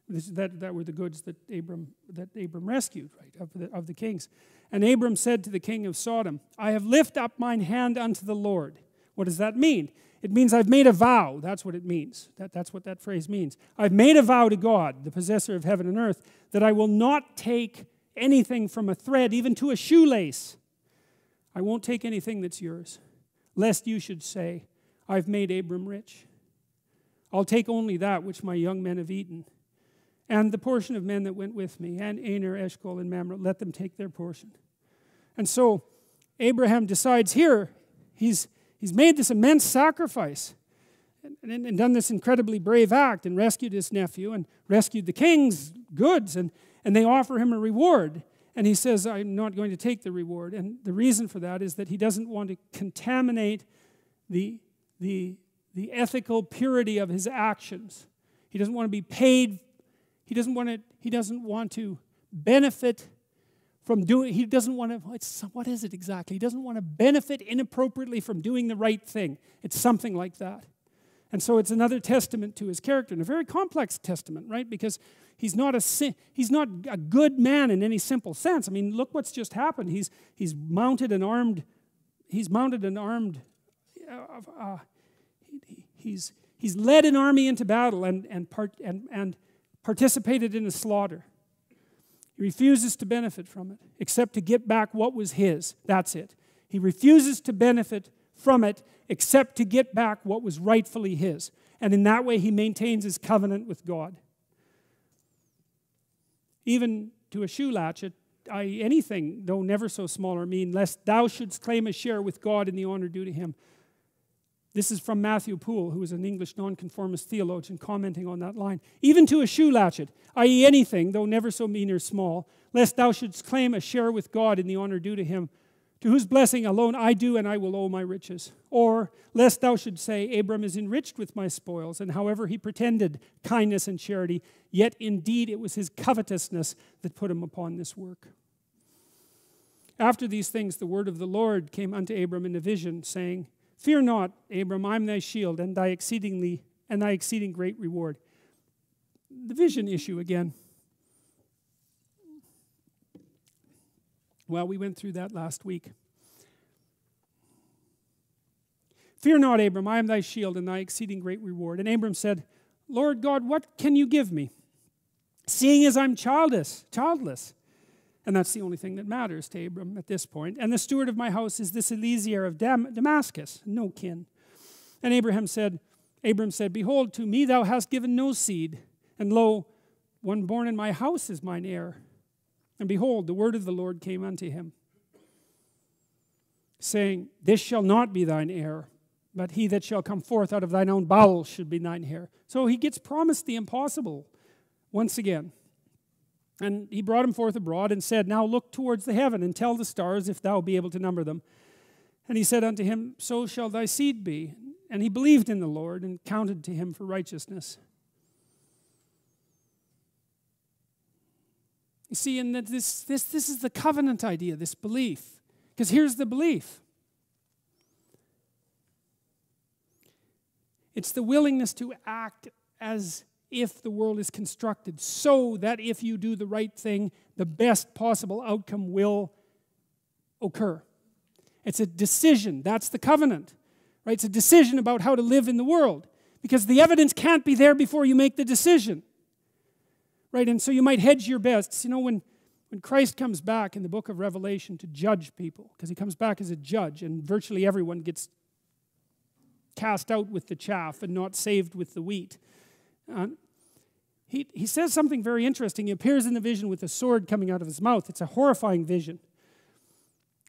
This, that, that were the goods that Abram, that Abram rescued, right, of the, of the kings. And Abram said to the king of Sodom, I have lifted up mine hand unto the Lord. What does that mean? It means I've made a vow. That's what it means. That, that's what that phrase means. I've made a vow to God, the possessor of heaven and earth, that I will not take anything from a thread, even to a shoelace. I won't take anything that's yours, lest you should say, I've made Abram rich. I'll take only that which my young men have eaten, and the portion of men that went with me, and Aner, Eshcol, and Mamre, let them take their portion. And so Abraham decides here, he's He's made this immense sacrifice and, and, done this incredibly brave act and rescued his nephew and rescued the king's goods, and, and they offer him a reward. And he says, I'm not going to take the reward. And the reason for that is that he doesn't want to contaminate the, the, the ethical purity of his actions. He doesn't want to be paid, he doesn't want to, he doesn't want to benefit from doing, he doesn't want to, it's, what is it exactly? He doesn't want to benefit inappropriately from doing the right thing. It's something like that. And so it's another testament to his character, and a very complex testament, right? Because he's not a he's not a good man in any simple sense. I mean, look what's just happened. He's he's mounted an armed he's mounted an armed uh, uh, he, he's he's led an army into battle and and part and and participated in a slaughter. He refuses to benefit from it, except to get back what was his. That's it. He refuses to benefit from it, except to get back what was rightfully his. And in that way, he maintains his covenant with God. Even to a shoe latchet, I, anything, though never so small or mean, lest thou shouldst claim a share with God in the honor due to him. This is from Matthew Poole, who is an English nonconformist theologian, commenting on that line. Even to a shoe latchet, i.e., anything, though never so mean or small, lest thou shouldst claim a share with God in the honor due to him, to whose blessing alone I do and I will owe my riches. Or lest thou should say, Abram is enriched with my spoils. And however he pretended kindness and charity, yet indeed it was his covetousness that put him upon this work. After these things, the word of the Lord came unto Abram in a vision, saying, Fear not, Abram, I'm thy shield, and thy exceedingly and thy exceeding great reward. The vision issue again. Well, we went through that last week. Fear not, Abram, I am thy shield and thy exceeding great reward. And Abram said, Lord God, what can you give me? Seeing as I'm childless, childless. And that's the only thing that matters to Abram at this point. And the steward of my house is this Eliezer of Dam- Damascus, no kin. And Abraham said, Abram said, Behold, to me thou hast given no seed, and lo, one born in my house is mine heir. And behold, the word of the Lord came unto him, saying, This shall not be thine heir, but he that shall come forth out of thine own bowels should be thine heir. So he gets promised the impossible once again. And he brought him forth abroad and said, Now look towards the heaven and tell the stars if thou be able to number them. And he said unto him, So shall thy seed be. And he believed in the Lord and counted to him for righteousness. You see, and this, this, this is the covenant idea, this belief. Because here's the belief it's the willingness to act as if the world is constructed so that if you do the right thing, the best possible outcome will occur. It's a decision. That's the covenant. Right? It's a decision about how to live in the world. Because the evidence can't be there before you make the decision. Right? And so you might hedge your bets. You know, when, when Christ comes back in the book of Revelation to judge people, because he comes back as a judge, and virtually everyone gets cast out with the chaff and not saved with the wheat. Uh, he, he says something very interesting. He appears in the vision with a sword coming out of his mouth. It's a horrifying vision.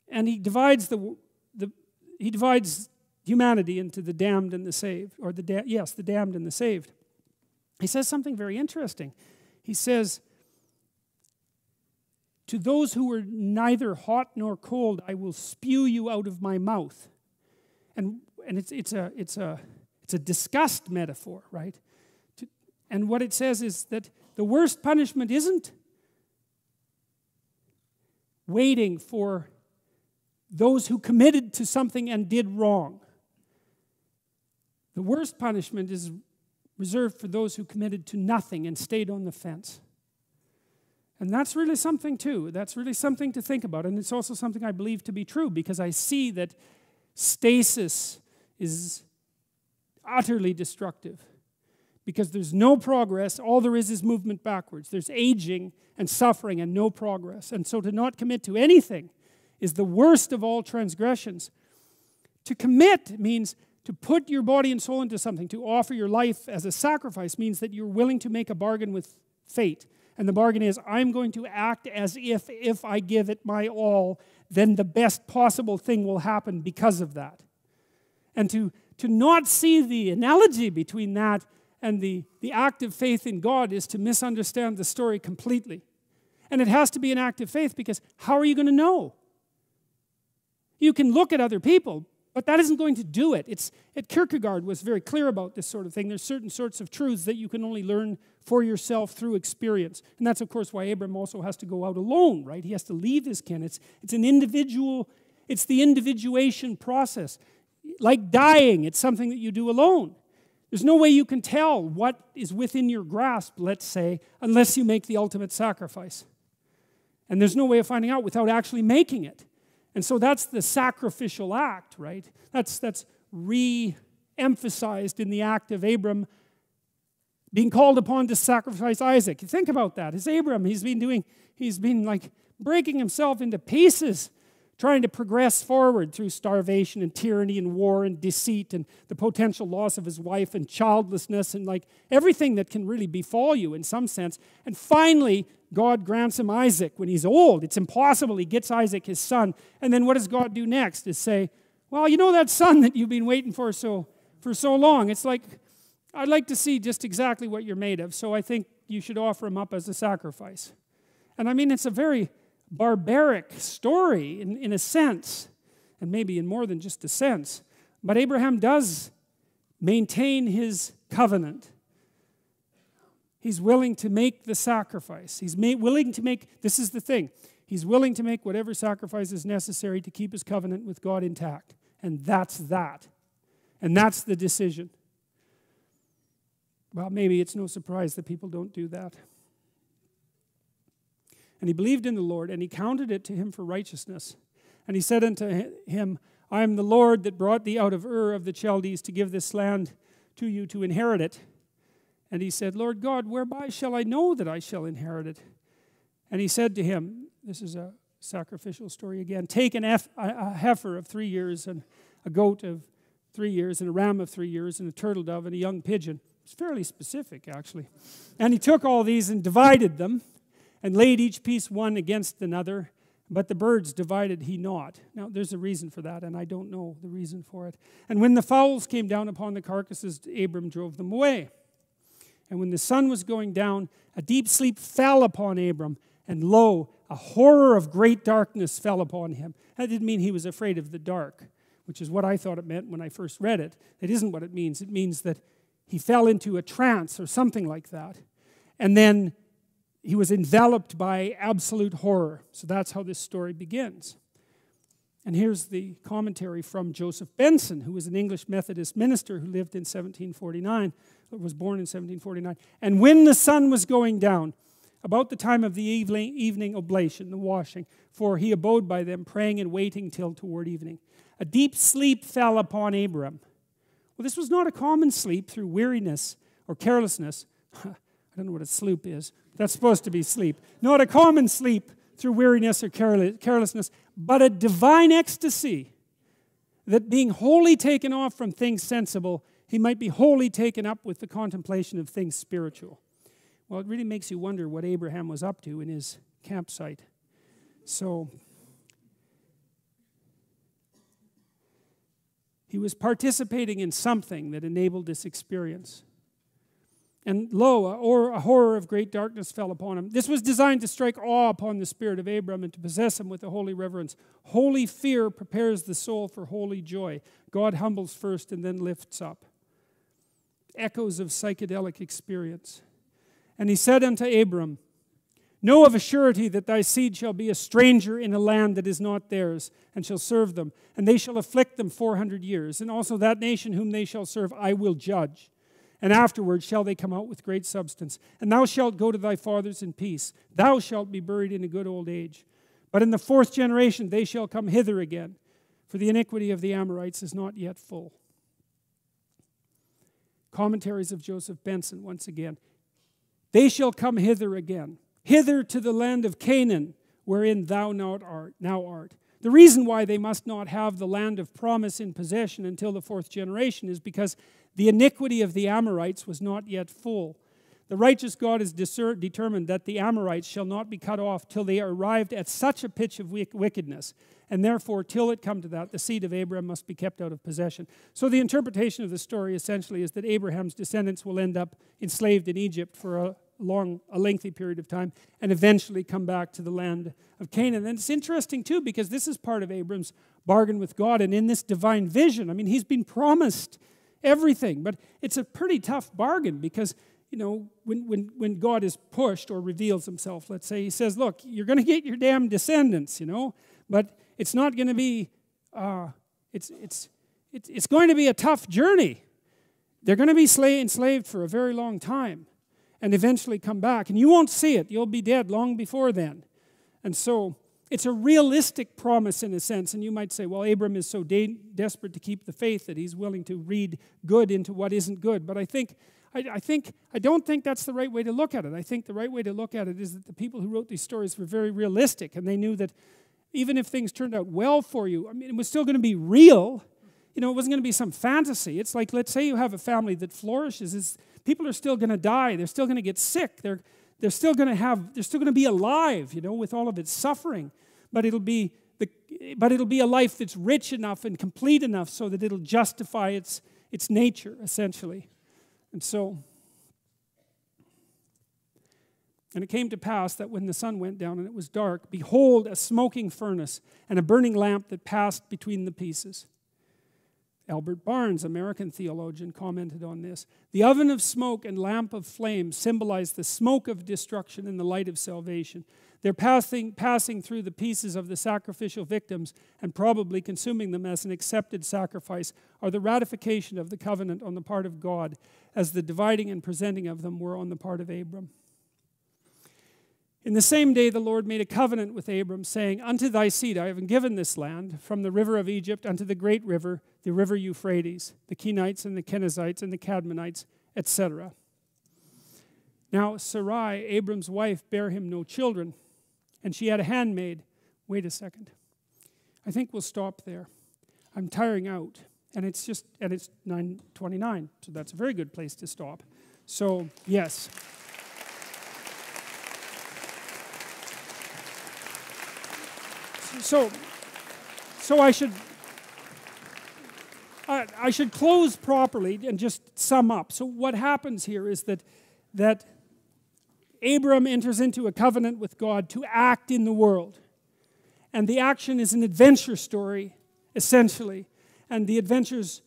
And he divides the, the he divides humanity into the damned and the saved, or the da- yes, the damned and the saved. He says something very interesting. He says, To those who are neither hot nor cold, I will spew you out of my mouth. And, and it's, it's, a, it's, a, it's a disgust metaphor, right? And what it says is that the worst punishment isn't waiting for those who committed to something and did wrong. The worst punishment is reserved for those who committed to nothing and stayed on the fence. And that's really something, too. That's really something to think about. And it's also something I believe to be true because I see that stasis is utterly destructive. Because there's no progress, all there is is movement backwards. There's aging and suffering and no progress. And so to not commit to anything is the worst of all transgressions. To commit means to put your body and soul into something, to offer your life as a sacrifice, means that you're willing to make a bargain with fate. And the bargain is I'm going to act as if, if I give it my all, then the best possible thing will happen because of that. And to, to not see the analogy between that and the, the act of faith in God is to misunderstand the story completely. And it has to be an act of faith because how are you going to know? You can look at other people, but that isn't going to do it. It's, it, Kierkegaard was very clear about this sort of thing. There's certain sorts of truths that you can only learn for yourself through experience. And that's, of course, why Abram also has to go out alone, right? He has to leave his kin. It's, it's an individual, it's the individuation process. Like dying, it's something that you do alone. There's no way you can tell what is within your grasp, let's say, unless you make the ultimate sacrifice. And there's no way of finding out without actually making it. And so that's the sacrificial act, right? That's, that's re emphasized in the act of Abram being called upon to sacrifice Isaac. Think about that. It's Abram. He's been doing, he's been like breaking himself into pieces, trying to progress forward through starvation and tyranny and war and deceit and the potential loss of his wife and childlessness and like everything that can really befall you in some sense. And finally, God grants him Isaac when he's old. It's impossible. He gets Isaac, his son. And then what does God do next? Is say, well, you know that son that you've been waiting for so, for so long? It's like, I'd like to see just exactly what you're made of, so I think you should offer him up as a sacrifice. And I mean, it's a very barbaric story in, in a sense, and maybe in more than just a sense. But Abraham does maintain his covenant. He's willing to make the sacrifice. He's willing to make, this is the thing, he's willing to make whatever sacrifice is necessary to keep his covenant with God intact. And that's that. And that's the decision. Well, maybe it's no surprise that people don't do that. And he believed in the Lord, and he counted it to him for righteousness. And he said unto him, I am the Lord that brought thee out of Ur of the Chaldees to give this land to you to inherit it. And he said, Lord God, whereby shall I know that I shall inherit it? And he said to him, This is a sacrificial story again take an eff, a heifer of three years, and a goat of three years, and a ram of three years, and a turtle dove, and a young pigeon. It's fairly specific, actually. And he took all these and divided them, and laid each piece one against another. But the birds divided he not. Now, there's a reason for that, and I don't know the reason for it. And when the fowls came down upon the carcasses, Abram drove them away. And when the sun was going down, a deep sleep fell upon Abram, and lo, a horror of great darkness fell upon him. That didn't mean he was afraid of the dark, which is what I thought it meant when I first read it. It isn't what it means. It means that he fell into a trance or something like that. And then he was enveloped by absolute horror. So that's how this story begins. And here's the commentary from Joseph Benson, who was an English Methodist minister who lived in 1749, was born in 1749. And when the sun was going down, about the time of the evening, evening oblation, the washing, for he abode by them, praying and waiting till toward evening, a deep sleep fell upon Abram. Well, this was not a common sleep through weariness or carelessness. I don't know what a sloop is, that's supposed to be sleep. Not a common sleep through weariness or carelessness, but a divine ecstasy that being wholly taken off from things sensible, he might be wholly taken up with the contemplation of things spiritual. Well, it really makes you wonder what Abraham was up to in his campsite. So, he was participating in something that enabled this experience. And lo, or a horror of great darkness fell upon him. This was designed to strike awe upon the spirit of Abram and to possess him with a holy reverence. Holy fear prepares the soul for holy joy. God humbles first and then lifts up. Echoes of psychedelic experience. And he said unto Abram, Know of a surety that thy seed shall be a stranger in a land that is not theirs, and shall serve them, and they shall afflict them four hundred years. And also that nation whom they shall serve I will judge and afterward shall they come out with great substance. And thou shalt go to thy fathers in peace. Thou shalt be buried in a good old age. But in the fourth generation they shall come hither again, for the iniquity of the Amorites is not yet full. Commentaries of Joseph Benson, once again. They shall come hither again, hither to the land of Canaan, wherein thou now art. Now art. The reason why they must not have the land of promise in possession until the fourth generation is because the iniquity of the Amorites was not yet full. The righteous God is determined that the Amorites shall not be cut off till they arrived at such a pitch of wickedness. And therefore, till it come to that, the seed of Abraham must be kept out of possession. So the interpretation of the story essentially is that Abraham's descendants will end up enslaved in Egypt for a long, a lengthy period of time, and eventually come back to the land of Canaan. And it's interesting too, because this is part of Abram's bargain with God. And in this divine vision, I mean, he's been promised everything. But it's a pretty tough bargain because, you know, when, when, when God is pushed or reveals himself, let's say, he says, look, you're going to get your damn descendants, you know, but it's not going to be, uh, it's, it's, it's, it's going to be a tough journey. They're going to be enslaved for a very long time and eventually come back. And you won't see it. You'll be dead long before then. And so it's a realistic promise in a sense. And you might say, well, Abram is so de desperate to keep the faith that he's willing to read good into what isn't good. But I think, I, think, I don't think that's the right way to look at it. I think the right way to look at it is that the people who wrote these stories were very realistic and they knew that even if things turned out well for you, I mean, it was still going to be real. You know, it wasn't going to be some fantasy. It's like, let's say you have a family that flourishes. It's, people are still going to die. They're still going to get sick. They're, they're still going to have they're still going to be alive you know with all of its suffering but it'll be the but it'll be a life that's rich enough and complete enough so that it'll justify its its nature essentially and so and it came to pass that when the sun went down and it was dark behold a smoking furnace and a burning lamp that passed between the pieces Albert Barnes, American theologian, commented on this. The oven of smoke and lamp of flame symbolize the smoke of destruction and the light of salvation. They're passing, passing through the pieces of the sacrificial victims and probably consuming them as an accepted sacrifice are the ratification of the covenant on the part of God, as the dividing and presenting of them were on the part of Abram. In the same day, the Lord made a covenant with Abram, saying, Unto thy seed I have given this land, from the river of Egypt unto the great river, the river Euphrates, the Kenites and the Kenizzites and the Kadmonites, etc. Now Sarai, Abram's wife, bare him no children, and she had a handmaid. Wait a second. I think we'll stop there. I'm tiring out, and it's just and it's 9:29, so that's a very good place to stop. So yes. So, so I should I, I should close properly and just sum up. So what happens here is that that Abram enters into a covenant with God to act in the world. And the action is an adventure story, essentially. And the adventures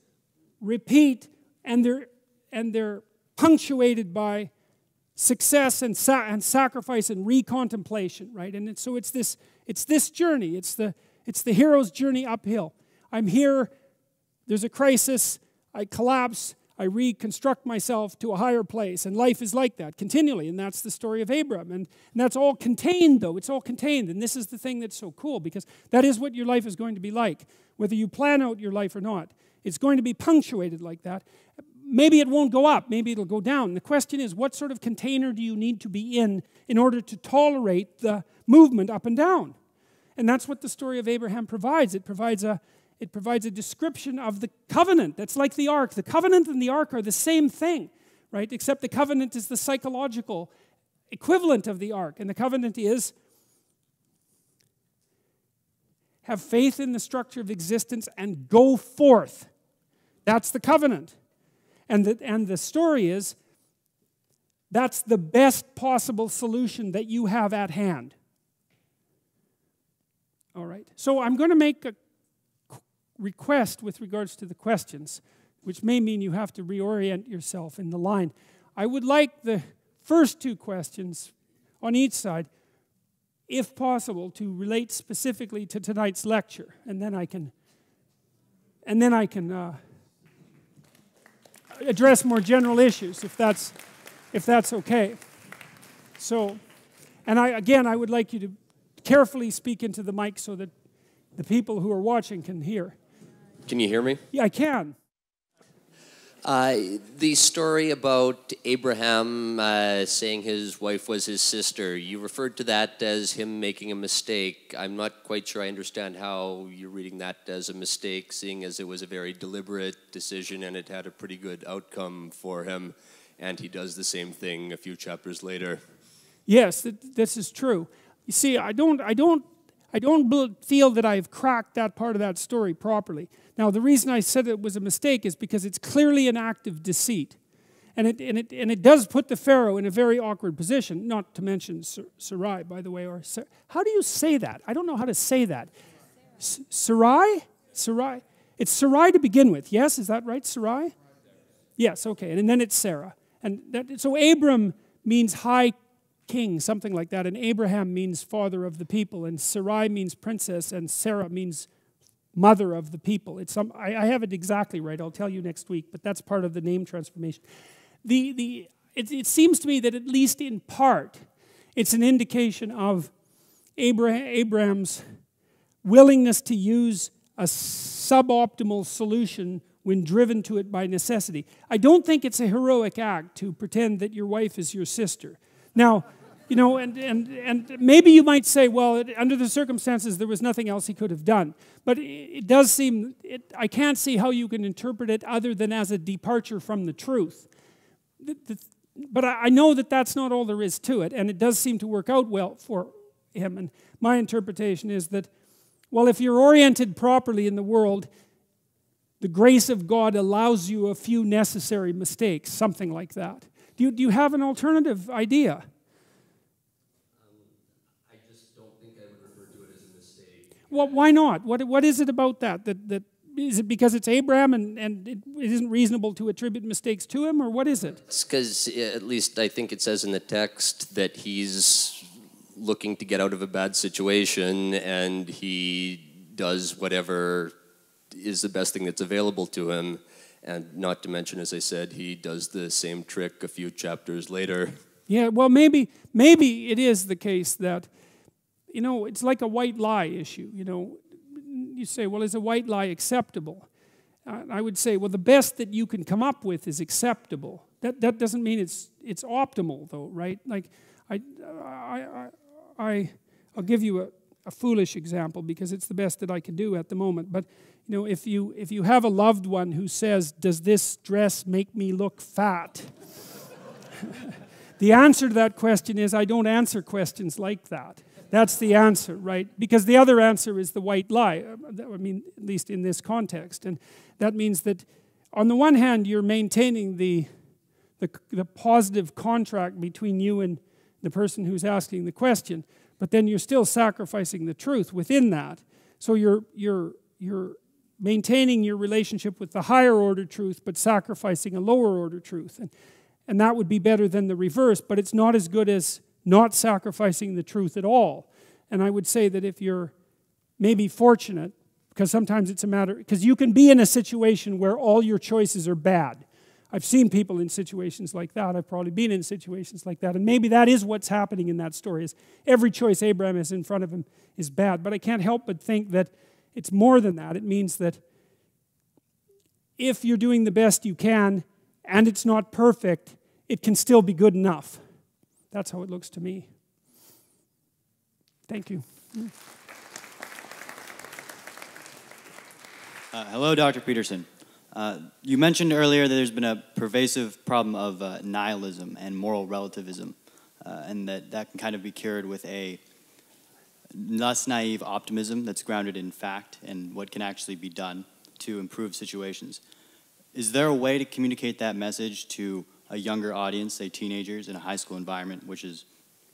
repeat, and they're, and they're punctuated by success and, sa- and sacrifice and recontemplation, right? And so it's this, it's this journey. It's the, it's the hero's journey uphill. I'm here, there's a crisis, I collapse, I reconstruct myself to a higher place. And life is like that continually. And that's the story of Abram. And, and that's all contained, though. It's all contained. And this is the thing that's so cool because that is what your life is going to be like, whether you plan out your life or not. It's going to be punctuated like that maybe it won't go up, maybe it'll go down. The question is, what sort of container do you need to be in in order to tolerate the movement up and down? And that's what the story of Abraham provides. It provides a, it provides a description of the covenant. That's like the ark. The covenant and the ark are the same thing, right? Except the covenant is the psychological equivalent of the ark. And the covenant is have faith in the structure of existence and go forth. That's the covenant. And the, and the story is that's the best possible solution that you have at hand. All right. So I'm going to make a request with regards to the questions, which may mean you have to reorient yourself in the line. I would like the first two questions on each side, if possible, to relate specifically to tonight's lecture, and then I can, and then I can. Uh, address more general issues if that's, if that's okay. So, and I, again, I would like you to carefully speak into the mic so that the people who are watching can hear. Can you hear me? Yeah, I can. Uh, the story about Abraham uh, saying his wife was his sister, you referred to that as him making a mistake. I'm not quite sure I understand how you're reading that as a mistake, seeing as it was a very deliberate decision and it had a pretty good outcome for him, and he does the same thing a few chapters later. Yes, this is true. You see, I don't, I don't I don't feel that I've cracked that part of that story properly. Now, the reason I said it was a mistake is because it's clearly an act of deceit. And it, and it, and it does put the Pharaoh in a very awkward position, not to mention Sarai, by the way. Or How do you say that? I don't know how to say that. Sarai? Sarai? It's Sarai to begin with, yes? Is that right, Sarai? Yes, okay. And then it's Sarah. And that, so Abram means high king, something like that. And Abraham means father of the people, and Sarai means princess, and Sarah means mother of the people. It's some, I, I have it exactly right. I'll tell you next week, but that's part of the name transformation. The, the, it, it seems to me that at least in part, it's an indication of Abraham, Abraham's willingness to use a suboptimal solution when driven to it by necessity. I don't think it's a heroic act to pretend that your wife is your sister. Now, you know, and, and, and maybe you might say, well, it, under the circumstances, there was nothing else he could have done. But it, it does seem, it, I can't see how you can interpret it other than as a departure from the truth. The, the, but I, I know that that's not all there is to it, and it does seem to work out well for him. And my interpretation is that, well, if you're oriented properly in the world, the grace of God allows you a few necessary mistakes, something like that. Do you, do you have an alternative idea? Well, why not? What, what is it about that, that that is it because it's Abraham and, and it, it isn't reasonable to attribute mistakes to him, or what is it? It's because, at least I think it says in the text, that he's looking to get out of a bad situation and he does whatever is the best thing that's available to him. And not to mention, as I said, he does the same trick a few chapters later. Yeah, well, maybe maybe it is the case that, you know, it's like a white lie issue. You know, you say, well, is a white lie acceptable? I would say, well, the best that you can come up with is acceptable. That that doesn't mean it's it's optimal, though, right? Like, I I I, I I'll give you a, a foolish example because it's the best that I can do at the moment, but you know, if you if you have a loved one who says, "Does this dress make me look fat?" the answer to that question is, I don't answer questions like that. That's the answer, right? Because the other answer is the white lie. Uh, I mean, at least in this context, and that means that on the one hand, you're maintaining the the, the positive contract between you and the person who's asking the question, but then you're still sacrificing the truth within that. So you're you're you're maintaining your relationship with the higher order truth, but sacrificing a lower order truth. And, and that would be better than the reverse, but it's not as good as not sacrificing the truth at all. And I would say that if you're maybe fortunate, because sometimes it's a matter, because you can be in a situation where all your choices are bad. I've seen people in situations like that. I've probably been in situations like that. And maybe that is what's happening in that story is every choice Abraham has in front of him is bad. But I can't help but think that it's more than that. It means that if you're doing the best you can and it's not perfect, it can still be good enough. That's how it looks to me. Thank you. Uh, hello, Dr. Peterson. Uh, you mentioned earlier that there's been a pervasive problem of uh, nihilism and moral relativism, uh, and that that can kind of be cured with a less naive optimism that's grounded in fact and what can actually be done to improve situations. Is there a way to communicate that message to a younger audience, say teenagers in a high school environment, which is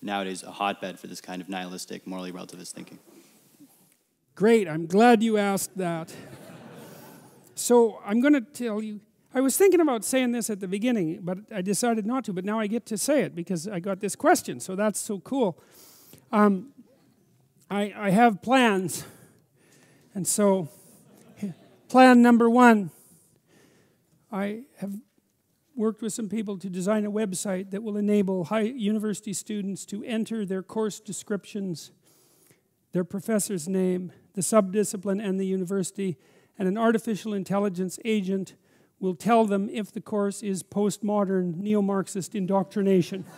nowadays a hotbed for this kind of nihilistic, morally relativist thinking? Great, I'm glad you asked that. so I'm going to tell you, I was thinking about saying this at the beginning, but I decided not to, but now I get to say it because I got this question, so that's so cool. Um, I, I have plans. And so, plan number one I have worked with some people to design a website that will enable high university students to enter their course descriptions, their professor's name, the subdiscipline, and the university, and an artificial intelligence agent will tell them if the course is postmodern neo Marxist indoctrination.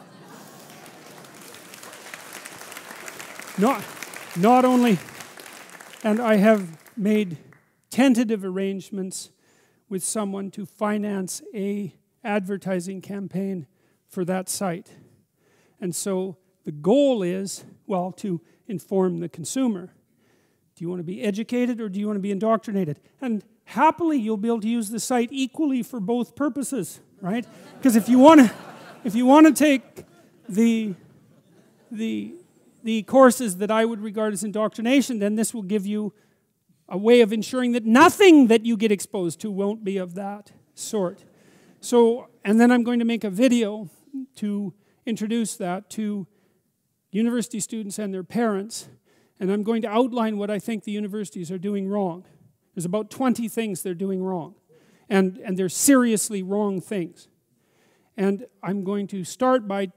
Not, not only, and I have made tentative arrangements with someone to finance a advertising campaign for that site. And so the goal is, well, to inform the consumer. Do you want to be educated or do you want to be indoctrinated? And happily, you'll be able to use the site equally for both purposes, right? Because if you want to, if you want to take the the the courses that I would regard as indoctrination, then this will give you a way of ensuring that nothing that you get exposed to won't be of that sort. So, and then I'm going to make a video to introduce that to university students and their parents, and I'm going to outline what I think the universities are doing wrong. There's about 20 things they're doing wrong, and, and they're seriously wrong things. And I'm going to start by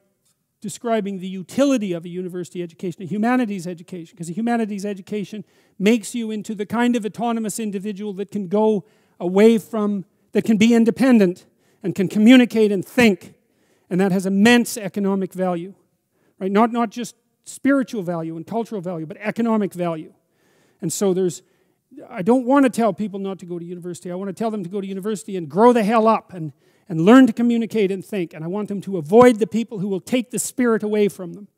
describing the utility of a university education, a humanities education, because a humanities education makes you into the kind of autonomous individual that can go away from, that can be independent and can communicate and think. And that has immense economic value, right? Not, not just spiritual value and cultural value, but economic value. And so there's, I don't want to tell people not to go to university. I want to tell them to go to university and grow the hell up and and learn to communicate and think. And I want them to avoid the people who will take the spirit away from them.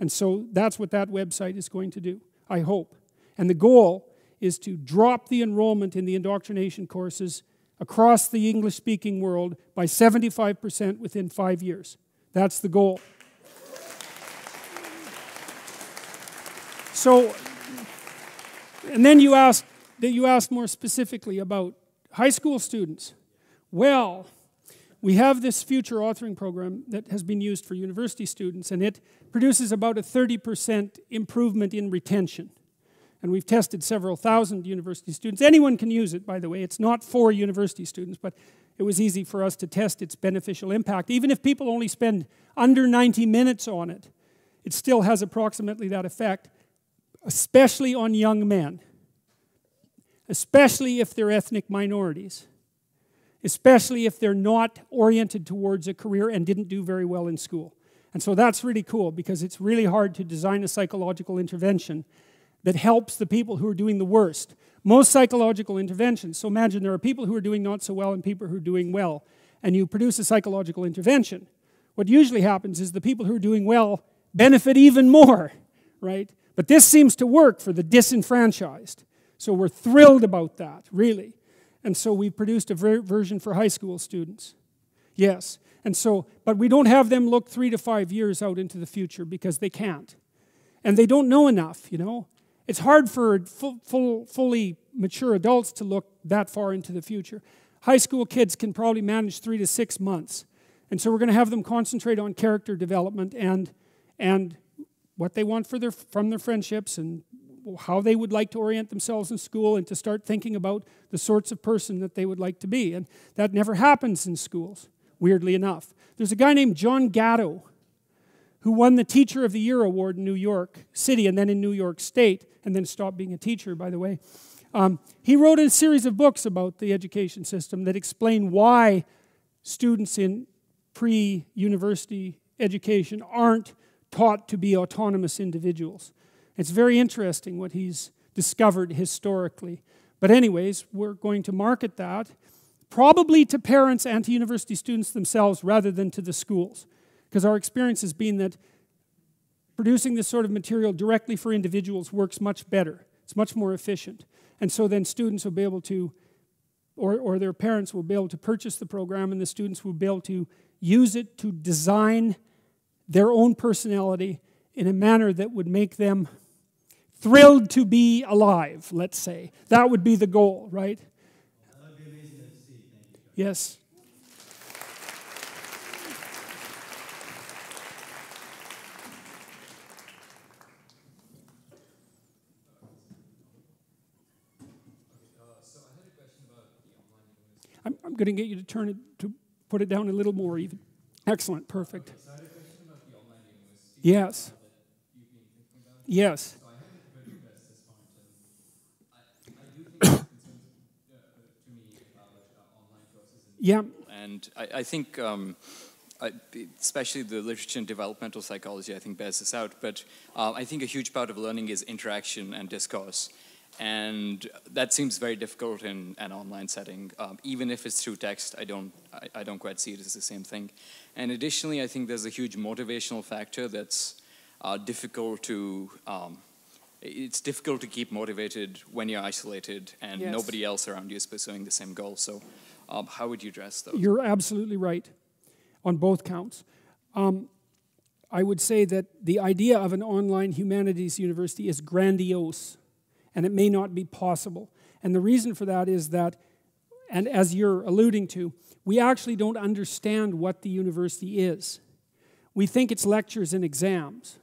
And so that's what that website is going to do, I hope. And the goal is to drop the enrollment in the indoctrination courses across the English speaking world by 75% within five years. That's the goal. So, and then you ask, that you asked more specifically about high school students. Well, we have this future authoring program that has been used for university students, and it produces about a 30% improvement in retention. And we've tested several thousand university students. Anyone can use it, by the way. It's not for university students, but it was easy for us to test its beneficial impact. Even if people only spend under 90 minutes on it, it still has approximately that effect, especially on young men, especially if they're ethnic minorities, especially if they're not oriented towards a career and didn't do very well in school. And so that's really cool because it's really hard to design a psychological intervention that helps the people who are doing the worst. Most psychological interventions, so imagine there are people who are doing not so well and people who are doing well, and you produce a psychological intervention. What usually happens is the people who are doing well benefit even more, right? But this seems to work for the disenfranchised. So we're thrilled about that, really. And so we've produced a ver version for high school students. Yes. And so, but we don't have them look three to five years out into the future because they can't. And they don't know enough, you know. It's hard for full, full, fully mature adults to look that far into the future. High school kids can probably manage three to six months. And so we're going to have them concentrate on character development and, and what they want for their, from their friendships and how they would like to orient themselves in school and to start thinking about the sorts of person that they would like to be. And that never happens in schools, weirdly enough. There's a guy named John Gatto who won the Teacher of the Year award in New York City and then in New York State, and then stopped being a teacher, by the way. Um, he wrote a series of books about the education system that explain why students in pre university education aren't taught to be autonomous individuals. It's very interesting what he's discovered historically. But, anyways, we're going to market that probably to parents and to university students themselves rather than to the schools. Because our experience has been that producing this sort of material directly for individuals works much better. It's much more efficient. And so then students will be able to, or, or their parents will be able to purchase the program, and the students will be able to use it to design their own personality in a manner that would make them thrilled to be alive, let's say. That would be the goal, right? Yes. I'm, I'm going to get you to turn it to put it down a little more even. Excellent, perfect. Yes. Yes. Yeah. And I, I think, um, I, especially the literature in developmental psychology, I think bears this out. But uh, I think a huge part of learning is interaction and discourse. And that seems very difficult in an online setting. Um, even if it's through text, I don't, I, I, don't quite see it as the same thing. And additionally, I think there's a huge motivational factor that's uh, difficult to, um, it's difficult to keep motivated when you're isolated and yes. nobody else around you is pursuing the same goal. So um, how would you address those? You're absolutely right on both counts. Um, I would say that the idea of an online humanities university is grandiose, and it may not be possible. And the reason for that is that, and as you're alluding to, we actually don't understand what the university is. We think it's lectures and exams,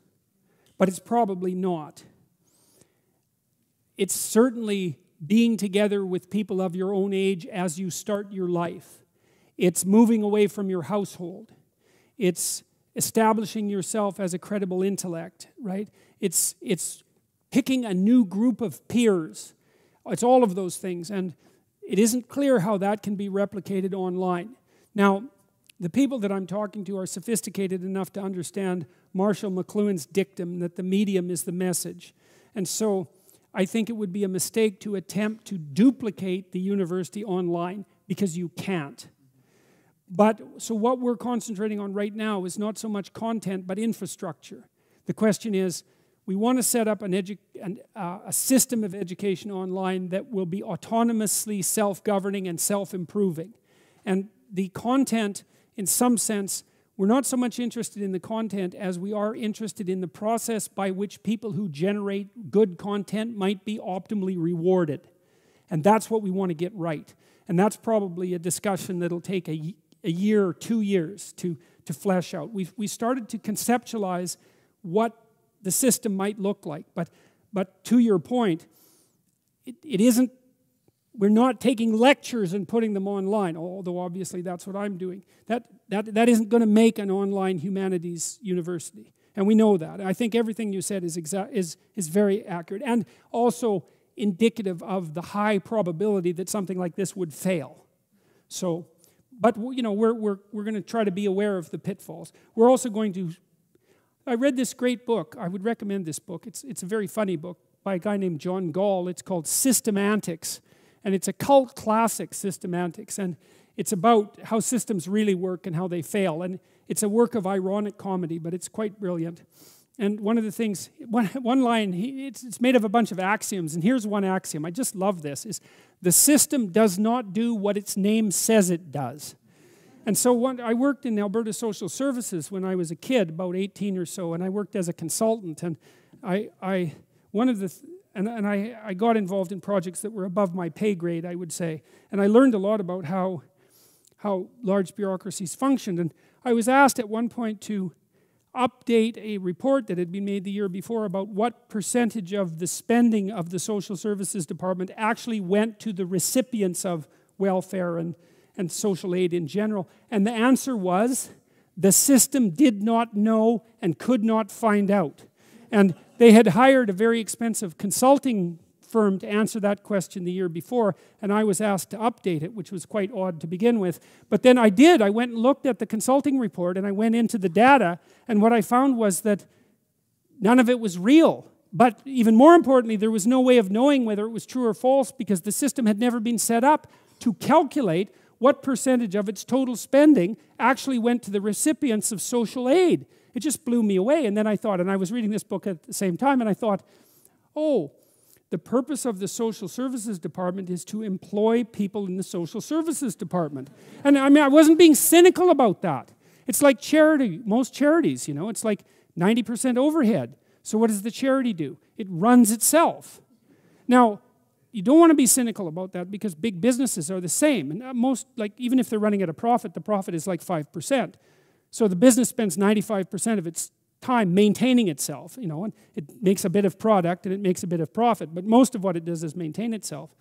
but it's probably not. It's certainly being together with people of your own age as you start your life. It's moving away from your household. It's establishing yourself as a credible intellect, right? It's, it's picking a new group of peers. It's all of those things. And it isn't clear how that can be replicated online. Now, the people that I'm talking to are sophisticated enough to understand Marshall McLuhan's dictum that the medium is the message. And so I think it would be a mistake to attempt to duplicate the university online because you can't. But so what we're concentrating on right now is not so much content but infrastructure. The question is we want to set up an, an uh, a system of education online that will be autonomously self governing and self improving. And the content, in some sense, we're not so much interested in the content as we are interested in the process by which people who generate good content might be optimally rewarded. And that's what we want to get right. And that's probably a discussion that'll take a, a year or two years to, to flesh out. We've, we started to conceptualize what the system might look like. But, but to your point, it, it isn't, we're not taking lectures and putting them online, although obviously that's what I'm doing. That, that, that isn't going to make an online humanities university. And we know that. I think everything you said is, exa- is, is very accurate and also indicative of the high probability that something like this would fail. So, but you know, we're, we're, we're going to try to be aware of the pitfalls. We're also going to. I read this great book. I would recommend this book. It's, it's a very funny book by a guy named John Gall. It's called Systemantics, and it's a cult classic, Systemantics, and it's about how systems really work and how they fail. And it's a work of ironic comedy, but it's quite brilliant. And one of the things, one, one line, it's, it's made of a bunch of axioms, and here's one axiom. I just love this, is the system does not do what its name says it does. And so one, I worked in Alberta Social Services when I was a kid, about 18 or so, and I worked as a consultant. And I, I one of the, and, and I, I got involved in projects that were above my pay grade, I would say. And I learned a lot about how, how large bureaucracies functioned. And I was asked at one point to update a report that had been made the year before about what percentage of the spending of the social services department actually went to the recipients of welfare and, and social aid in general. And the answer was the system did not know and could not find out. And they had hired a very expensive consulting firm to answer that question the year before, and I was asked to update it, which was quite odd to begin with. But then I did. I went and looked at the consulting report and I went into the data, and what I found was that none of it was real. But even more importantly, there was no way of knowing whether it was true or false because the system had never been set up to calculate what percentage of its total spending actually went to the recipients of social aid. It just blew me away. And then I thought, and I was reading this book at the same time, and I thought, oh, the purpose of the social services department is to employ people in the social services department. And I mean, I wasn't being cynical about that. It's like charity, most charities, you know, it's like 90% overhead. So what does the charity do? It runs itself. Now, you don't want to be cynical about that because big businesses are the same. And uh, most, like, even if they're running at a profit, the profit is like 5%. So the business spends 95% of its time maintaining itself, you know, and it makes a bit of product and it makes a bit of profit, but most of what it does is maintain itself.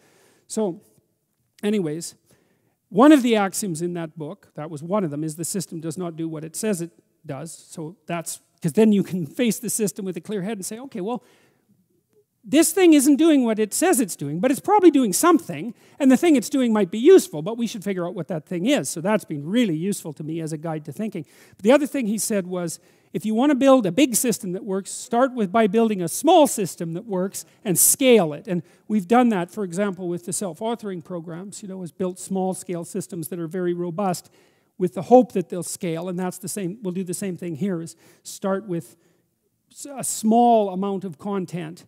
So, anyways, one of the axioms in that book, that was one of them, is the system does not do what it says it does. So that's because then you can face the system with a clear head and say, okay, well, this thing isn't doing what it says it's doing, but it's probably doing something, and the thing it's doing might be useful, but we should figure out what that thing is. So that's been really useful to me as a guide to thinking. But the other thing he said was if you want to build a big system that works, start with by building a small system that works and scale it. And we've done that, for example, with the self-authoring programs, you know, has built small scale systems that are very robust with the hope that they'll scale. And that's the same, we'll do the same thing here is start with a small amount of content.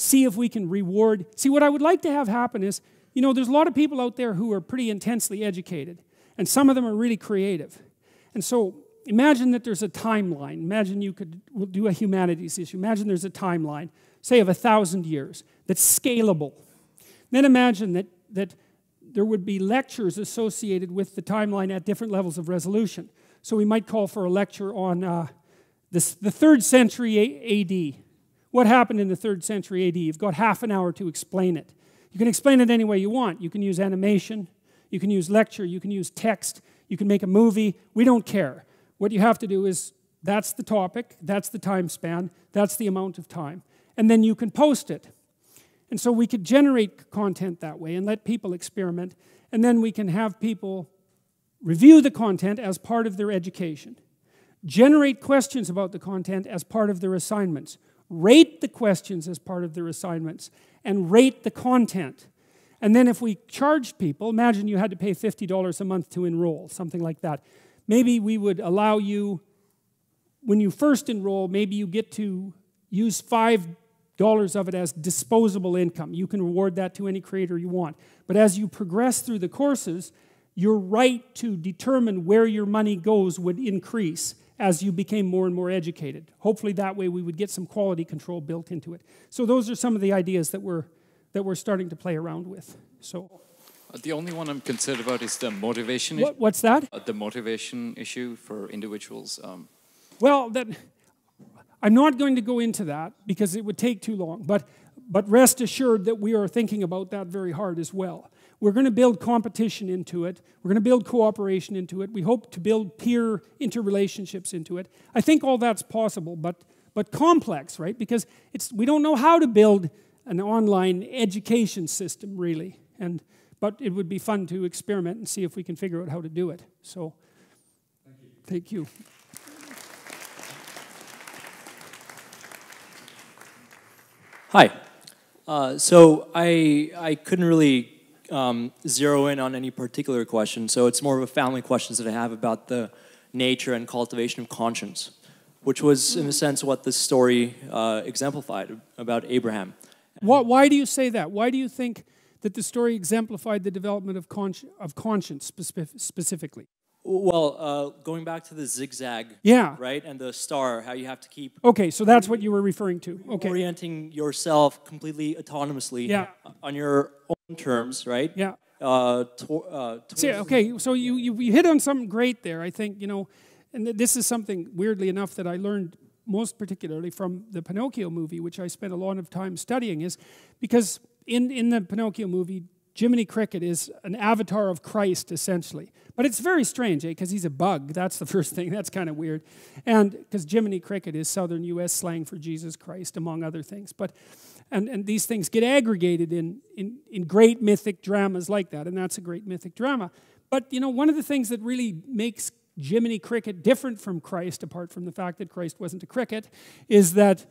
See if we can reward. See, what I would like to have happen is, you know, there's a lot of people out there who are pretty intensely educated, and some of them are really creative. And so imagine that there's a timeline. Imagine you could we'll do a humanities issue. Imagine there's a timeline, say of a thousand years, that's scalable. Then imagine that, that there would be lectures associated with the timeline at different levels of resolution. So we might call for a lecture on uh, this, the third century AD. What happened in the third century AD? You've got half an hour to explain it. You can explain it any way you want. You can use animation, you can use lecture, you can use text, you can make a movie. We don't care. What you have to do is that's the topic, that's the time span, that's the amount of time. And then you can post it. And so we could generate content that way and let people experiment. And then we can have people review the content as part of their education, generate questions about the content as part of their assignments, rate the questions as part of their assignments, and rate the content. And then if we charged people, imagine you had to pay $50 a month to enroll, something like that maybe we would allow you, when you first enroll, maybe you get to use $5 of it as disposable income. You can reward that to any creator you want. But as you progress through the courses, your right to determine where your money goes would increase as you became more and more educated. Hopefully, that way we would get some quality control built into it. So, those are some of the ideas that we're that we're starting to play around with. So, Uh, The only one I'm concerned about is the motivation. what, what's that? uh, the motivation issue for individuals. Um, Well, that I'm not going to go into that because it would take too long. But but rest assured that we are thinking about that very hard as well. We're going to build competition into it. We're going to build cooperation into it. We hope to build peer interrelationships into it. I think all that's possible, but but complex, right? Because it's we don't know how to build an online education system really. And but it would be fun to experiment and see if we can figure out how to do it. So thank you. Hi. Uh, so I I couldn't really um, zero in on any particular question. So it's more of a family questions that I have about the nature and cultivation of conscience, which was in a sense what this story uh, exemplified about Abraham. Why, why do you say that? Why do you think that the story exemplified the development of, consci- of conscience specif- specifically? Well, uh, going back to the zigzag, Yeah. right, and the star, how you have to keep Okay, so that's what you were referring to. Okay. orienting yourself completely autonomously Yeah. on your own terms, right? Yeah. Uh, to, uh, See, okay, so you, you, you hit on something great there, I think, you know, and th- this is something weirdly enough that I learned most particularly from the Pinocchio movie, which I spent a lot of time studying, is because in, in the Pinocchio movie, Jiminy Cricket is an avatar of Christ, essentially. But it's very strange, eh? Because he's a bug. That's the first thing. That's kind of weird. And because Jiminy Cricket is southern U.S. slang for Jesus Christ, among other things. But and, and these things get aggregated in, in, in great mythic dramas like that, and that's a great mythic drama. But you know, one of the things that really makes Jiminy Cricket different from Christ, apart from the fact that Christ wasn't a cricket, is that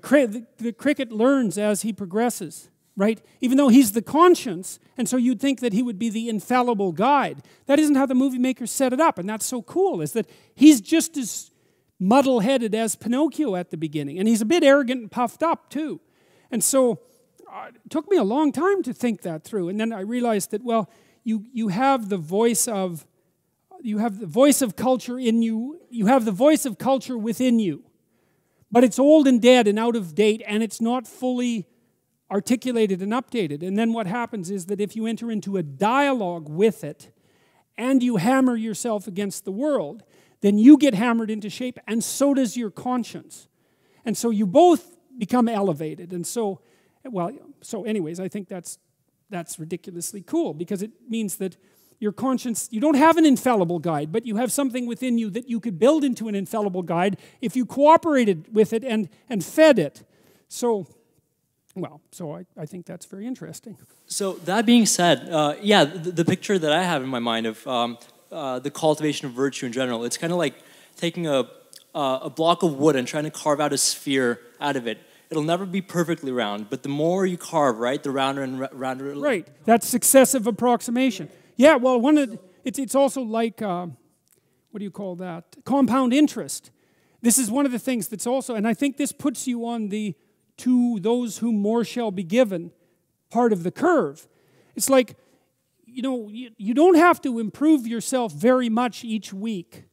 cri- the, the cricket learns as he progresses right? Even though he's the conscience, and so you'd think that he would be the infallible guide. That isn't how the movie makers set it up, and that's so cool, is that he's just as muddle headed as Pinocchio at the beginning, and he's a bit arrogant and puffed up too. And so uh, it took me a long time to think that through, and then I realized that, well, you, you have the voice of you have the voice of culture in you you have the voice of culture within you but it's old and dead and out of date and it's not fully articulated and updated. And then what happens is that if you enter into a dialogue with it and you hammer yourself against the world, then you get hammered into shape and so does your conscience. And so you both become elevated. And so, well, so anyways, I think that's that's ridiculously cool because it means that your conscience, you don't have an infallible guide, but you have something within you that you could build into an infallible guide if you cooperated with it and, and fed it. So well, so I, I think that's very interesting. So that being said, uh, yeah, the, the, picture that I have in my mind of um, uh, the cultivation of virtue in general, it's kind of like taking a, uh, a block of wood and trying to carve out a sphere out of it. It'll never be perfectly round, but the more you carve, right, the rounder and rounder. It'll right, that's successive approximation. Yeah, well, one of it's it's also like uh, what do you call that? Compound interest. This is one of the things that's also, and I think this puts you on the to those whom more shall be given part of the curve. It's like, you know, you, you don't have to improve yourself very much each week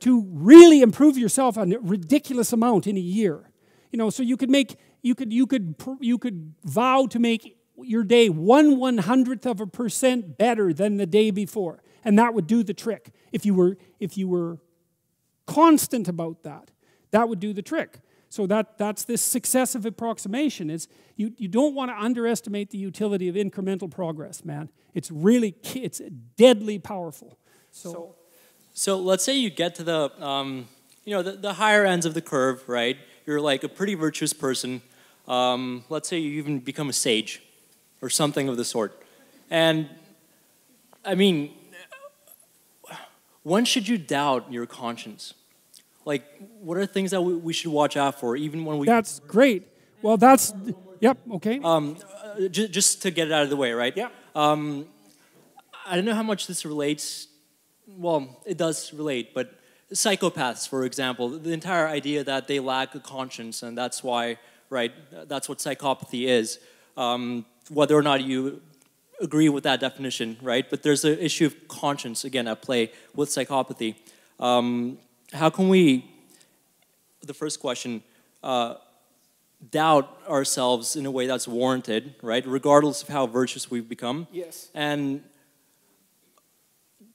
to really improve yourself a ridiculous amount in a year. You know, so you could make, you could, you could, you could vow to make your day one one hundredth of a percent better than the day before, and that would do the trick. If you were, if you were constant about that, that would do the trick. So that, that's this successive approximation. Is you, you don't want to underestimate the utility of incremental progress, man. It's really it's deadly powerful. So, so, so let's say you get to the um, you know the, the, higher ends of the curve, right? You're like a pretty virtuous person. Um, let's say you even become a sage or something of the sort. And I mean, when should you doubt your conscience? like what are things that we, we, should watch out for even when we that's great well that's yep okay um, uh, just, just to get it out of the way right yeah um, i don't know how much this relates well it does relate but psychopaths for example the entire idea that they lack a conscience and that's why right that's what psychopathy is um, whether or not you agree with that definition right but there's an issue of conscience again at play with psychopathy um, how can we, the first question, uh, doubt ourselves in a way that's warranted, right? Regardless of how virtuous we've become. Yes. And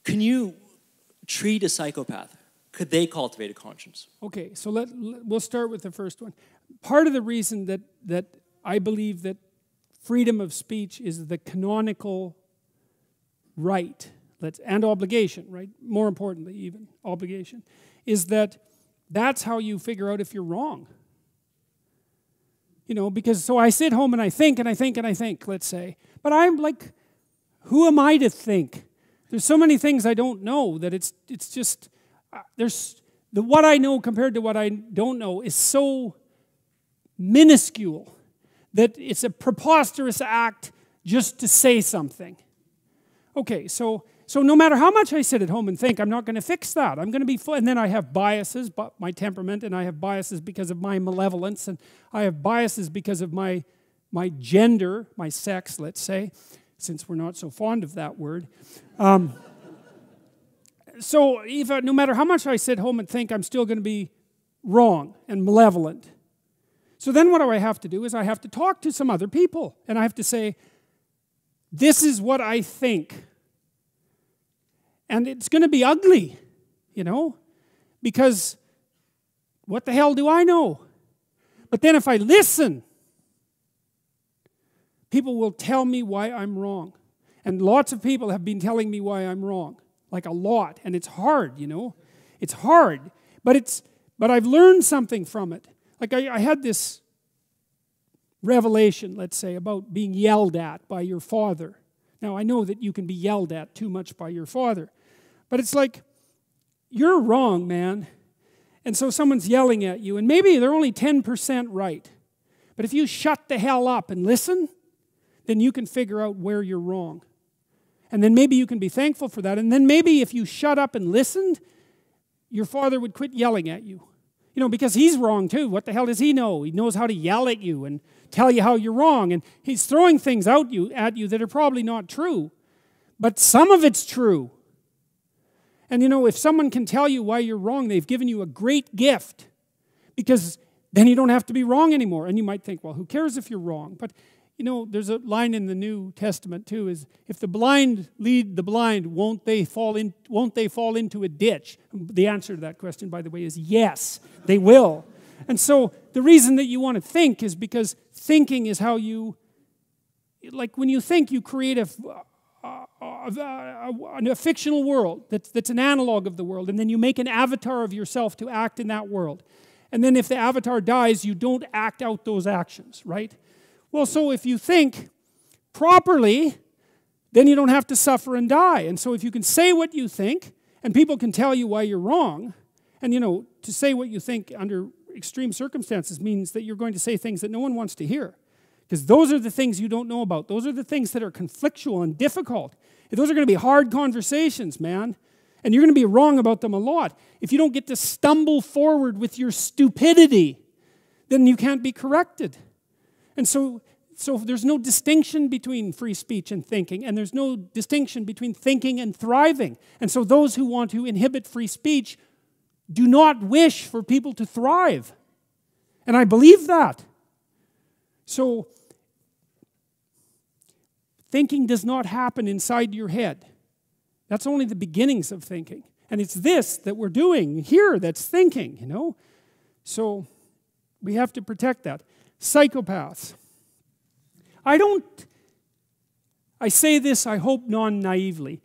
can you treat a psychopath? Could they cultivate a conscience? Okay, so let, let- we'll start with the first one. Part of the reason that that I believe that freedom of speech is the canonical right, let's and obligation, right? More importantly, even obligation, is that that's how you figure out if you're wrong. You know, because so I sit home and I think and I think and I think, let's say, but I'm like, who am I to think? There's so many things I don't know that it's it's just there's the what I know compared to what I don't know is so minuscule that it's a preposterous act just to say something. Okay, so so no matter how much I sit at home and think, I'm not going to fix that. I'm going to be full, and then I have biases, but my temperament, and I have biases because of my malevolence, and I have biases because of my my gender, my sex, let's say, since we're not so fond of that word. Um, so I, no matter how much I sit home and think, I'm still going to be wrong and malevolent. So then what do I have to do is I have to talk to some other people and I have to say, this is what I think. And it's going to be ugly, you know, because what the hell do I know? But then if I listen, people will tell me why I'm wrong. And lots of people have been telling me why I'm wrong, like a lot. And it's hard, you know. It's hard. But it's but I've learned something from it. Like I, I had this revelation, let's say, about being yelled at by your father. Now I know that you can be yelled at too much by your father. But it's like, you're wrong, man. And so someone's yelling at you, and maybe they're only 10% right. But if you shut the hell up and listen, then you can figure out where you're wrong. And then maybe you can be thankful for that. And then maybe if you shut up and listened, your father would quit yelling at you. You know, because he's wrong too. What the hell does he know? He knows how to yell at you and tell you how you're wrong. And he's throwing things out you at you that are probably not true. But some of it's true. And you know, if someone can tell you why you're wrong, they've given you a great gift. Because then you don't have to be wrong anymore. And you might think, well, who cares if you're wrong? But you know, there's a line in the New Testament too is if the blind lead the blind, won't they fall in won't they fall into a ditch? The answer to that question, by the way, is yes, they will. And so the reason that you want to think is because thinking is how you like when you think you create a a, a, a, fictional world that's, that's an analog of the world, and then you make an avatar of yourself to act in that world. And then if the avatar dies, you don't act out those actions, right? Well, so if you think properly, then you don't have to suffer and die. And so if you can say what you think, and people can tell you why you're wrong, and you know, to say what you think under extreme circumstances means that you're going to say things that no one wants to hear. Because those are the things you don't know about. Those are the things that are conflictual and difficult. Those are going to be hard conversations, man. And you're going to be wrong about them a lot. If you don't get to stumble forward with your stupidity, then you can't be corrected. And so, so there's no distinction between free speech and thinking, and there's no distinction between thinking and thriving. And so those who want to inhibit free speech do not wish for people to thrive. And I believe that. So, thinking does not happen inside your head. That's only the beginnings of thinking. And it's this that we're doing here that's thinking, you know? So, we have to protect that. Psychopaths. I don't, I say this, I hope, non naively.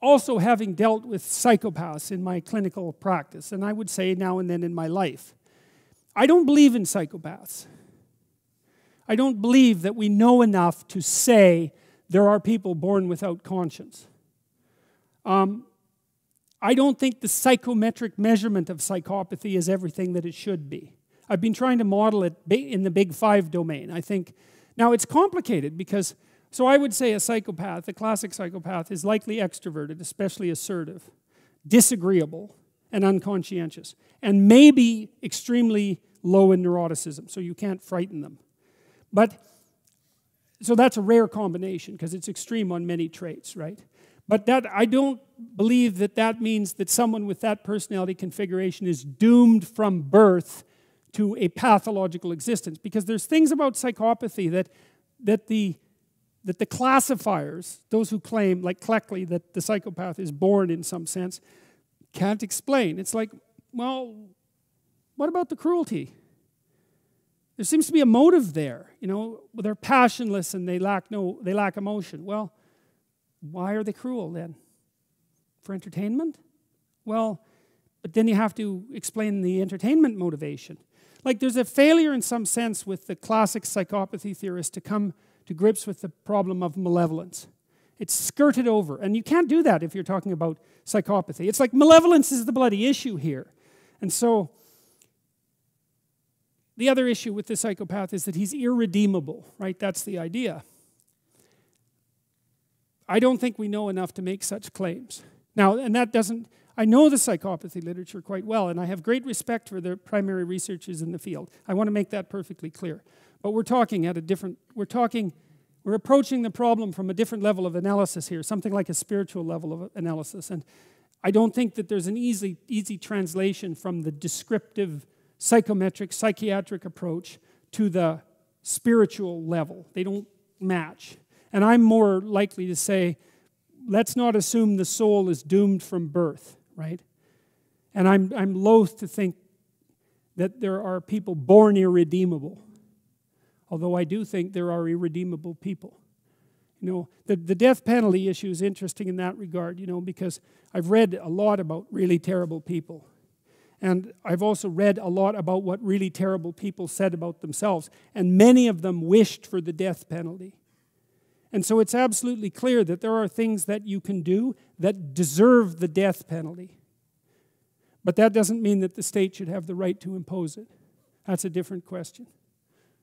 Also, having dealt with psychopaths in my clinical practice, and I would say now and then in my life, I don't believe in psychopaths. I don't believe that we know enough to say there are people born without conscience. Um, I don't think the psychometric measurement of psychopathy is everything that it should be. I've been trying to model it in the big five domain. I think, now it's complicated because, so I would say a psychopath, a classic psychopath, is likely extroverted, especially assertive, disagreeable, and unconscientious, and maybe extremely low in neuroticism, so you can't frighten them. But, so that's a rare combination because it's extreme on many traits, right? But that I don't believe that that means that someone with that personality configuration is doomed from birth to a pathological existence because there's things about psychopathy that, that, the, that the classifiers, those who claim, like Cleckley, that the psychopath is born in some sense, can't explain. It's like, well, what about the cruelty? There seems to be a motive there. You know, they're passionless and they lack no, they lack emotion. Well, why are they cruel then? For entertainment? Well, but then you have to explain the entertainment motivation. Like there's a failure in some sense with the classic psychopathy theorists to come to grips with the problem of malevolence. It's skirted over. And you can't do that if you're talking about psychopathy. It's like malevolence is the bloody issue here. And so the other issue with the psychopath is that he's irredeemable, right? That's the idea. I don't think we know enough to make such claims. Now, and that doesn't, I know the psychopathy literature quite well, and I have great respect for the primary researchers in the field. I want to make that perfectly clear. But we're talking at a different, we're talking, we're approaching the problem from a different level of analysis here, something like a spiritual level of analysis. And I don't think that there's an easy, easy translation from the descriptive psychometric, psychiatric approach to the spiritual level. They don't match. And I'm more likely to say, let's not assume the soul is doomed from birth, right? And I'm, I'm loath to think that there are people born irredeemable, although I do think there are irredeemable people. You know, the, the death penalty issue is interesting in that regard, you know, because I've read a lot about really terrible people. And I've also read a lot about what really terrible people said about themselves. And many of them wished for the death penalty. And so it's absolutely clear that there are things that you can do that deserve the death penalty. But that doesn't mean that the state should have the right to impose it. That's a different question.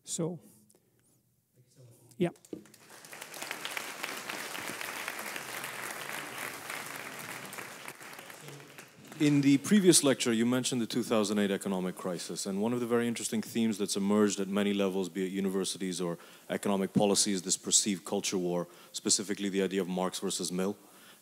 So, yeah. In the previous lecture, you mentioned the 2008 economic crisis, and one of the very interesting themes that's emerged at many levels, be it universities or economic policy, is this perceived culture war, specifically the idea of Marx versus Mill.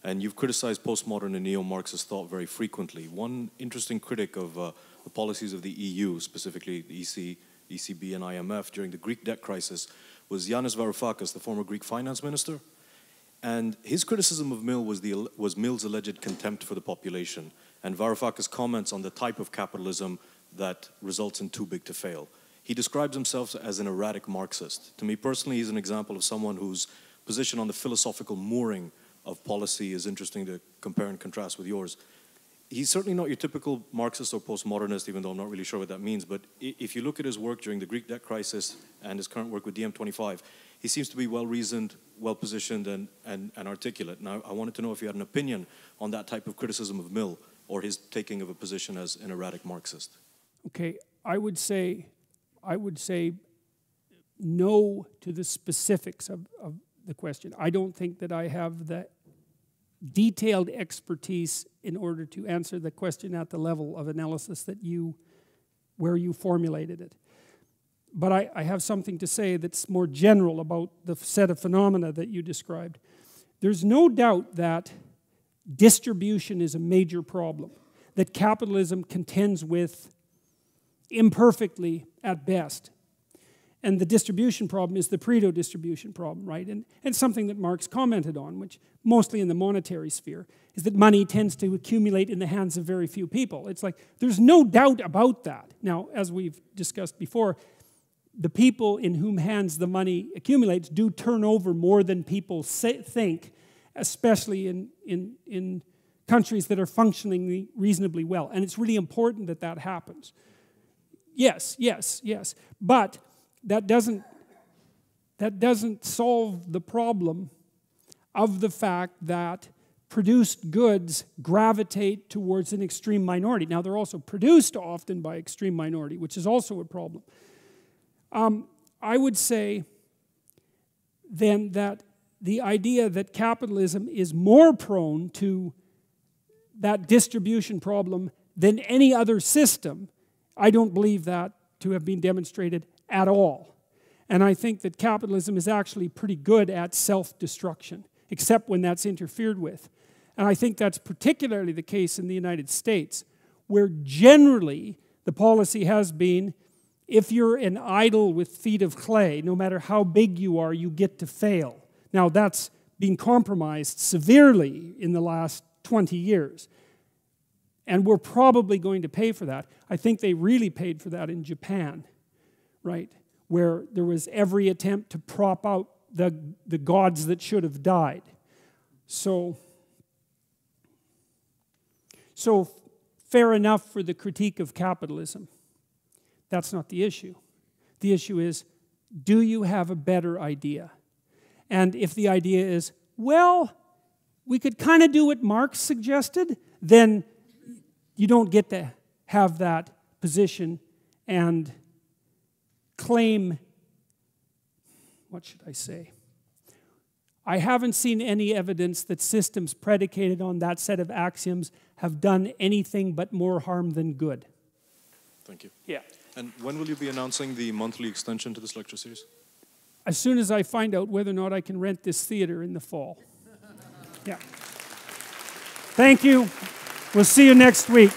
And you've criticized postmodern and neo-Marxist thought very frequently. One interesting critic of uh, the policies of the EU, specifically the EC, ECB and IMF during the Greek debt crisis, was Yanis Varoufakis, the former Greek finance minister. And his criticism of Mill was, the, was Mill's alleged contempt for the population and Varoufakis comments on the type of capitalism that results in too big to fail. He describes himself as an erratic Marxist. To me personally, he's an example of someone whose position on the philosophical mooring of policy is interesting to compare and contrast with yours. He's certainly not your typical Marxist or postmodernist, even though I'm not really sure what that means. But if you look at his work during the Greek debt crisis and his current work with DiEM25, he seems to be well reasoned, well positioned, and, and, and articulate. Now, I wanted to know if you had an opinion on that type of criticism of Mill or his taking of a position as an erratic Marxist? Okay, I would say, I would say no to the specifics of, of the question. I don't think that I have the detailed expertise in order to answer the question at the level of analysis that you, where you formulated it. But I, I have something to say that's more general about the set of phenomena that you described. There's no doubt that distribution is a major problem that capitalism contends with imperfectly at best. And the distribution problem is the Pareto distribution problem, right? And, and something that Marx commented on, which mostly in the monetary sphere, is that money tends to accumulate in the hands of very few people. It's like there's no doubt about that. Now, as we've discussed before, the people in whom hands the money accumulates do turn over more than people say, think especially in, in, in countries that are functioning reasonably well. And it's really important that that happens. Yes, yes, yes. But that doesn't, that doesn't solve the problem of the fact that produced goods gravitate towards an extreme minority. Now, they're also produced often by extreme minority, which is also a problem. Um, I would say then that the idea that capitalism is more prone to that distribution problem than any other system, I don't believe that to have been demonstrated at all. And I think that capitalism is actually pretty good at self destruction, except when that's interfered with. And I think that's particularly the case in the United States, where generally the policy has been if you're an idol with feet of clay, no matter how big you are, you get to fail. Now, that's been compromised severely in the last 20 years. And we're probably going to pay for that. I think they really paid for that in Japan, right? Where there was every attempt to prop out the, the gods that should have died. So, so fair enough for the critique of capitalism. That's not the issue. The issue is do you have a better idea? And if the idea is, well, we could kind of do what Marx suggested, then you don't get to have that position and claim, what should I say? I haven't seen any evidence that systems predicated on that set of axioms have done anything but more harm than good. Thank you. Yeah. And when will you be announcing the monthly extension to this lecture series? As soon as I find out whether or not I can rent this theater in the fall. Yeah. Thank you. We'll see you next week.